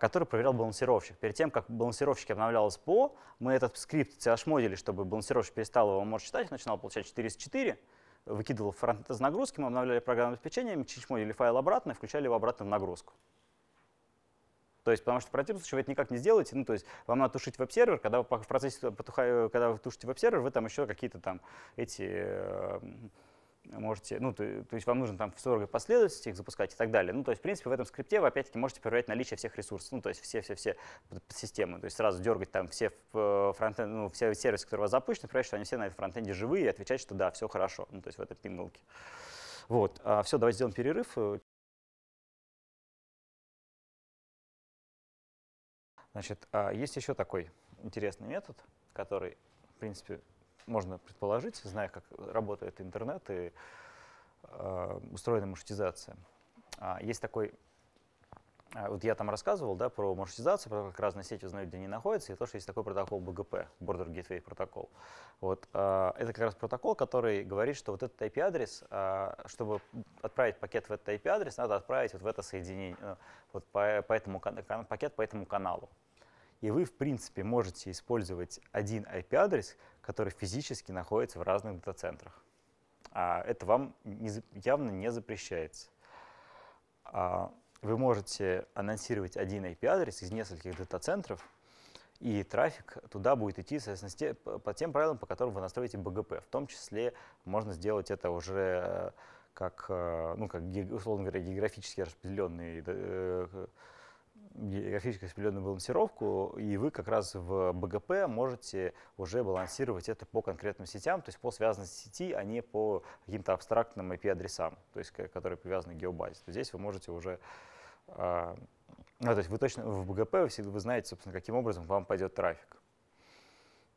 который проверял балансировщик. Перед тем, как балансировщик обновлялось ПО, мы этот скрипт chmod или, чтобы балансировщик перестал его может читать, начинал получать 404, выкидывал фронт из нагрузки, мы обновляли программное обеспечение, chmod или файл обратно и включали его обратно в нагрузку. То есть, потому что в противном случае вы это никак не сделаете. Ну, то есть, вам надо тушить веб-сервер, когда вы в процессе, когда вы тушите веб-сервер, вы там еще какие-то там эти э, можете, ну, то, то есть вам нужно там в строгой последовательности их запускать и так далее. Ну, то есть, в принципе, в этом скрипте вы опять-таки можете проверять наличие всех ресурсов, ну, то есть все-все-все системы, то есть сразу дергать там все э, фронтенд, ну, все сервисы, которые у вас запущены, проверять, что они все на этом фронтенде живые и отвечать, что да, все хорошо, ну, то есть в этой пингулке. Вот, а, все, давайте сделаем перерыв. Значит, а есть еще такой интересный метод, который, в принципе, можно предположить, зная, как работает интернет и э, устроена маршрутизация. А, есть такой, а, вот я там рассказывал да, про маршрутизацию, про как разные сети узнают, где они находятся, и то, что есть такой протокол BGP, Border Gateway протокол. Вот, э, это как раз протокол, который говорит, что вот этот IP-адрес, э, чтобы отправить пакет в этот IP-адрес, надо отправить вот в это соединение, э, вот по, по этому, пакет по этому каналу. И вы, в принципе, можете использовать один IP-адрес, который физически находится в разных дата-центрах. А это вам не, явно не запрещается. А вы можете анонсировать один IP-адрес из нескольких дата-центров, и трафик туда будет идти, соответственно, по тем правилам, по которым вы настроите БГП. В том числе можно сделать это уже э, как, э, ну, как условно говоря, географически распределенный географически распределенную балансировку, и вы как раз в БГП можете уже балансировать это по конкретным сетям, то есть по связанности сети, а не по каким-то абстрактным IP-адресам, то есть которые привязаны к геобазе. То здесь вы можете уже а, ну, то есть вы точно в БГП вы, всегда, вы знаете, собственно, каким образом вам пойдет трафик.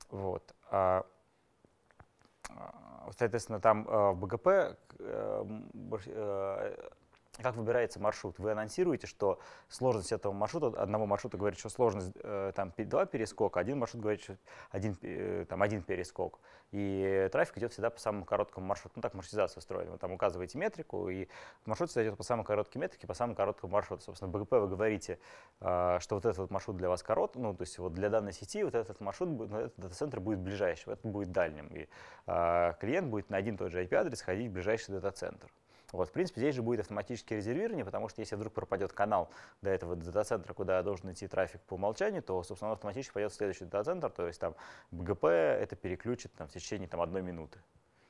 Вот. А, а соответственно, там в БГП э, э, как выбирается маршрут? Вы анонсируете, что сложность этого маршрута, одного маршрута говорит, что сложность э, там два перескока, один маршрут говорит, что один, э, там, один перескок. И трафик идет всегда по самому короткому маршруту. Ну так маршрутизация устроена. Вы там указываете метрику, и маршрут всегда идет по самой короткой метрике, по самому короткому маршруту. Собственно, БГП вы говорите, э, что вот этот маршрут для вас короткий, ну то есть вот для данной сети вот этот маршрут, ну, этот дата-центр будет ближайшим, это будет дальним. И клиент будет на один тот же IP-адрес ходить в ближайший дата-центр. Вот, в принципе, здесь же будет автоматическое резервирование, потому что если вдруг пропадет канал до этого дата-центра, куда должен идти трафик по умолчанию, то, собственно, он автоматически пойдет в следующий дата-центр, то есть там БГП это переключит там, в течение там, одной минуты.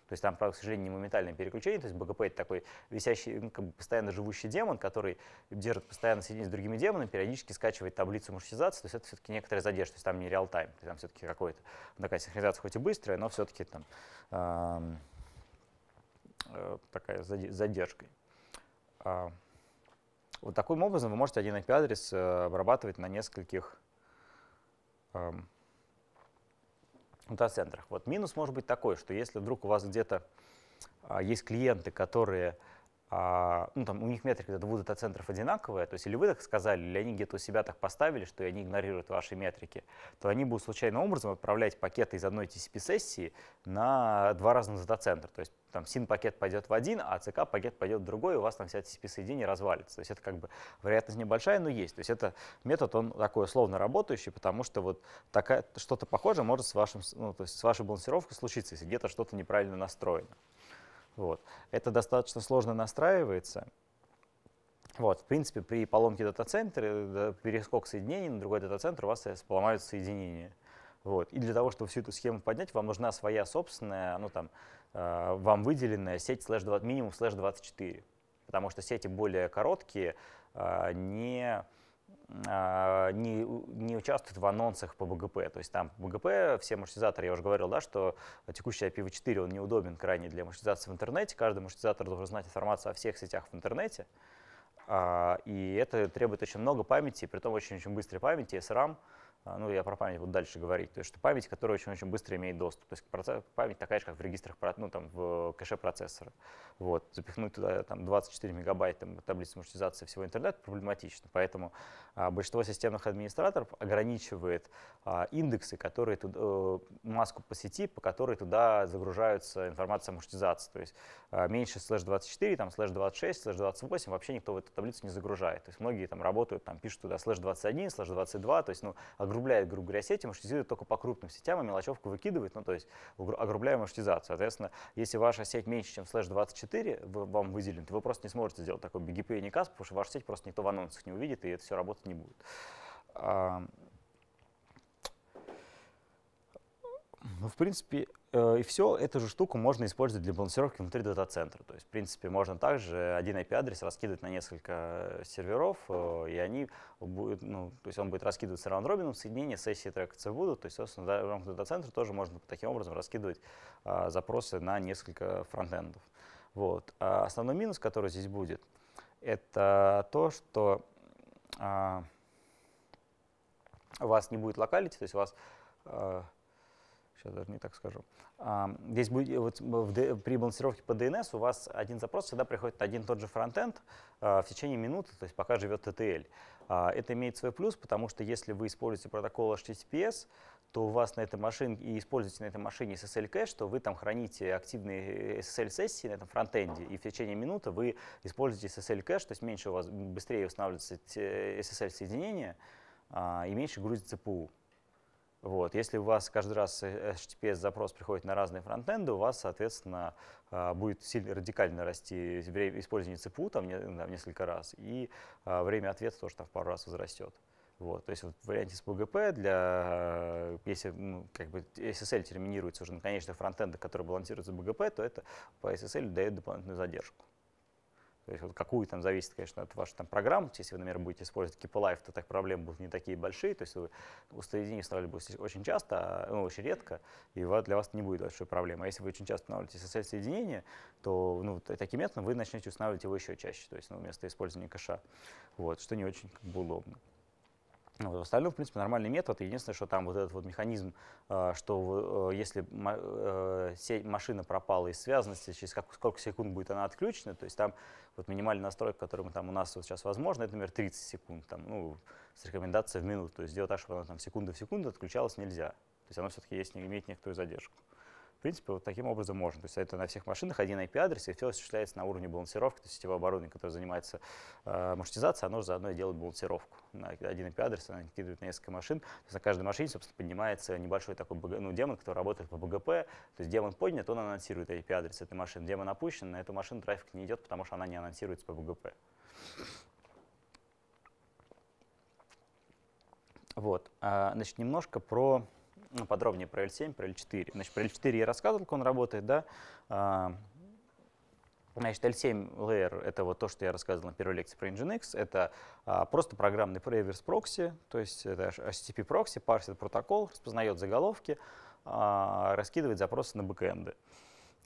То есть там, правда, к сожалению, не моментальное переключение, то есть БГП это такой висящий, ну, как бы постоянно живущий демон, который держит постоянно соединение с другими демонами, периодически скачивает таблицу маршрутизации, то есть это все-таки некоторая задержка, то есть там не реал-тайм, там все-таки какой-то такая синхронизация хоть и быстрая, но все-таки там э, Э, такая задержкой. А, вот таким образом вы можете один IP-адрес э, обрабатывать на нескольких дата-центрах. Вот минус может быть такой, что если вдруг у вас где-то а, есть клиенты, которые а, ну, там, у них метрика до двух дата-центров одинаковая, то есть или вы так сказали, или они где-то у себя так поставили, что они игнорируют ваши метрики, то они будут случайным образом отправлять пакеты из одной TCP-сессии на два разных дата-центра. То есть там SYN-пакет пойдет в один, а CK-пакет пойдет в другой, и у вас там вся TCP-соединение развалится. То есть это как бы вероятность небольшая, но есть. То есть это метод, он такой условно работающий, потому что вот такая, что-то похожее может с, вашим, ну, то есть с вашей балансировкой случиться, если где-то что-то неправильно настроено. Вот. Это достаточно сложно настраивается. Вот, в принципе, при поломке дата-центра, перескок соединений на другой дата-центр, у вас поломаются соединения. Вот. И для того, чтобы всю эту схему поднять, вам нужна своя собственная, ну там, э, вам выделенная сеть слэш 20, минимум слэш 24. Потому что сети более короткие, э, не не, не участвуют в анонсах по БГП. То есть там БГП, все маршрутизаторы, я уже говорил, да, что текущий IPv4, он неудобен крайне для маршрутизации в интернете. Каждый маршрутизатор должен знать информацию о всех сетях в интернете. А, и это требует очень много памяти, при том очень-очень быстрой памяти, SRAM. А, ну, я про память буду дальше говорить, то есть что память, которая очень-очень быстро имеет доступ, то есть процесс, память такая же, как в регистрах, ну, там, в кэше процессора. Вот, запихнуть туда там, 24 мегабайта таблицы маршрутизации всего интернета проблематично, поэтому а, большинство системных администраторов ограничивает а, индексы, которые туда, э, маску подсети, по которой туда загружаются информация о маршрутизации, то есть а, меньше слэш 24, там, слэш 26, слэш 28 вообще никто в эту таблицу не загружает, то есть многие там работают, там, пишут туда слэш 21, слэш 22, то есть, ну, огрубляет, грубо говоря, сети, маршрутизирует только по крупным сетям, а мелочевку выкидывает, ну, то есть огрубляем маршрутизацию. Соответственно, если ваша сеть меньше, чем слэш 24 вам выделен, то вы просто не сможете сделать такой BGP и никас, потому что ваша сеть просто никто в анонсах не увидит, и это все работать не будет. Ну, в принципе, и все, эту же штуку можно использовать для балансировки внутри дата-центра. То есть, в принципе, можно также один IP-адрес раскидывать на несколько серверов, э, и они будут, ну, то есть он будет раскидываться раунд-робином, соединения, сессии трекаться будут. То есть, собственно, в рамках дата-центра тоже можно таким образом раскидывать а, запросы на несколько фронтендов. Вот. А основной минус, который здесь будет, это то, что а, у вас не будет локалити, то есть у вас а, сейчас даже не так скажу. Здесь будет, вот при балансировке по DNS у вас один запрос всегда приходит один тот же фронтенд в течение минуты, то есть пока живет TTL. Это имеет свой плюс, потому что если вы используете протокол HTTPS, то у вас на этой машине и используете на этой машине SSL кэш, то вы там храните активные SSL сессии на этом фронтенде, и в течение минуты вы используете SSL кэш, то есть меньше у вас быстрее устанавливается SSL соединение и меньше грузится ЦПУ. Вот. Если у вас каждый раз HTTPS запрос приходит на разные фронтенды, у вас, соответственно, а, будет сильно радикально расти время использования ЦПУ там, в несколько раз, и а, время ответа тоже там в пару раз возрастет. Вот, то есть вот в варианте с PGP, для, если ну, как бы SSL терминируется уже на конечных фронтендах, которые балансируются BGP, то это по SSL дает дополнительную задержку. То есть вот какую там зависит, конечно, от вашей там программы. Если вы, например, будете использовать Keep Alive, то так проблемы будут не такие большие. То есть вы установление устанавливали будете очень часто, ну, очень редко, и для вас не будет большой проблемы. А если вы очень часто устанавливаете SSL-соединение, то ну, таким методом вы начнете устанавливать его еще чаще, то есть ну, вместо использования кэша, вот, что не очень как бы, удобно. Вот, в остальном, в принципе, нормальный метод. Единственное, что там вот этот вот механизм, э, что э, если э, машина пропала из связанности, через сколько секунд будет она отключена, то есть там вот минимальная настройка, которая там у нас вот сейчас возможна, это, например, 30 секунд, там, ну, с рекомендацией в минуту. То есть сделать так, чтобы она там секунду в секунду отключалась нельзя. То есть она все-таки есть, имеет некоторую задержку. В принципе, вот таким образом можно. То есть это на всех машинах один IP-адрес, и все осуществляется на уровне балансировки. То есть сетевое оборудование, которое занимается э, маршрутизацией, оно заодно и делает балансировку. На один IP-адрес она кидает на несколько машин. То есть на каждой машине, собственно, поднимается небольшой такой ну, демон, который работает по БГП. То есть демон поднят, он анонсирует IP-адрес этой машины. Демон опущен, на эту машину трафик не идет, потому что она не анонсируется по БГП. Вот, а, значит, немножко про подробнее про L7, про L4. Значит, про L4 я рассказывал, как он работает, да. А, значит, L7 Layer — это вот то, что я рассказывал на первой лекции про Nginx. Это а, просто программный реверс прокси, то есть это HTTP прокси, парсит протокол, распознает заголовки, а, раскидывает запросы на бэкэнды. А,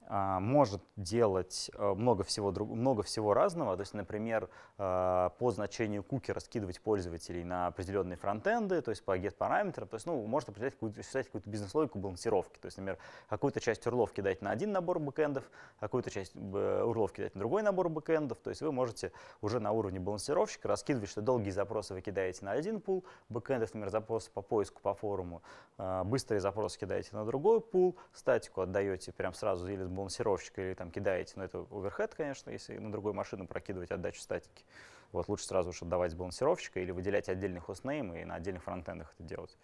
может делать э, много всего, много всего разного. То есть, например, э, по значению куки раскидывать пользователей на определенные фронтенды, то есть по get-параметрам. То есть, ну, может определять какую-то, какую-то бизнес-логику балансировки. То есть, например, какую-то часть урлов кидать на один набор бэкэндов, какую-то часть урлов кидать на другой набор бэкэндов. То есть вы можете уже на уровне балансировщика раскидывать, что долгие запросы вы кидаете на один пул бэкэндов, например, запросы по поиску по форуму, э, быстрые запросы кидаете на другой пул, статику отдаете прям сразу или балансировщика или там кидаете, но это оверхед, конечно, если на другую машину прокидывать отдачу статики. Вот лучше сразу же отдавать с балансировщика или выделять отдельный хостнейм и на отдельных фронтендах это делать.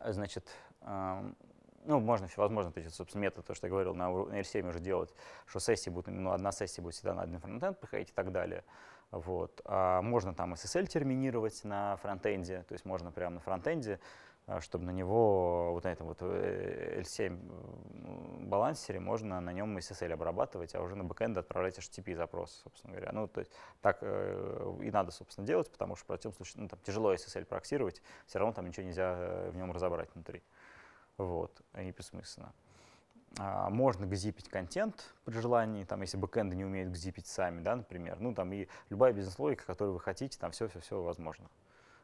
Значит, ну, можно, возможно, эти, собственно, методы, то, что я говорил, на, на L7 уже делать, что сессии будут, ну, одна сессия будет всегда на один фронтенд приходить и так далее. Вот. А можно там SSL терминировать на фронтенде, то есть можно прямо на фронтенде чтобы на него, вот на этом вот L7 э, балансере, можно на нем SSL обрабатывать, а уже на бэкэнд отправлять HTTP запрос, собственно говоря. Ну, то есть так э, и надо, собственно, делать, потому что в противном случае ну, там тяжело SSL проксировать, все равно там ничего нельзя э, в нем разобрать внутри. Вот, и бессмысленно. А, можно гзипить контент при желании, там, если бэкэнды не умеют гзипить сами, да, например. Ну, там и любая бизнес-логика, которую вы хотите, там все-все-все возможно.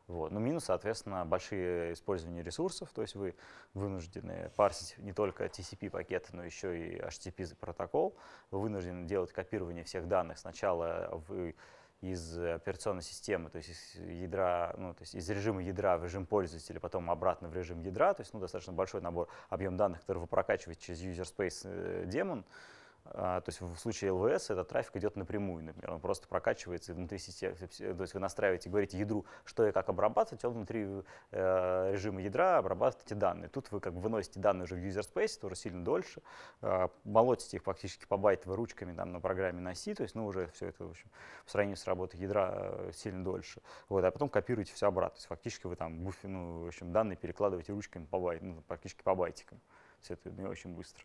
Вот. Но минус, соответственно, большие использования ресурсов, то есть вы вынуждены парсить не только TCP-пакеты, но еще и HTTP протокол. Вы вынуждены делать копирование всех данных сначала в, из операционной системы, то есть из ядра, ну, то есть из режима ядра в режим пользователя, потом обратно в режим ядра, то есть ну, достаточно большой набор, объем данных, который вы прокачиваете через user space э, демон. А, то есть в случае ЛВС этот трафик идет напрямую, например, он просто прокачивается внутри системы, то есть вы настраиваете, говорите ядру, что и как обрабатывать, он внутри э, режима ядра обрабатывает эти данные. Тут вы как бы выносите данные уже в user space, тоже сильно дольше, э, молотите их фактически по байтовой ручками там, на программе на C, то есть ну, уже все это в, общем, в сравнении с работой ядра э, сильно дольше. Вот, а потом копируете все обратно, то есть фактически вы там буфи, ну, в общем, данные перекладываете ручками по байт, ну, практически по байтикам. Все это не очень быстро.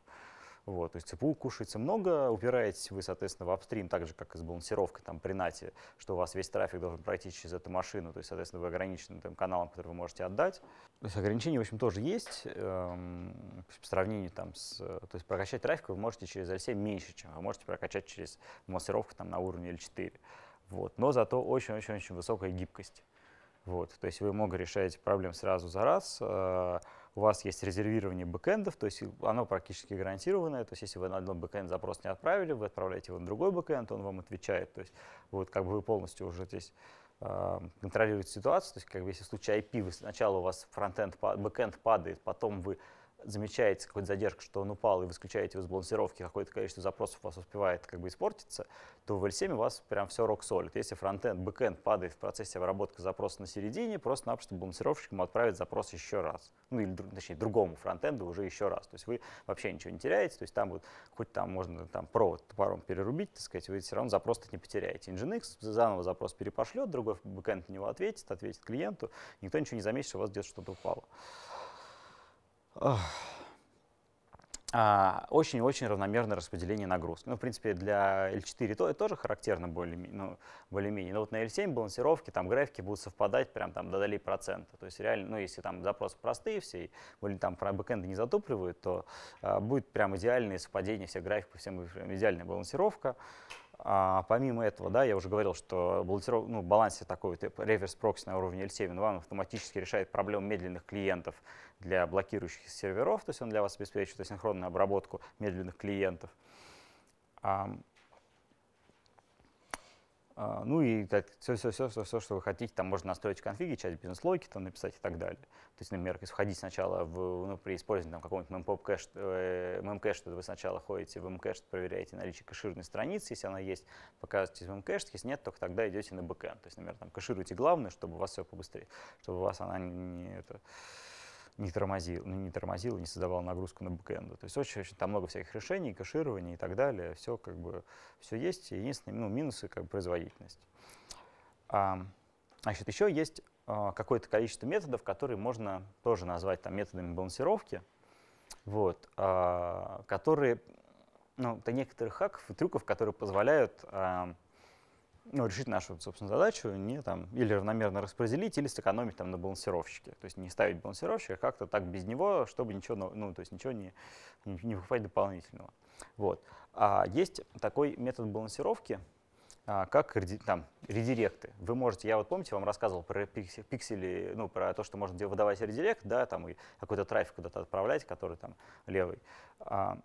Вот, то есть ЦПУ кушается много, упираетесь вы, соответственно, в апстрим, так же, как и с балансировкой там, при нате, что у вас весь трафик должен пройти через эту машину, то есть, соответственно, вы ограничены тем каналом, который вы можете отдать. То есть ограничения, в общем, тоже есть. Эм, по сравнению там, с... То есть прокачать трафик вы можете через L7 меньше, чем вы можете прокачать через балансировку там, на уровне L4. Вот. Но зато очень-очень-очень высокая гибкость. Вот. То есть вы много решаете проблем сразу за раз. Э, у вас есть резервирование бэкэндов, то есть оно практически гарантированное, то есть если вы на одном бэкэнд запрос не отправили, вы отправляете его на другой бэкэнд, он вам отвечает, то есть вот как бы вы полностью уже здесь э, контролируете ситуацию, то есть как бы если в случае IP вы, сначала у вас фронтенд, бэкэнд падает, потом вы замечаете какую-то задержку, что он упал, и вы исключаете его с балансировки, какое-то количество запросов у вас успевает как бы испортиться, то в L7 у вас прям все rock solid. Если фронтенд, бэкенд падает в процессе обработки запроса на середине, просто-напросто балансировщик ему отправит запрос еще раз. Ну или, точнее, другому фронтенду уже еще раз. То есть вы вообще ничего не теряете, то есть там вот, хоть там можно там провод топором перерубить, так сказать, вы все равно запрос не потеряете. Nginx заново запрос перепошлет, другой бэкенд на него ответит, ответит клиенту, никто ничего не заметит, что у вас где-то что-то упало. А, очень-очень равномерное распределение нагрузки. Ну, в принципе, для L4 то, это тоже характерно более-менее. Ну, более-менее. Но вот на L7 балансировки, там графики будут совпадать прям там до долей процента. То есть реально, ну, если там запросы простые все, или там про бэкэнды не затупливают, то а, будет прям идеальное совпадение всех графиков, всем идеальная балансировка. А, помимо этого, да, я уже говорил, что балансиров... ну, балансе такой вот реверс прокси на уровне L7 вам автоматически решает проблему медленных клиентов для блокирующих серверов, то есть он для вас обеспечивает асинхронную обработку медленных клиентов. А, ну и все, все, все, все, все, что вы хотите, там можно настроить в конфиге, часть бизнес-логики там написать и так далее. То есть, например, если входить сначала в, ну, при использовании там, какого-нибудь memcached, кэш, э, memcache, то вы сначала ходите в memcache, проверяете наличие кэшированной страницы, если она есть, показываете memcache, если нет, только тогда идете на бэкэнд. То есть, например, там кэшируйте главное, чтобы у вас все побыстрее, чтобы у вас она не, это, не тормозил, ну, не тормозил, не создавал нагрузку на бэкэнду. То есть очень, очень там много всяких решений, кэширования и так далее. Все как бы все есть. Единственное, ну, минусы как бы производительность. А, значит, еще есть а, какое-то количество методов, которые можно тоже назвать там методами балансировки, вот, а, которые, ну, это некоторых хаков и трюков, которые позволяют а, ну, решить нашу, собственно, задачу не там или равномерно распределить, или сэкономить там на балансировщике. То есть не ставить балансировщика как-то так без него, чтобы ничего, ну, то есть ничего не, не, не выкупать дополнительного. Вот. А есть такой метод балансировки, а, как там, редиректы. Вы можете, я вот помните, вам рассказывал про пиксели, ну, про то, что можно выдавать редирект, да, там и какой-то трафик куда-то отправлять, который там левый. А,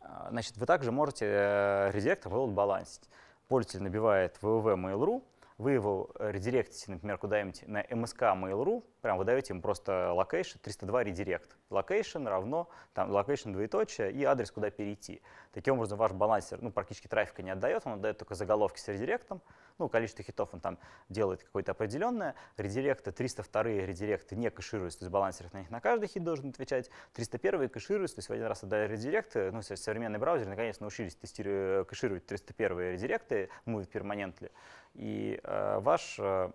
а значит, вы также можете э, редиректор балансить пользователь набивает www mail.ru, вы его редиректите, например, куда-нибудь на MSK Mail.ru, прям вы даете ему просто location 302 редирект. Location равно, там, location двоеточие и адрес, куда перейти. Таким образом, ваш балансер ну, практически трафика не отдает, он отдает только заголовки с редиректом, ну, количество хитов он там делает какое-то определенное. Редиректы, 302 редиректы не кэшируются, то есть балансер на них на каждый хит должен отвечать. 301 кэшируются, то есть в один раз отдали редиректы. Ну, современные браузеры наконец научились тестировать, кэшировать 301 редиректы, move permanently. И э, ваш, э,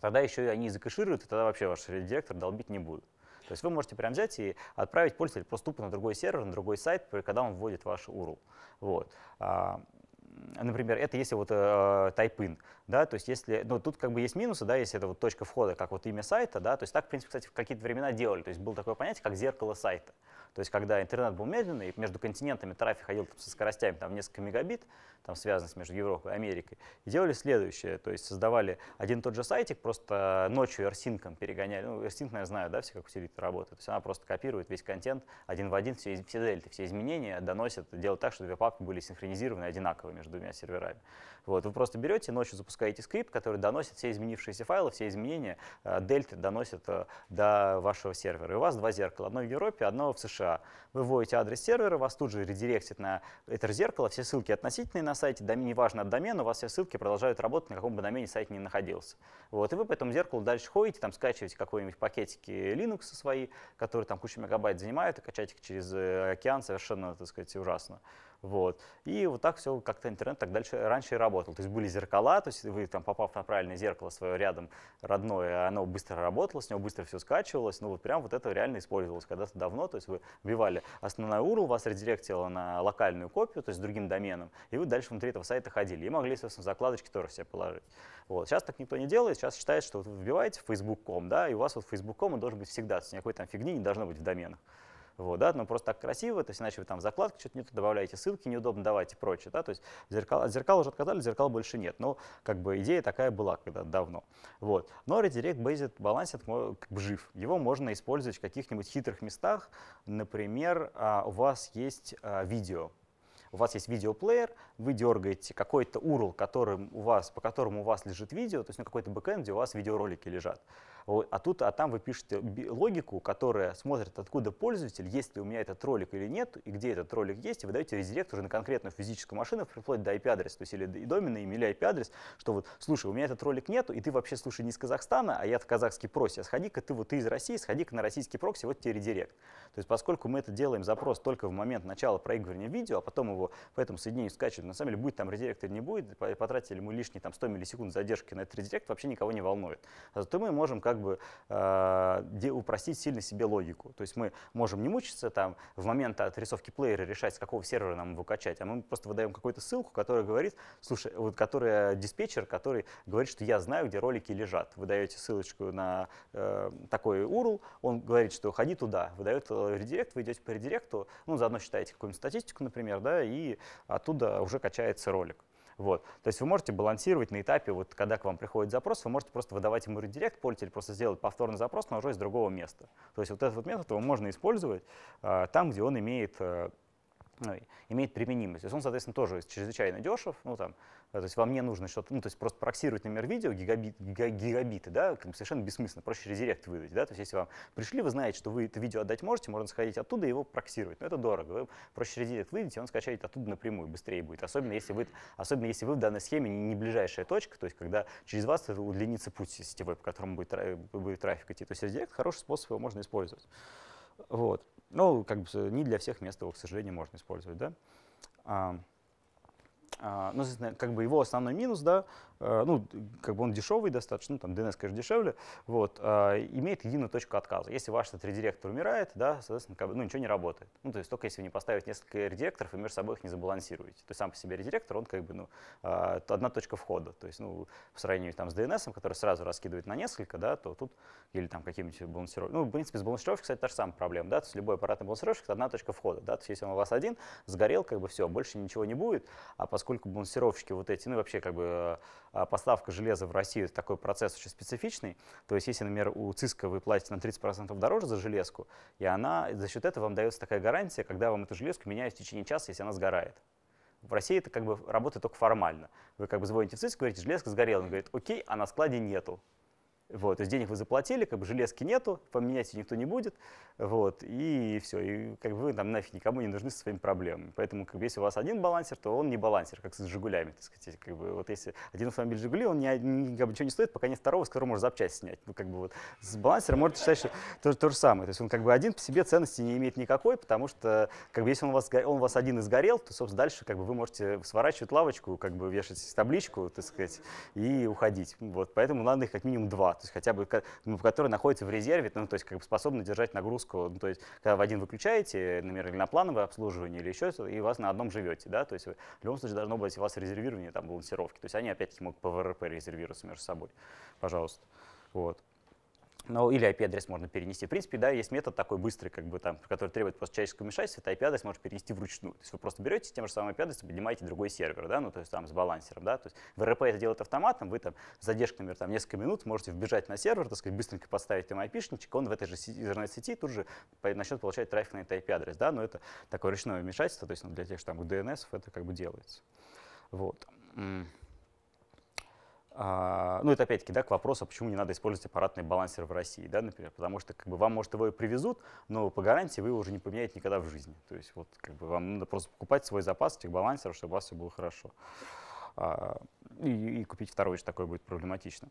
тогда еще они закэшируют, и тогда вообще ваш редиректор долбить не будет. То есть вы можете прям взять и отправить пользователя просто тупо на другой сервер, на другой сайт, когда он вводит ваш URL. Вот. А, например, это если вот э, type-in, да, то есть если, ну, тут как бы есть минусы, да, если это вот точка входа, как вот имя сайта, да, то есть так, в принципе, кстати, в какие-то времена делали, то есть было такое понятие, как зеркало сайта. То есть когда интернет был медленный, между континентами трафик ходил там, со скоростями там, несколько мегабит, там, связанность между Европой и Америкой, и делали следующее, то есть создавали один и тот же сайтик, просто ночью AirSync перегоняли, ну, AirSync, наверное, знаю, да, все как утилита работает, то есть она просто копирует весь контент один в один, все, все дельты, все изменения доносят, делают так, чтобы две папки были синхронизированы одинаково между двумя серверами. Вот, вы просто берете, ночью запускаете скрипт, который доносит все изменившиеся файлы, все изменения, э, дельты доносит э, до вашего сервера. И у вас два зеркала, одно в Европе, одно в США. Вы вводите адрес сервера, вас тут же редиректит на это зеркало, все ссылки относительные на сайте, неважно от домена, у вас все ссылки продолжают работать, на каком бы домене сайт ни находился. Вот, и вы по этому зеркалу дальше ходите, там скачиваете какой-нибудь пакетики Linux свои, которые там кучу мегабайт занимают, и качаете их через э, океан совершенно, так сказать, ужасно. Вот. И вот так все как-то интернет так дальше раньше и работал. То есть были зеркала, то есть вы там попав на правильное зеркало свое рядом родное, оно быстро работало, с него быстро все скачивалось. Ну вот прям вот это реально использовалось когда-то давно. То есть вы вбивали основной URL, вас редиректило на локальную копию, то есть с другим доменом, и вы дальше внутри этого сайта ходили. И могли, соответственно, закладочки тоже себе положить. Вот. Сейчас так никто не делает, сейчас считается, что вот вы вбиваете facebook.com, да, и у вас вот facebook.com должен быть всегда, то есть никакой там фигни не должно быть в доменах. Вот, да, но просто так красиво, то есть иначе вы там в закладке что-то не то добавляете, ссылки неудобно давать и прочее. Да, то есть зеркал, от зеркал уже отказались, зеркал больше нет. Но как бы идея такая была когда давно. Вот. Но Redirect Based Balancing как бы жив. Его можно использовать в каких-нибудь хитрых местах. Например, а, у вас есть а, видео, у вас есть видеоплеер, вы дергаете какой-то URL, который у вас, по которому у вас лежит видео, то есть на какой-то бэкэнд, где у вас видеоролики лежат. А тут, а там вы пишете логику, которая смотрит, откуда пользователь, есть ли у меня этот ролик или нет, и где этот ролик есть, и вы даете редирект уже на конкретную физическую машину, вплоть до IP-адреса, то есть или доменный, или IP-адрес, что вот, слушай, у меня этот ролик нету, и ты вообще, слушай, не из Казахстана, а я в казахский проси, а сходи-ка ты вот ты из России, сходи-ка на российский прокси, вот тебе редирект. То есть поскольку мы это делаем запрос только в момент начала проигрывания видео, а потом его по этому соединению скачивают, на самом деле будет там редирект или не будет, потратили мы лишние там 100 миллисекунд задержки на этот редирект, вообще никого не волнует. А зато мы можем как как бы э, упростить сильно себе логику. То есть мы можем не мучиться там в момент отрисовки плеера решать, с какого сервера нам его качать, а мы просто выдаем какую-то ссылку, которая говорит, слушай, вот которая диспетчер, который говорит, что я знаю, где ролики лежат. Вы даете ссылочку на э, такой URL, он говорит, что ходи туда, выдает редирект, вы идете по редиректу, ну, заодно считаете какую-нибудь статистику, например, да, и оттуда уже качается ролик. Вот. То есть вы можете балансировать на этапе, вот когда к вам приходит запрос, вы можете просто выдавать ему редирект, пользователь просто сделать повторный запрос, но уже из другого места. То есть вот этот вот метод его можно использовать а, там, где он имеет а, имеет применимость. То есть он, соответственно, тоже чрезвычайно дешев. Ну, там, то есть вам не нужно что-то, ну, то есть просто проксировать, например, видео, гигабит, гигабиты, да, как бы совершенно бессмысленно, проще резерект выдать, да, то есть если вам пришли, вы знаете, что вы это видео отдать можете, можно сходить оттуда и его проксировать, но это дорого, вы проще резерект выйдете, он скачает оттуда напрямую, быстрее будет, особенно если вы, особенно если вы в данной схеме не ближайшая точка, то есть когда через вас удлинится путь сетевой, по которому будет, будет трафик идти, то есть резерект хороший способ, его можно использовать. Вот. Ну, как бы не для всех мест его, к сожалению, можно использовать, да. А, а, ну, как бы его основной минус, да, ну, как бы он дешевый достаточно, ну, там DNS, конечно, дешевле, вот, а, имеет единую точку отказа. Если ваш этот редиректор умирает, да, соответственно, как бы, ну, ничего не работает. Ну, то есть только если вы не поставите несколько редиректоров и между собой их не забалансируете. То есть сам по себе редиректор, он как бы, ну, а, одна точка входа. То есть, ну, в сравнении там с DNS, который сразу раскидывает на несколько, да, то тут, или там каким-нибудь балансировкой. Ну, в принципе, с балансировкой, кстати, та же самая проблема, да, то есть любой аппаратный балансировщик — это одна точка входа, да, то есть если он у вас один, сгорел, как бы все, больше ничего не будет, а поскольку балансировщики вот эти, ну, вообще, как бы поставка железа в Россию такой процесс очень специфичный. То есть если, например, у ЦИСКа вы платите на 30% дороже за железку, и она за счет этого вам дается такая гарантия, когда вам эту железку меняют в течение часа, если она сгорает. В России это как бы работает только формально. Вы как бы звоните в ЦИСК, говорите, железка сгорела. Он говорит, окей, а на складе нету. Вот, то есть денег вы заплатили, как бы железки нету, поменять ее никто не будет, вот, и все, и как бы вы там нафиг никому не нужны со своими проблемами. Поэтому как бы, если у вас один балансер, то он не балансер, как с «Жигулями», так сказать. Как бы, вот если один автомобиль «Жигули», он не, как бы, ничего не стоит, пока нет второго, с которого можно запчасть снять. Ну, как бы вот с балансером можно считать, что то, то же самое. То есть он как бы один по себе ценности не имеет никакой, потому что как бы, если он у вас, он у вас один и сгорел, то, собственно, дальше как бы, вы можете сворачивать лавочку, как бы вешать табличку, так сказать, и уходить. Вот, поэтому надо их как минимум два, то есть хотя бы ну, которые находятся в резерве, ну, то есть как бы способны держать нагрузку, ну, то есть когда вы один выключаете, например, или на плановое обслуживание, или еще и вас на одном живете, да, то есть в любом случае должно быть у вас резервирование, там, балансировки, то есть они опять-таки могут по ВРП резервироваться между собой, пожалуйста, вот. Ну, или IP-адрес можно перенести. В принципе, да, есть метод такой быстрый, как бы там, который требует просто человеческого вмешательства, это IP-адрес можно перенести вручную. То есть вы просто берете тем же самым IP-адресом, поднимаете другой сервер, да, ну, то есть там с балансером, да, то есть в РП это делает автоматом, вы там с задержкой, например, там несколько минут можете вбежать на сервер, так сказать, быстренько поставить там IP-шничек, он в этой же интернет-сети тут же начнет получать трафик на этот IP-адрес, да, но это такое ручное вмешательство, то есть ну, для тех же там DNS это как бы делается. Вот. А, ну, это опять-таки да, к вопросу, почему не надо использовать аппаратный балансер в России, да, например, потому что как бы, вам, может, его и привезут, но по гарантии вы его уже не поменяете никогда в жизни. То есть вот как бы, вам надо просто покупать свой запас этих балансеров, чтобы у вас все было хорошо. А, и, и купить второй же такой будет проблематично.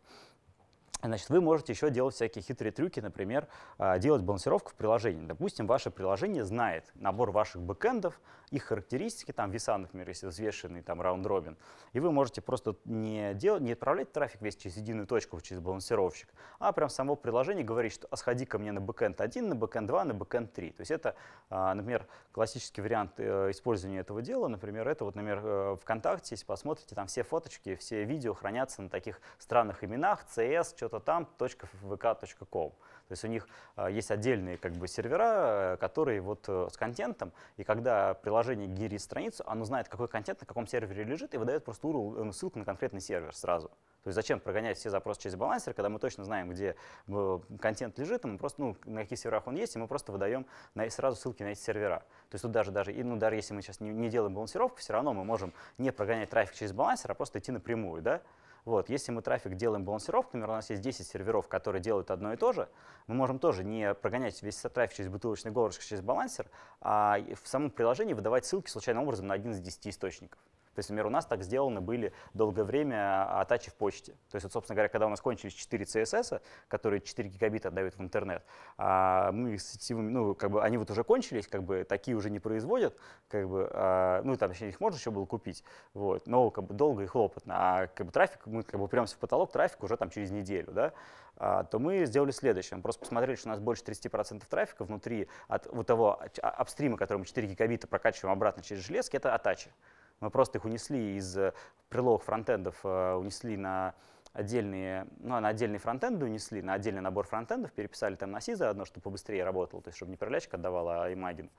Значит, вы можете еще делать всякие хитрые трюки, например, а, делать балансировку в приложении. Допустим, ваше приложение знает набор ваших бэкэндов, их характеристики, там веса, например, если взвешенный там round-robin, и вы можете просто не, делать, не отправлять трафик весь через единую точку, через балансировщик, а прям само приложение говорит, что а сходи ко мне на бэкэнд 1, на бэкэнд 2, на бэкэнд 3. То есть это, а, например, классический вариант э, использования этого дела, например, это вот, например, э, ВКонтакте, если посмотрите, там все фоточки, все видео хранятся на таких странных именах, CS, что-то там, .vk.com. То есть у них а, есть отдельные как бы, сервера, э, которые вот э, с контентом, и когда приложение генерит страницу, оно знает, какой контент на каком сервере лежит, и выдает просто URL, э, ссылку на конкретный сервер сразу. То есть зачем прогонять все запросы через балансер, когда мы точно знаем, где контент лежит, и мы просто, ну, на каких серверах он есть, и мы просто выдаем на, сразу ссылки на эти сервера. То есть тут даже, даже, и, ну, даже если мы сейчас не, не делаем балансировку, все равно мы можем не прогонять трафик через балансер, а просто идти напрямую. Да? Вот, если мы трафик делаем балансировку, например, у нас есть 10 серверов, которые делают одно и то же, мы можем тоже не прогонять весь трафик через бутылочный горлышко, через балансер, а в самом приложении выдавать ссылки случайным образом на один из 10 источников. То есть, например, у нас так сделаны были долгое время атачи в почте. То есть, вот, собственно говоря, когда у нас кончились 4 CSS, которые 4 гигабита отдают в интернет, а мы сетевыми, ну, как бы они вот уже кончились, как бы такие уже не производят, как бы, а, ну, там еще их можно еще было купить, вот, но как бы долго и хлопотно. А как бы трафик, мы как бы упремся в потолок, трафик уже там через неделю, да, а, то мы сделали следующее. Мы просто посмотрели, что у нас больше 30% трафика внутри от вот того апстрима, который мы 4 гигабита прокачиваем обратно через железки, это атачи. Мы просто их унесли из э, прилог фронтендов, э, унесли на отдельные, ну, на отдельные фронтенды унесли, на отдельный набор фронтендов, переписали там на C заодно, чтобы побыстрее работало, то есть чтобы не перелячик отдавала, а имагин.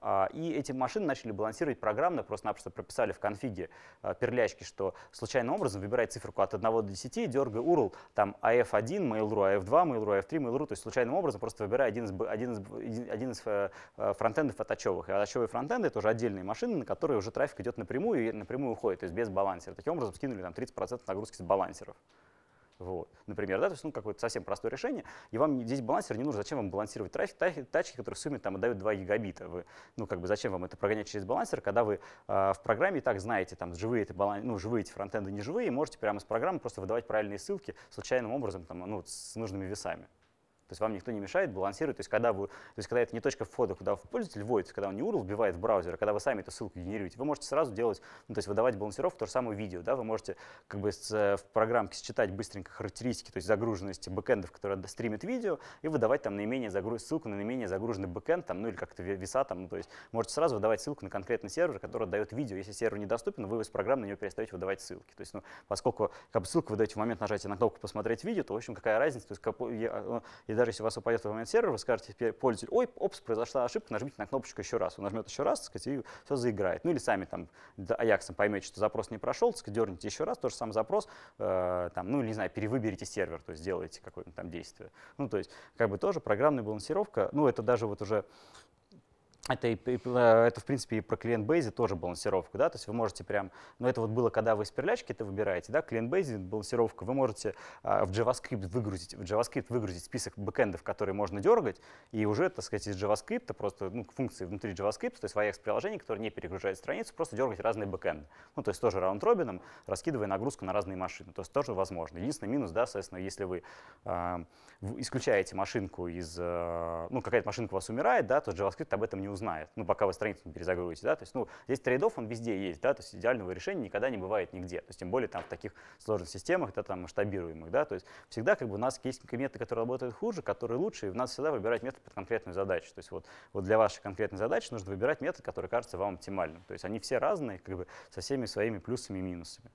А, и эти машины начали балансировать программно, просто-напросто прописали в конфиге а, перлячки, что случайным образом выбирай циферку от 1 до 10, дергай URL, там AF1, Mail.ru, AF2, Mail.ru, AF3, Mail.ru, то есть случайным образом просто выбирай один из, один из, один из э, э, фронтендов атачевых. И атачевые фронтенды — это уже отдельные машины, на которые уже трафик идет напрямую и напрямую уходит, то есть без балансера. Таким образом скинули там 30% нагрузки с балансеров. Вот. Например, да, то есть, ну, какое-то совсем простое решение, и вам здесь балансер не нужен. Зачем вам балансировать трафик, тачки, которые в сумме там отдают 2 гигабита? Вы, ну, как бы, зачем вам это прогонять через балансер, когда вы э, в программе и так знаете, там, живые это баланс, ну, живые эти фронтенды, не живые, и можете прямо с программы просто выдавать правильные ссылки случайным образом, там, ну, с нужными весами. То есть вам никто не мешает балансировать. То есть когда, вы, то есть когда это не точка входа, куда пользователь вводит, когда он не URL вбивает в браузер, а когда вы сами эту ссылку генерируете, вы можете сразу делать, ну, то есть выдавать балансировку, то же самое видео. Да? Вы можете как бы с, э, в программке считать быстренько характеристики, то есть загруженности бэкэндов, которые стримят видео, и выдавать там наименее загруз, ссылку на наименее загруженный бэкэнд, там, ну или как-то веса. Там, ну, то есть можете сразу выдавать ссылку на конкретный сервер, который дает видео. Если сервер недоступен, вы из программы на него перестаете выдавать ссылки. То есть, ну, поскольку как бы, ссылку вы даете в момент нажатия на кнопку «Посмотреть видео», то, в общем, какая разница. То есть, как, и, даже если у вас упадет в момент сервера, вы скажете пользователю, ой, опс, произошла ошибка, нажмите на кнопочку еще раз. Он нажмет еще раз, так сказать, и все заиграет. Ну или сами там Аяксом поймете, что запрос не прошел, так сказать, дерните еще раз, тот же самый запрос, э, там, ну или, не знаю, перевыберите сервер, то есть сделаете какое-нибудь там действие. Ну то есть как бы тоже программная балансировка, ну это даже вот уже это, и, это, в принципе, и про клиент-бейзе тоже балансировка, да, то есть вы можете прям, ну это вот было, когда вы из перлячки это выбираете, да, клиент-бейзе балансировка, вы можете а, в JavaScript выгрузить, в JavaScript выгрузить список бэкэндов, которые можно дергать, и уже, так сказать, из JavaScript просто, ну, функции внутри JavaScript, то есть в AX-приложении, которое не перегружает страницу, просто дергать разные бэкэнды. Ну, то есть тоже раунд-робином, раскидывая нагрузку на разные машины, то есть тоже возможно. Единственный минус, да, соответственно, если вы э, исключаете машинку из, э, ну, какая-то машинка у вас умирает, да, то JavaScript об этом не узнает, ну, пока вы страницу не перезагрузите, да, то есть, ну, здесь трейдов, он везде есть, да, то есть идеального решения никогда не бывает нигде, то есть, тем более там в таких сложных системах, да, там, масштабируемых, да, то есть всегда как бы у нас есть методы, которые работают хуже, которые лучше, и у нас всегда выбирать метод под конкретную задачу, то есть вот, вот для вашей конкретной задачи нужно выбирать метод, который кажется вам оптимальным, то есть они все разные, как бы со всеми своими плюсами и минусами.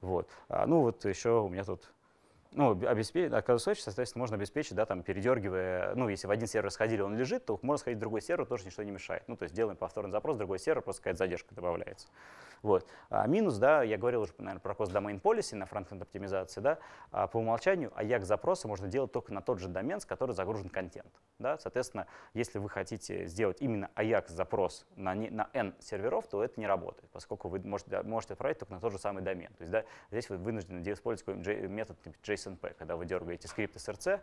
Вот. А, ну вот еще у меня тут ну, обеспечить, отказоустойчивость, соответственно, можно обеспечить, да, там, передергивая, ну, если в один сервер сходили, он лежит, то можно сходить в другой сервер, тоже ничто не мешает. Ну, то есть делаем повторный запрос, другой сервер, просто какая-то задержка добавляется. Вот. А минус, да, я говорил уже, наверное, про cost domain policy на фронтенд оптимизации, да, а по умолчанию AJAX запросы можно делать только на тот же домен, с который загружен контент. Да. Соответственно, если вы хотите сделать именно AJAX запрос на, не, на N серверов, то это не работает, поскольку вы можете, можете отправить только на тот же самый домен. То есть да, здесь вы вынуждены использовать метод JSONP, когда вы дергаете скрипт SRC,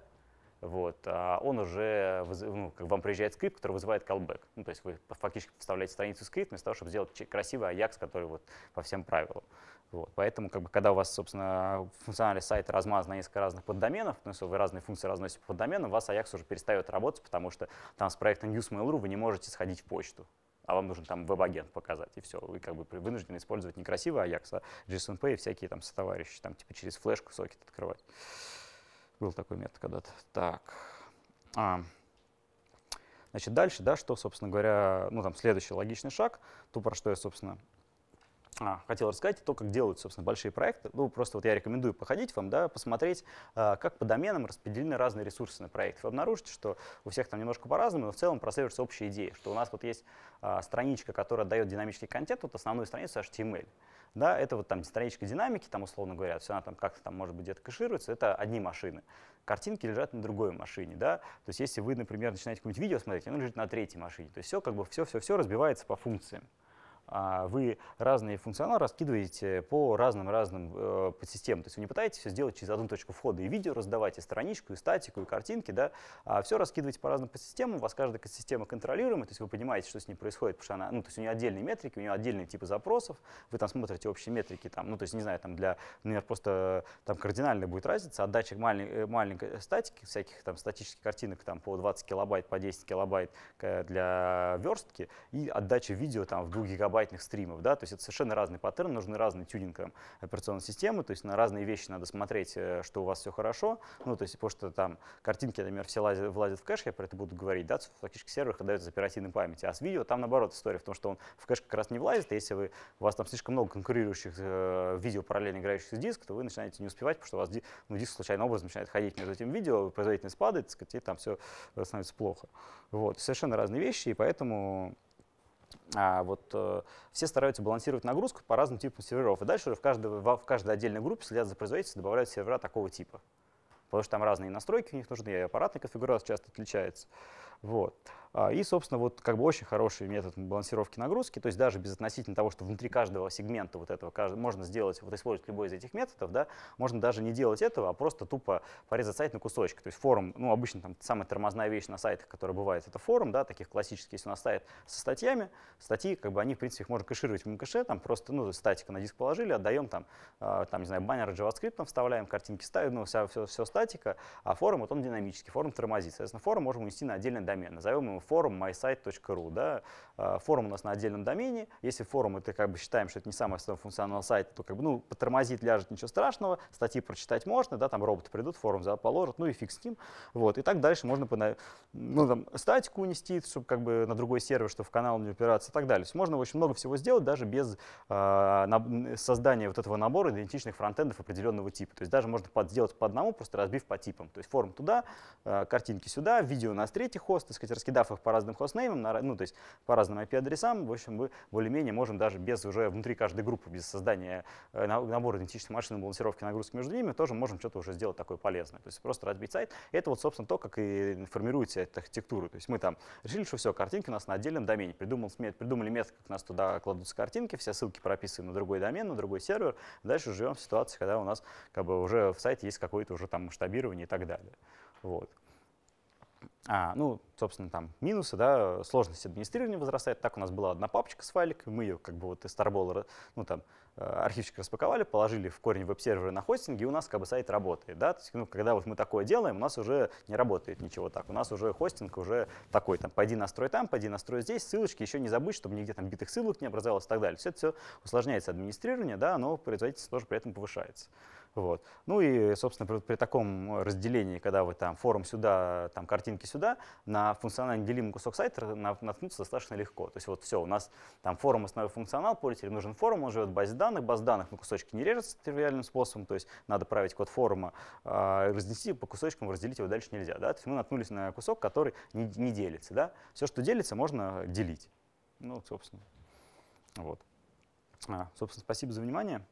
вот, а он уже, ну, как вам приезжает скрипт, который вызывает callback. Ну, то есть вы фактически вставляете страницу скрипт вместо того, чтобы сделать красивый Ajax, который вот по всем правилам. Вот, поэтому, как бы, когда у вас, собственно, функциональность сайта размазан на несколько разных поддоменов, ну, если вы разные функции разносите по поддоменам, у вас Ajax уже перестает работать, потому что там с проектом News.mail.ru вы не можете сходить в почту а вам нужно там веб-агент показать, и все. Вы как бы вынуждены использовать не красивый Ajax, а JSONP и всякие там сотоварищи, там типа через флешку сокет открывать. Был такой метод когда-то. Так. А. Значит, дальше, да, что, собственно говоря, ну, там, следующий логичный шаг, то, про что я, собственно, а, хотел рассказать, то, как делают, собственно, большие проекты. Ну, просто вот я рекомендую походить вам, да, посмотреть, а, как по доменам распределены разные ресурсы на проект. Вы обнаружите, что у всех там немножко по-разному, но в целом прослеживается общая идея, что у нас вот есть а, страничка, которая дает динамический контент, вот основную страницу HTML. Да, это вот там страничка динамики, там условно говоря, все она там как-то там может быть где-то кэшируется, это одни машины. Картинки лежат на другой машине, да. То есть если вы, например, начинаете какое-нибудь видео смотреть, оно лежит на третьей машине. То есть все как бы все-все-все разбивается по функциям. А, вы разные функционал раскидываете по разным-разным э, подсистемам. То есть вы не пытаетесь все сделать через одну точку входа и видео раздавать, и страничку, и статику, и картинки, да, а все раскидываете по разным подсистемам, у вас каждая подсистема контролируемая, то есть вы понимаете, что с ней происходит, потому что она, ну, то есть у нее отдельные метрики, у нее отдельные типы запросов, вы там смотрите общие метрики, там, ну, то есть, не знаю, там для, например, просто там кардинальная будет разница, отдача малень, э, маленькой статики, всяких там статических картинок там по 20 килобайт, по 10 килобайт для верстки, и отдача видео там в 2 гигабайтных стримов, да, то есть это совершенно разный паттерн, нужны разные тюнинг операционной системы, то есть на разные вещи надо смотреть, э, что у вас все хорошо, ну, то есть, потому что там картинки, например, все лазят, влазят в кэш, я про это буду говорить, да, фактически сервер отдается из оперативной памяти, а с видео там наоборот история в том, что он в кэш как раз не влазит, и если вы, у вас там слишком много конкурирующих э, видео параллельно играющих с диск, то вы начинаете не успевать, потому что у вас ну, диск случайным образом начинает ходить между этим видео, производительность падает, так сказать, и там все становится плохо. Вот. Совершенно разные вещи, и поэтому а вот э, все стараются балансировать нагрузку по разным типам серверов. И дальше уже в каждой, в, в каждой отдельной группе следят за производителем, добавляют сервера такого типа. Потому что там разные настройки у них нужны, и аппаратная конфигурация часто отличается. Вот. А, и, собственно, вот как бы очень хороший метод балансировки нагрузки, то есть даже без относительно того, что внутри каждого сегмента вот этого можно сделать, вот использовать любой из этих методов, да, можно даже не делать этого, а просто тупо порезать сайт на кусочки. То есть форум, ну, обычно там самая тормозная вещь на сайтах, которая бывает, это форум, да, таких классических, если у нас сайт со статьями, статьи, как бы они, в принципе, их можно кэшировать в мемкэше, там просто, ну, статика на диск положили, отдаем там, а, там, не знаю, баннер JavaScript вставляем, картинки ставим, ну, вся, все, все статика, а форум, вот он динамический, форум тормозит. Соответственно, форум можем унести на отдельный домен, назовем его форум mysite.ru. Да? А, форум у нас на отдельном домене. Если форум это как бы считаем, что это не самый основной функционал сайта, то как бы, ну, потормозит, ляжет, ничего страшного, статьи прочитать можно, да, там роботы придут, форум положат, ну и фиг с ним. Вот. И так дальше можно ну, там, статику унести, чтобы как бы на другой сервер, чтобы в канал не упираться и так далее. То есть можно очень много всего сделать даже без э, на, создания вот этого набора идентичных фронтендов определенного типа. То есть даже можно под, сделать по одному, просто разбив по типам. То есть форум туда, э, картинки сюда, видео у нас третий хост, так сказать, раскидав их по разным хостнеймам, ну, то есть по разным IP-адресам, в общем, мы более-менее можем даже без уже внутри каждой группы, без создания э, набора идентичных машин балансировки нагрузки между ними, тоже можем что-то уже сделать такое полезное. То есть просто разбить сайт. Это вот, собственно, то, как и формируется эта архитектура. То есть мы там решили, что все, картинки у нас на отдельном домене. Придумал, придумали метод, как у нас туда кладутся картинки, все ссылки прописаны на другой домен, на другой сервер. Дальше живем в ситуации, когда у нас как бы уже в сайте есть какое-то уже там масштабирование и так далее. Вот. А, ну, собственно, там минусы, да, сложность администрирования возрастает. Так у нас была одна папочка с файликами, мы ее как бы вот из Starbowl, ну, там, э, архивчик распаковали, положили в корень веб-сервера на хостинге, и у нас как бы сайт работает, да. То есть, ну, когда вот мы такое делаем, у нас уже не работает ничего так. У нас уже хостинг уже такой, там, пойди настрой там, пойди настрой здесь, ссылочки, еще не забудь, чтобы нигде там битых ссылок не образовалось и так далее. Все это все усложняется администрирование, да, но производительность тоже при этом повышается. Вот. Ну и, собственно, при, при таком разделении, когда вы там форум сюда, там картинки сюда, на функционально делимый кусок сайта наткнуться достаточно легко. То есть вот все, у нас там форум основной функционал, пользователю нужен форум, он живет в базе данных, баз данных на кусочки не режется тривиальным способом, то есть надо править код форума, э, разнести по кусочкам, разделить его дальше нельзя. Да? То есть мы наткнулись на кусок, который не, не делится. Да? Все, что делится, можно делить. Ну, собственно, вот. А, собственно, спасибо за внимание.